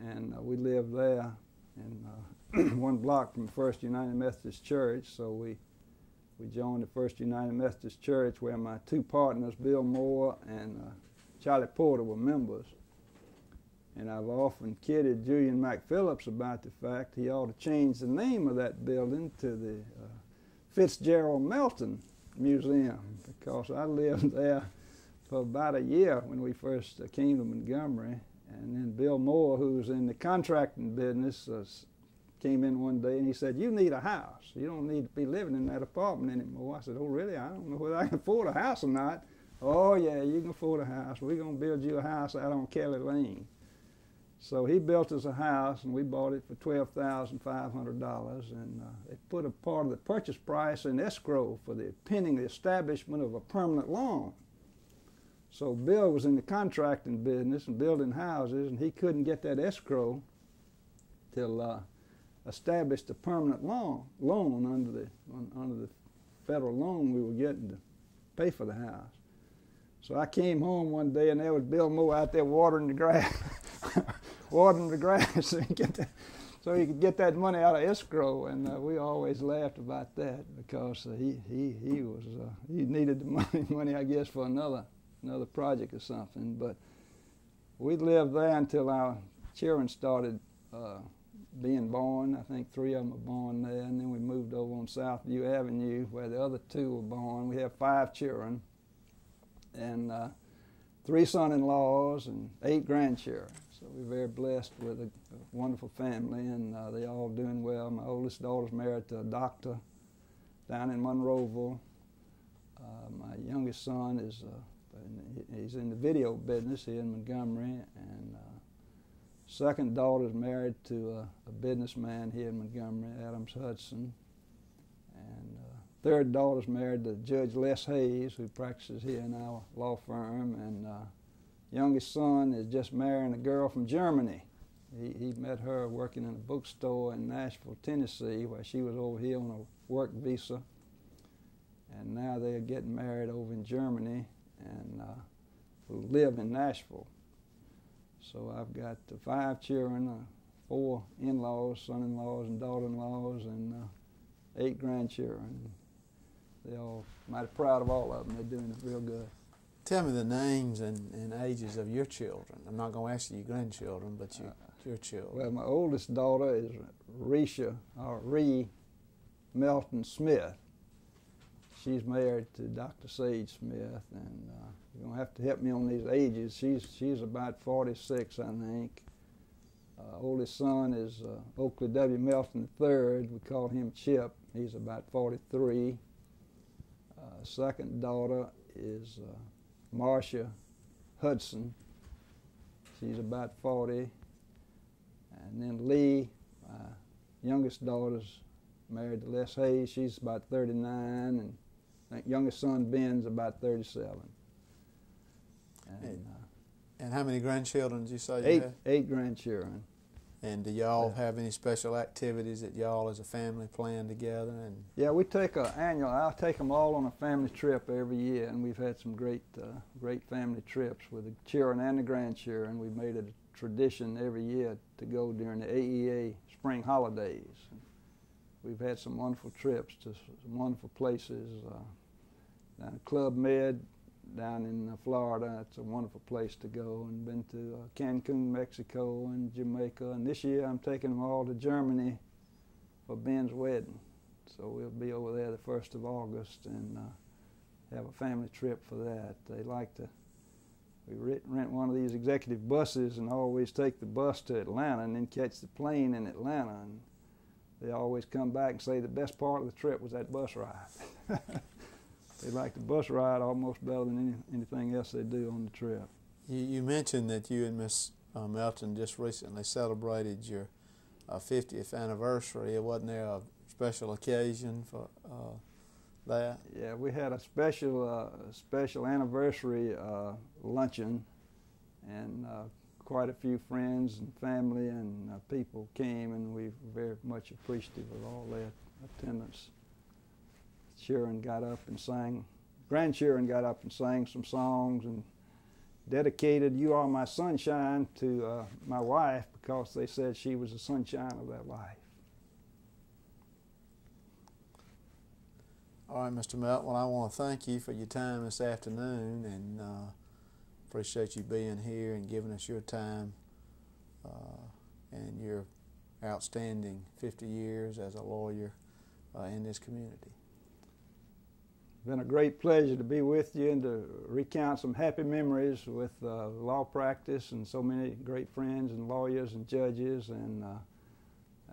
And uh, we lived there, in uh, one block from First United Methodist Church. So we we joined the First United Methodist Church, where my two partners, Bill Moore and uh, Charlie Porter were members. And I've often kidded Julian McPhillips about the fact he ought to change the name of that building to the uh, Fitzgerald Melton Museum because I lived there for about a year when we first uh, came to Montgomery. And then Bill Moore, who's in the contracting business, uh, came in one day and he said, You need a house. You don't need to be living in that apartment anymore. I said, Oh, really? I don't know whether I can afford a house or not. Oh, yeah, you can afford a house. We're going to build you a house out on Kelly Lane. So he built us a house, and we bought it for $12,500. And uh, they put a part of the purchase price in escrow for the pending establishment of a permanent loan. So Bill was in the contracting business and building houses, and he couldn't get that escrow till uh, established a permanent loan loan under the under the federal loan we were getting to pay for the house. So I came home one day and there was Bill Moore out there watering the grass, watering the grass so he, that, so he could get that money out of escrow. And uh, we always laughed about that because uh, he, he, he, was, uh, he needed the money, money, I guess, for another, another project or something. But we lived there until our children started uh, being born. I think three of them were born there. And then we moved over on Southview Avenue where the other two were born. We have five children and uh, three son-in-laws and eight grandchildren. So we're very blessed with a, wonderful family, and uh, they all doing well. My oldest daughter's married to a doctor down in Monroeville. Uh, my youngest son is uh, he's in the video business here in Montgomery, and uh, second daughter's married to a, a businessman here in Montgomery, Adams Hudson. Third daughter's married to Judge Les Hayes, who practices here in our law firm, and uh, youngest son is just marrying a girl from Germany. He, he met her working in a bookstore in Nashville, Tennessee, where she was over here on a work visa. And now they're getting married over in Germany and uh, who live in Nashville. So I've got five children, uh, four in-laws, son-in-laws, and daughter-in-laws, and uh, eight grandchildren they're all mighty proud of all of them. They're doing real good. Tell me the names and, and ages of your children. I'm not going to ask you your grandchildren, but your, uh, your children. Well, my oldest daughter is Risha, or Ree Melton Smith. She's married to Dr. Sage Smith, and uh, you're going to have to help me on these ages. She's, she's about 46, I think. Uh, oldest son is uh, Oakley W. Melton III. We call him Chip. He's about 43 second daughter is uh, Marcia Hudson. She's about 40. And then Lee youngest daughter's married to Les Hayes. She's about 39, and youngest son Ben's about 37. And, uh, and how many grandchildren did you say you eight? Eight grandchildren. And do y'all have any special activities that y'all as a family plan together? And yeah, we take a annual. I take them all on a family trip every year, and we've had some great, uh, great family trips with the children and the grandchildren. And we've made it a tradition every year to go during the AEA spring holidays. We've had some wonderful trips to some wonderful places. Uh, down at Club Med down in uh, Florida. It's a wonderful place to go. And been to uh, Cancun, Mexico, and Jamaica. And this year I'm taking them all to Germany for Ben's wedding. So we'll be over there the first of August and uh, have a family trip for that. They like to. We rent one of these executive buses and always take the bus to Atlanta and then catch the plane in Atlanta. And they always come back and say the best part of the trip was that bus ride. they like the bus ride almost better than any, anything else they do on the trip. You, you mentioned that you and Miss uh, Melton just recently celebrated your uh, 50th anniversary. Wasn't there a special occasion for uh, that? Yeah, we had a special uh, special anniversary uh, luncheon, and uh, quite a few friends and family and people came, and we were very much appreciative of all their attendance children got up and sang, Grand grandchildren got up and sang some songs and dedicated You Are My Sunshine to uh, my wife because they said she was the sunshine of their life. All right, Mr. Melt. Well, I want to thank you for your time this afternoon and uh, appreciate you being here and giving us your time uh, and your outstanding 50 years as a lawyer uh, in this community been a great pleasure to be with you and to recount some happy memories with uh, law practice and so many great friends and lawyers and judges. And uh,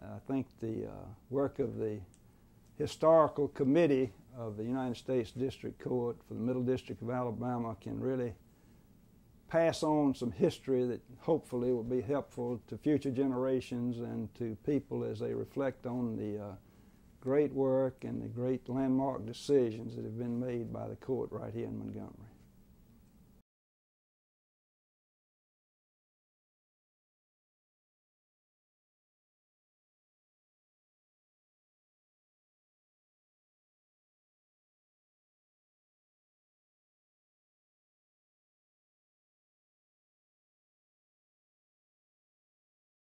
I think the uh, work of the Historical Committee of the United States District Court for the Middle District of Alabama can really pass on some history that hopefully will be helpful to future generations and to people as they reflect on the uh, great work and the great landmark decisions that have been made by the court right here in Montgomery.